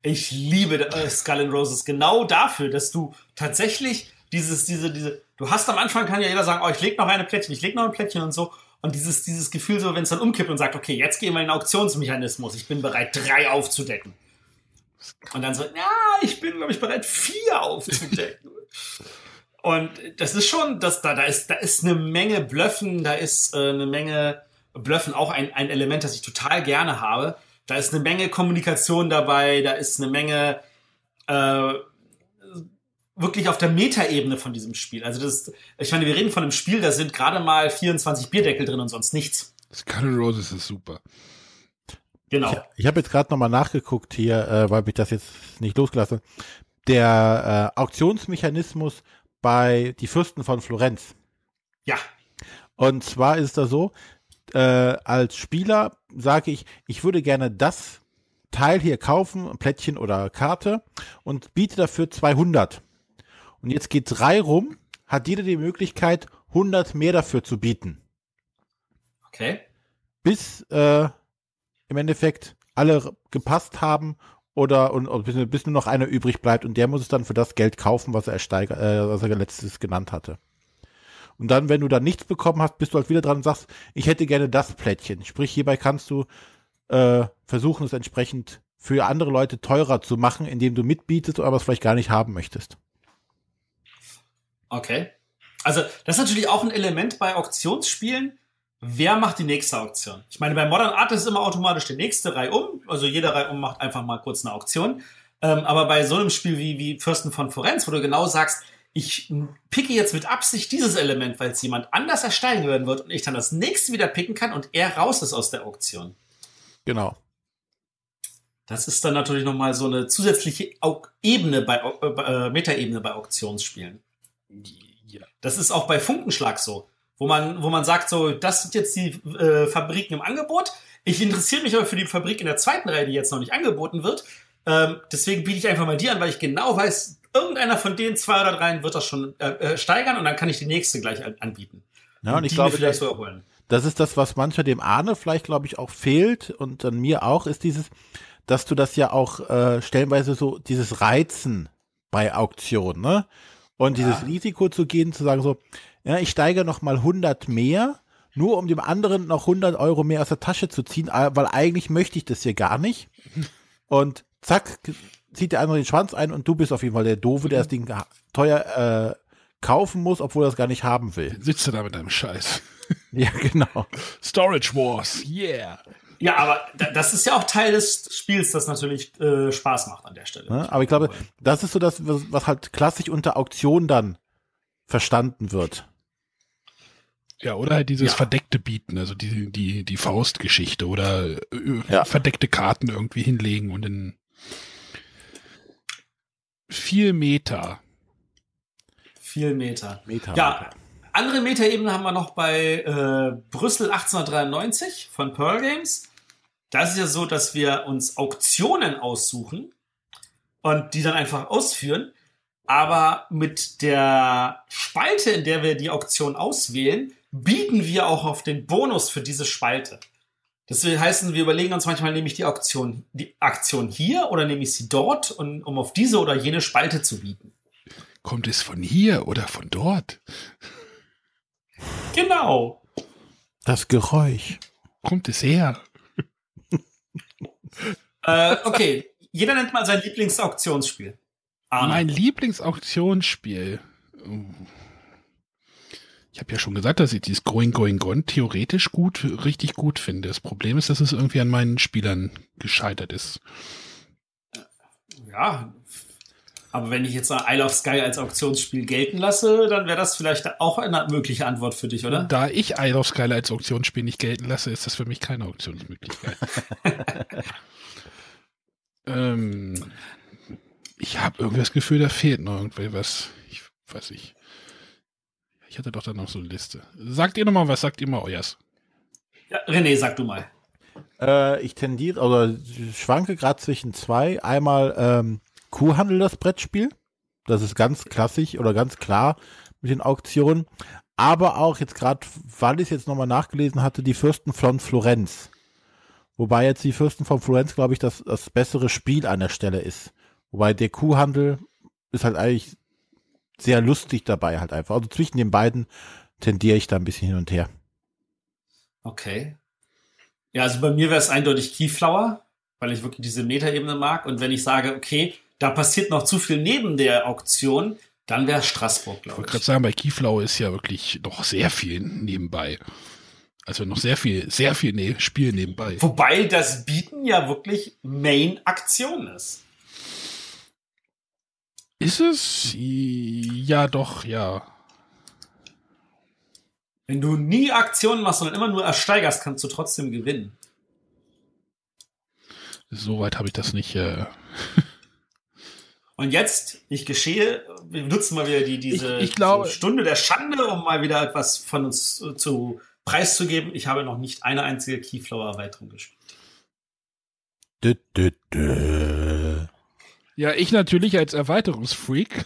Ich liebe äh, Skull and Roses genau dafür, dass du tatsächlich dieses, diese, diese, du hast am Anfang kann ja jeder sagen, oh, ich leg noch eine Plättchen, ich leg noch ein Plättchen und so. Und dieses, dieses Gefühl so, wenn es dann umkippt und sagt, okay, jetzt gehen wir in den Auktionsmechanismus, ich bin bereit, drei aufzudecken. Und dann so, ja, ich bin, glaube ich, bereit, vier aufzudecken. und das ist schon, das, da, da ist, da ist eine Menge Blöffen, da ist äh, eine Menge Blöffen auch ein, ein Element, das ich total gerne habe. Da ist eine Menge Kommunikation dabei, da ist eine Menge äh, wirklich auf der Metaebene von diesem Spiel. Also das, ich meine, wir reden von einem Spiel, da sind gerade mal 24 Bierdeckel drin und sonst nichts. Skull Roses ist super. Genau. ich, ich habe jetzt gerade nochmal nachgeguckt hier, äh, weil mich das jetzt nicht losgelassen. Der äh, Auktionsmechanismus bei Die Fürsten von Florenz. Ja. Und zwar ist es da so, äh, als Spieler sage ich, ich würde gerne das Teil hier kaufen, Plättchen oder Karte und biete dafür 200. Und jetzt geht drei rum, hat jeder die Möglichkeit, 100 mehr dafür zu bieten. Okay. Bis äh, im Endeffekt alle gepasst haben oder und, und bis, nur noch einer übrig bleibt und der muss es dann für das Geld kaufen, was er ersteigert, äh, was er letztes genannt hatte. Und dann, wenn du dann nichts bekommen hast, bist du halt wieder dran und sagst, ich hätte gerne das Plättchen. Sprich, hierbei kannst du äh, versuchen, es entsprechend für andere Leute teurer zu machen, indem du mitbietest, aber es vielleicht gar nicht haben möchtest. Okay. Also, das ist natürlich auch ein Element bei Auktionsspielen. Wer macht die nächste Auktion? Ich meine, bei Modern Art ist immer automatisch die nächste Reihe um. Also jede Reihe um macht einfach mal kurz eine Auktion. Ähm, aber bei so einem Spiel wie, wie Fürsten von Florenz, wo du genau sagst, ich picke jetzt mit Absicht dieses Element, weil es jemand anders ersteigen werden wird und ich dann das nächste wieder picken kann und er raus ist aus der Auktion. Genau. Das ist dann natürlich nochmal so eine zusätzliche Ebene bei, äh, Metaebene bei Auktionsspielen. Ja. Das ist auch bei Funkenschlag so, wo man, wo man sagt, so, das sind jetzt die äh, Fabriken im Angebot. Ich interessiere mich aber für die Fabrik in der zweiten Reihe, die jetzt noch nicht angeboten wird. Ähm, deswegen biete ich einfach mal die an, weil ich genau weiß, irgendeiner von den zwei oder dreien wird das schon äh, äh, steigern und dann kann ich die nächste gleich anbieten. Ja, und, ich glaube, das, das ist das, was mancher dem Ahne vielleicht, glaube ich, auch fehlt und an mir auch, ist dieses, dass du das ja auch äh, stellenweise so, dieses Reizen bei Auktionen, ne? Und ja. dieses Risiko zu gehen, zu sagen so, ja, ich steige noch mal 100 mehr, nur um dem anderen noch 100 Euro mehr aus der Tasche zu ziehen, weil eigentlich möchte ich das hier gar nicht. Und zack, zieht der andere den Schwanz ein und du bist auf jeden Fall der Doofe, der das Ding teuer äh, kaufen muss, obwohl er es gar nicht haben will. Sitzt du da mit deinem Scheiß? ja, genau. Storage Wars, yeah. Ja, aber das ist ja auch Teil des Spiels, das natürlich äh, Spaß macht an der Stelle. Ja, aber ich glaube, das ist so das, was halt klassisch unter Auktion dann verstanden wird. Ja, oder halt dieses ja. verdeckte Bieten, also die, die, die Faustgeschichte oder äh, ja. verdeckte Karten irgendwie hinlegen und in viel Meter. Viel Meter. Meter ja, andere Metaebene haben wir noch bei äh, Brüssel 1893 von Pearl Games. Da ist es ja so, dass wir uns Auktionen aussuchen und die dann einfach ausführen. Aber mit der Spalte, in der wir die Auktion auswählen, bieten wir auch auf den Bonus für diese Spalte. Das will heißen, wir überlegen uns manchmal, nehme ich die Auktion, die Aktion hier oder nehme ich sie dort, und, um auf diese oder jene Spalte zu bieten. Kommt es von hier oder von dort? Genau. Das Geräusch. Kommt es her? äh, okay, jeder nennt mal sein Lieblingsauktionsspiel. Mein Lieblingsauktionsspiel. Oh. Ich habe ja schon gesagt, dass ich dieses Going, Going, Gone theoretisch gut, richtig gut finde. Das Problem ist, dass es irgendwie an meinen Spielern gescheitert ist. Ja, aber wenn ich jetzt Isle of Sky als Auktionsspiel gelten lasse, dann wäre das vielleicht auch eine mögliche Antwort für dich, oder? Da ich Isle of Sky als Auktionsspiel nicht gelten lasse, ist das für mich keine Auktionsmöglichkeit. ähm, ich habe irgendwie das Gefühl, da fehlt noch irgendwie was. Ich weiß nicht. Ich hatte doch dann noch so eine Liste. Sagt ihr nochmal, was sagt ihr mal euers? Ja, René, sag du mal. Äh, ich tendiere oder schwanke gerade zwischen zwei. Einmal ähm, Kuhhandel, das Brettspiel. Das ist ganz klassisch oder ganz klar mit den Auktionen. Aber auch jetzt gerade, weil ich es jetzt nochmal nachgelesen hatte, die Fürsten von Florenz. Wobei jetzt die Fürsten von Florenz, glaube ich, das, das bessere Spiel an der Stelle ist. Wobei der Kuhhandel ist halt eigentlich sehr lustig dabei halt einfach. Also zwischen den beiden tendiere ich da ein bisschen hin und her. Okay. Ja, also bei mir wäre es eindeutig Keyflower, weil ich wirklich diese Metaebene mag. Und wenn ich sage, okay, da passiert noch zu viel neben der Auktion, dann wäre es Straßburg, glaube ich. Ich wollte gerade sagen, bei Keyflower ist ja wirklich noch sehr viel nebenbei. Also noch sehr viel, sehr viel ne Spiel nebenbei. Wobei das Bieten ja wirklich Main-Aktion ist. Ist es? Ja, doch, ja. Wenn du nie Aktionen machst, sondern immer nur ersteigerst, kannst du trotzdem gewinnen. Soweit habe ich das nicht. Äh Und jetzt, ich geschehe, wir nutzen mal wieder die, diese, ich, ich glaube, Stunde der Schande, um mal wieder etwas von uns zu, zu preiszugeben. Ich habe noch nicht eine einzige Keyflower-Erweiterung gespielt. Dö, dö, dö. Ja, ich natürlich als Erweiterungsfreak.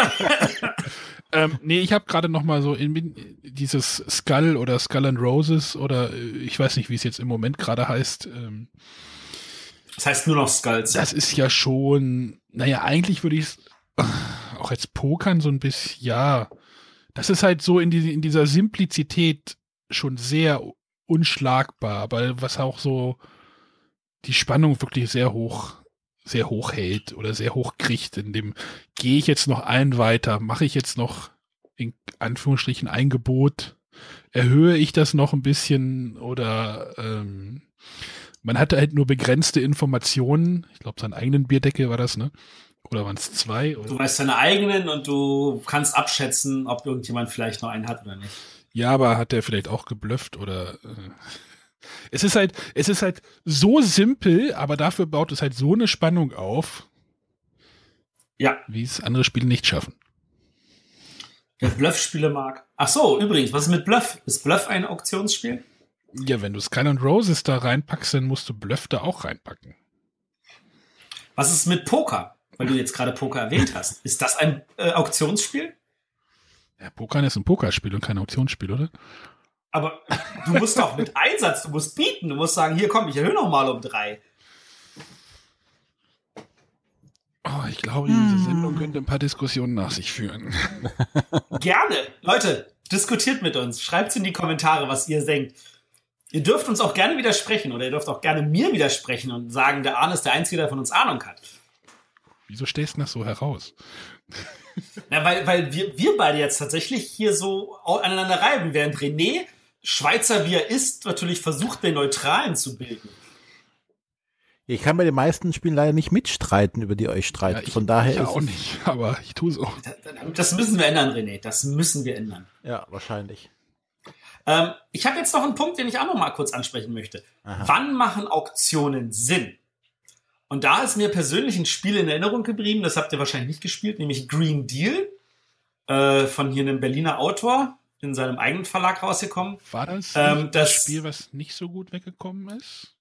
ähm, nee, ich habe gerade noch mal so in, dieses Skull oder Skull and Roses oder äh, ich weiß nicht, wie es jetzt im Moment gerade heißt. Ähm, Das heißt nur noch Skulls. Das ist ja schon, naja, eigentlich würde ich es auch als Pokern so ein bisschen, ja, das ist halt so in, die, in dieser Simplizität schon sehr unschlagbar, aber was auch so die Spannung wirklich sehr hoch, sehr hoch hält oder sehr hoch kriegt, in dem gehe ich jetzt noch ein weiter, mache ich jetzt noch in Anführungsstrichen ein Gebot, erhöhe ich das noch ein bisschen oder ähm, man hatte halt nur begrenzte Informationen. Ich glaube, seinen eigenen Bierdeckel war das, ne? Oder waren es zwei? Oder? Du weißt deine eigenen und du kannst abschätzen, ob irgendjemand vielleicht noch einen hat oder nicht. Ja, aber hat der vielleicht auch geblufft oder äh, es ist halt, es ist halt so simpel, aber dafür baut es halt so eine Spannung auf. Ja. Wie es andere Spiele nicht schaffen. Wer Bluff-Spiele mag. Ach so, übrigens, was ist mit Bluff? Ist Bluff ein Auktionsspiel? Ja, wenn du Sky und Roses da reinpackst, dann musst du Bluff da auch reinpacken. Was ist mit Poker? Weil du jetzt gerade Poker erwähnt hast. Ist das ein äh, Auktionsspiel? Ja, Poker ist ein Pokerspiel und kein Auktionsspiel, oder? Aber du musst doch mit Einsatz, du musst bieten, du musst sagen, hier komm, ich erhöhe noch mal um drei. Oh, ich glaube, diese Sendung könnte ein paar Diskussionen nach sich führen. Gerne. Leute, diskutiert mit uns. Schreibt in die Kommentare, was ihr denkt. Ihr dürft uns auch gerne widersprechen oder ihr dürft auch gerne mir widersprechen und sagen, der Arne ist der Einzige, der von uns Ahnung hat. Wieso stehst du das so heraus? Na, weil, weil wir, wir beide jetzt tatsächlich hier so aneinander reiben, während René, Schweizer wie er ist, natürlich versucht, den Neutralen zu bilden. Ich kann bei den meisten Spielen leider nicht mitstreiten, über die euch streitet. Ja, Von daher ich ist auch nicht, aber ich tue es auch. Das müssen wir ändern, René. Das müssen wir ändern. Ja, wahrscheinlich. Ähm, ich habe jetzt noch einen Punkt, den ich auch noch mal kurz ansprechen möchte. Aha. Wann machen Auktionen Sinn? Und da ist mir persönlich ein Spiel in Erinnerung geblieben, das habt ihr wahrscheinlich nicht gespielt, nämlich Green Deal äh, von hier einem Berliner Autor in seinem eigenen Verlag rausgekommen. War das ähm, das Spiel, was nicht so gut weggekommen ist?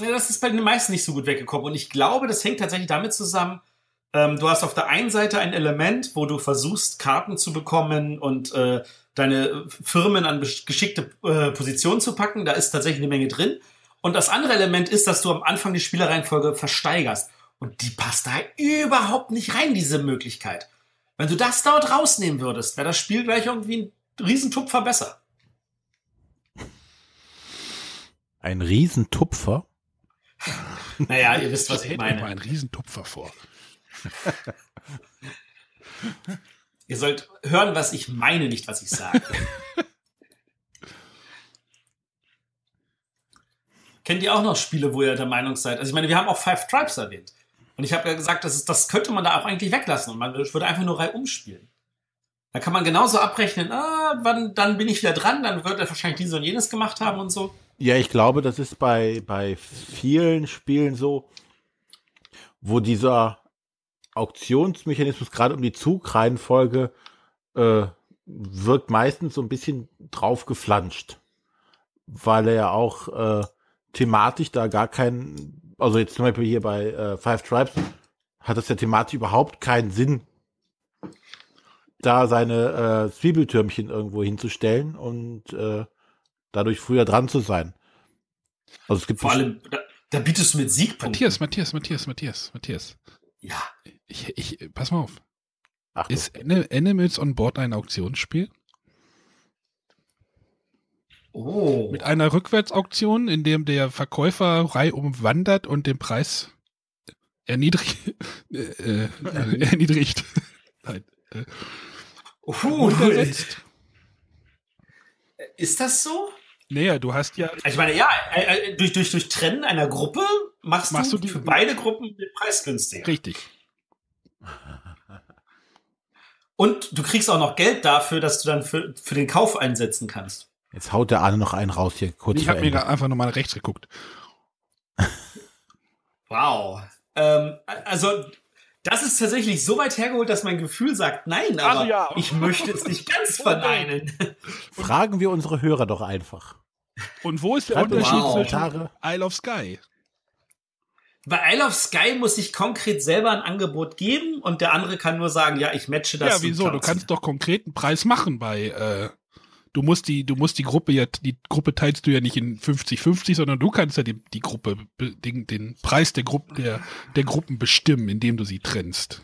Ja, das ist bei den meisten nicht so gut weggekommen. Und ich glaube, das hängt tatsächlich damit zusammen, ähm, du hast auf der einen Seite ein Element, wo du versuchst, Karten zu bekommen und äh, deine Firmen an geschickte äh, Positionen zu packen. Da ist tatsächlich eine Menge drin. Und das andere Element ist, dass du am Anfang die Spielereihenfolge versteigerst. Und die passt da überhaupt nicht rein, diese Möglichkeit. Wenn du das dort rausnehmen würdest, wäre das Spiel gleich irgendwie ein Riesentupfer besser. Ein Riesentupfer? Naja, ihr wisst, was ich meine. Mal ein Riesentupfer vor. ihr sollt hören, was ich meine, nicht was ich sage. Kennt ihr auch noch Spiele, wo ihr der Meinung seid? Also ich meine, wir haben auch Five Tribes erwähnt. Und ich habe ja gesagt, das, ist, das könnte man da auch eigentlich weglassen und man würde einfach nur Reihe umspielen. Da kann man genauso abrechnen, ah, wann, dann bin ich wieder dran, dann wird er wahrscheinlich dies und jenes gemacht haben und so. Ja, ich glaube, das ist bei, bei vielen Spielen so, wo dieser Auktionsmechanismus gerade um die Zugreihenfolge äh, wirkt meistens so ein bisschen drauf geflanscht. Weil er ja auch äh, thematisch da gar keinen, also jetzt zum Beispiel hier bei äh, Five Tribes hat das ja thematisch überhaupt keinen Sinn, da seine äh, Zwiebeltürmchen irgendwo hinzustellen und äh, dadurch früher dran zu sein. Also es gibt vor allem, da, da bietest du mit Siegpunkten. Matthias, Matthias, Matthias, Matthias, Matthias. Ja. Ich, ich, pass mal auf. Achtung. Ist Animals on Board ein Auktionsspiel? Oh. Mit einer Rückwärtsauktion, in dem der Verkäufer reihum wandert und den Preis erniedrigt. Äh, äh, erniedrigt. Nein. Äh, uh, ist das so? Naja, du hast ja. Ich meine, ja, äh, äh, durch, durch, durch Trennen einer Gruppe machst, machst du, du für beide Gruppen den Preis günstiger. Richtig. Und du kriegst auch noch Geld dafür, dass du dann für, für den Kauf einsetzen kannst. Jetzt haut der Arne noch einen raus hier kurz. Ich habe mir einfach nochmal rechts geguckt. wow. Ähm, also das ist tatsächlich so weit hergeholt, dass mein Gefühl sagt nein, aber ja. ich möchte es nicht ganz verneinen. Fragen wir unsere Hörer doch einfach. Und wo ist der Schreibt Unterschied wow. zwischen Isle of Sky? Bei Isle of Sky muss ich konkret selber ein Angebot geben und der andere kann nur sagen, ja, ich matche das. Ja, wieso? Du kannst doch konkreten Preis machen bei äh, du musst die, du musst die Gruppe ja, die Gruppe teilst du ja nicht in 50-50, sondern du kannst ja die, die Gruppe, den, den Preis der Gruppe, der, der Gruppen bestimmen, indem du sie trennst.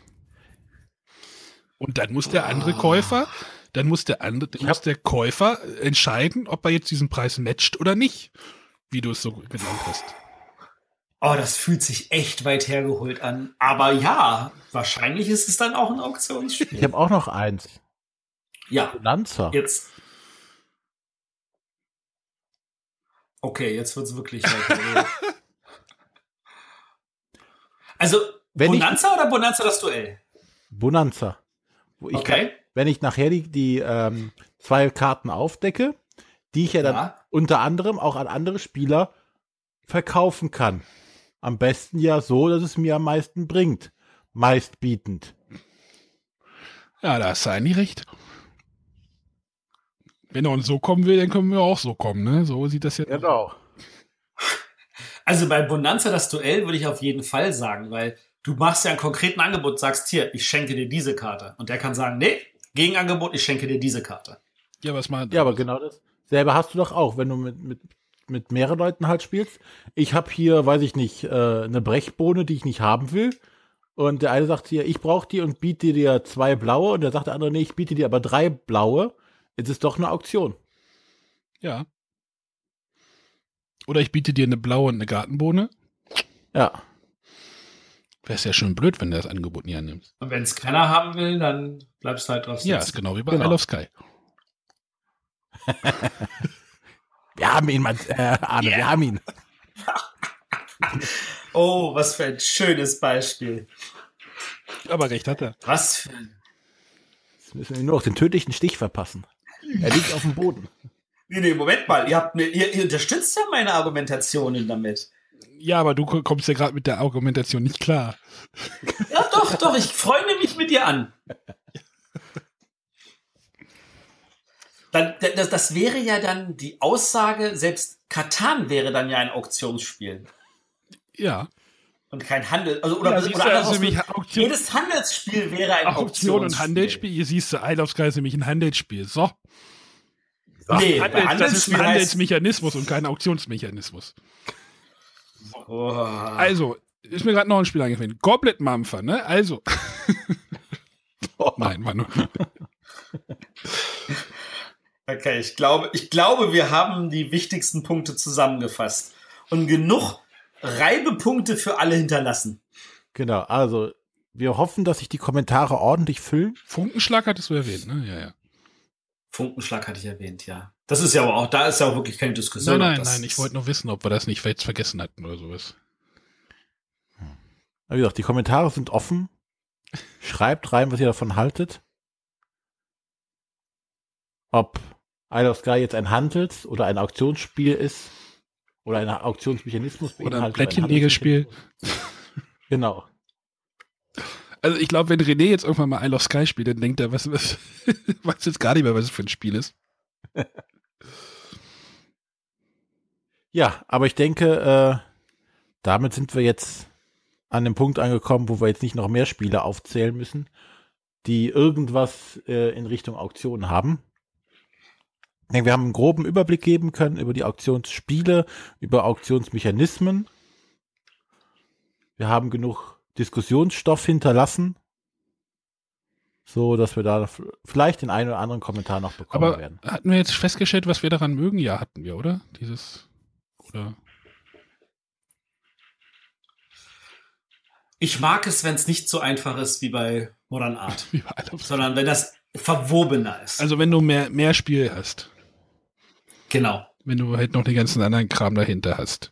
Und dann muss der andere Käufer, dann muss der andere, muss der Käufer entscheiden, ob er jetzt diesen Preis matcht oder nicht, wie du es so genannt hast. Oh, das fühlt sich echt weit hergeholt an. Aber ja, wahrscheinlich ist es dann auch ein Auktionsspiel. Ich habe auch noch eins. Ja. Bonanza. Jetzt. Okay, jetzt wird's wirklich weit hergeholt. Also, Wenn ich- Bonanza oder Bonanza das Duell? Bonanza. Wo ich Okay. kann, wenn ich nachher die, die ähm, zwei Karten aufdecke, die ich ja dann Ja. unter anderem auch an andere Spieler verkaufen kann. Am besten ja so, dass es mir am meisten bringt. Meistbietend. Ja, da hast du eigentlich recht. Wenn er uns so kommen will, dann können wir auch so kommen, ne? So sieht das ja. Genau. Also bei Bonanza das Duell würde ich auf jeden Fall sagen, weil du machst ja einen konkreten Angebot, sagst hier, ich schenke dir diese Karte. Und der kann sagen, nee, Gegenangebot, ich schenke dir diese Karte. Ja, was mal. Ja, aber genau das. Selber hast du doch auch, wenn du mit, mit, mit mehreren Leuten halt spielst. Ich habe hier, weiß ich nicht, äh, eine Brechbohne, die ich nicht haben will. Und der eine sagt hier, ich brauche die und biete dir zwei blaue. Und der sagt der andere, nee, ich biete dir aber drei blaue. Jetzt ist doch eine Auktion. Ja. Oder ich biete dir eine blaue und eine Gartenbohne. Ja. Wäre es ja schon blöd, wenn du das Angebot nie annimmst. Und wenn es keiner haben will, dann bleibst du halt drauf sitzen. Ja, ist genau wie bei Genau. Isle of Sky. Wir haben ihn, Mann, äh, Arne, wir haben ihn. Oh, was für ein schönes Beispiel. Aber recht hat er. Was für ein... Jetzt müssen wir nur noch den tödlichen Stich verpassen. Er liegt auf dem Boden. Nee, nee, Moment mal. Ihr, habt mir, ihr, ihr unterstützt ja meine Argumentationen damit. Ja, aber du ko- kommst ja gerade mit der Argumentation nicht klar. Ja, doch, doch. Ich freue mich mit dir an. Dann, das, das wäre ja dann die Aussage, selbst Katan wäre dann ja ein Auktionsspiel. Ja. Und kein Handel. Also, oder, Ja, oder anders also ausgedrückt, Auktion- jedes Handelsspiel wäre ein Auktion und Handelsspiel. Hier siehst du, Isle of Sky ist nämlich ein Handelsspiel. So. Nee, Handels, das ist Handelsspiel ein Handelsmechanismus und kein Auktionsmechanismus. oh, Also, ist mir gerade noch ein Spiel eingefallen. Goblet Mampfer, ne? Also. Nein, Manu. Okay, ich glaube, ich glaube, wir haben die wichtigsten Punkte zusammengefasst und genug Reibepunkte für alle hinterlassen. Genau, also wir hoffen, dass sich die Kommentare ordentlich füllen. Funkenschlag hattest du erwähnt, ne? Ja, ja. Funkenschlag hatte ich erwähnt, ja. Das ist ja aber auch, da ist ja auch wirklich keine Diskussion. Nein, nein, das nein, ich wollte nur wissen, ob wir das nicht jetzt vergessen hatten oder sowas. Wie gesagt, die Kommentare sind offen. Schreibt rein, was ihr davon haltet. Ob Isle of Sky jetzt ein Handels- oder ein Auktionsspiel ist. Oder ein Auktionsmechanismus. Oder ein Plättchenlegespiel. Genau. Also ich glaube, wenn René jetzt irgendwann mal Isle of Sky spielt, dann denkt er, was, was, weiß jetzt gar nicht mehr, was es für ein Spiel ist. Ja, aber ich denke, äh, damit sind wir jetzt an dem Punkt angekommen, wo wir jetzt nicht noch mehr Spiele aufzählen müssen, die irgendwas äh, in Richtung Auktion haben. Ich denke, wir haben einen groben Überblick geben können über die Auktionsspiele, über Auktionsmechanismen. Wir haben genug Diskussionsstoff hinterlassen, so dass wir da vielleicht den einen oder anderen Kommentar noch bekommen Aber werden. hatten wir jetzt festgestellt, was wir daran mögen? Ja, hatten wir, oder? Dieses, oder? Ich mag es, wenn es nicht so einfach ist wie bei Modern Art, Wie bei sondern wenn das verwobener ist. Also wenn du mehr, mehr Spiel hast. Genau. Wenn du halt noch den ganzen anderen Kram dahinter hast.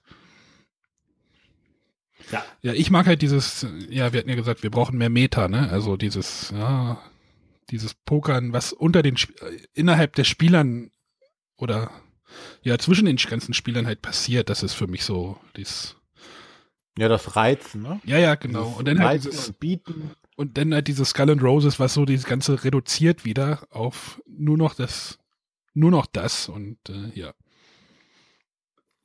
Ja. Ja, ich mag halt dieses, ja, wir hatten ja gesagt, wir brauchen mehr Meta, ne? Also dieses, ja, dieses Pokern, was unter den, äh, innerhalb der Spielern oder ja, zwischen den ganzen Spielern halt passiert, das ist für mich so, dies, Ja, das Reizen, ne? ja, ja, genau. Dieses Und dann halt dieses, und Bieten. und dann halt dieses Skull and Roses, was so dieses Ganze reduziert wieder auf nur noch das, nur noch das und äh, ja.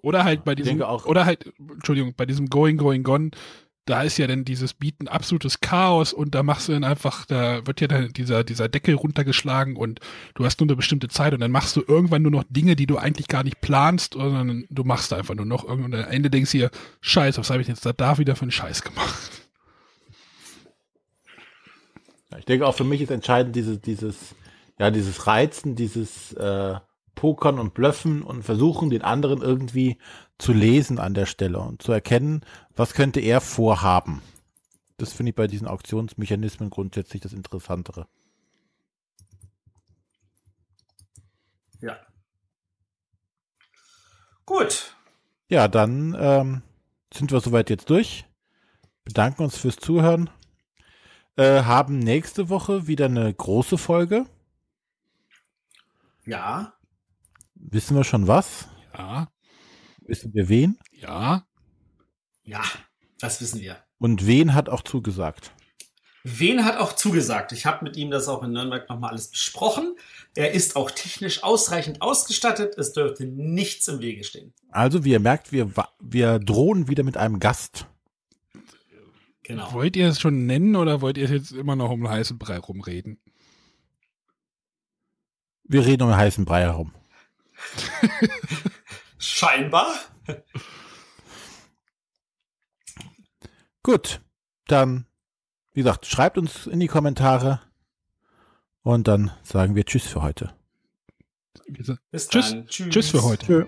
Oder halt bei diesem, auch- oder halt, Entschuldigung, bei diesem Going, Going, Gone, da ist ja dann dieses Bieten absolutes Chaos und da machst du dann einfach, da wird ja dann dieser, dieser Deckel runtergeschlagen und du hast nur eine bestimmte Zeit und dann machst du irgendwann nur noch Dinge, die du eigentlich gar nicht planst, sondern du machst einfach nur noch irgendwann. Und am Ende denkst du dir, Scheiße, was habe ich jetzt da, da wieder für einen Scheiß gemacht? Ich denke auch für mich ist entscheidend dieses, dieses, ja, dieses Reizen, dieses äh, Pokern und Blöffen und versuchen, den anderen irgendwie zu lesen an der Stelle und zu erkennen, was könnte er vorhaben. Das finde ich bei diesen Auktionsmechanismen grundsätzlich das Interessantere. Ja. Gut. Ja, dann ähm, sind wir soweit jetzt durch. Bedanken uns fürs Zuhören. Äh, haben nächste Woche wieder eine große Folge. Ja. Wissen wir schon was? Ja. Wissen wir wen? Ja. Ja, das wissen wir. Und wen hat auch zugesagt? Wen hat auch zugesagt? Ich habe mit ihm das auch in Nürnberg nochmal alles besprochen. Er ist auch technisch ausreichend ausgestattet. Es dürfte nichts im Wege stehen. Also, wie ihr merkt, wir, wir drohen wieder mit einem Gast. Genau. Wollt ihr es schon nennen oder wollt ihr jetzt immer noch um den heißen Brei rumreden? Wir reden um den heißen Brei herum. Scheinbar. Gut, dann, wie gesagt, schreibt uns in die Kommentare und dann sagen wir Tschüss für heute. Bis tschüss. Tschüss. Tschüss für heute. Tschö.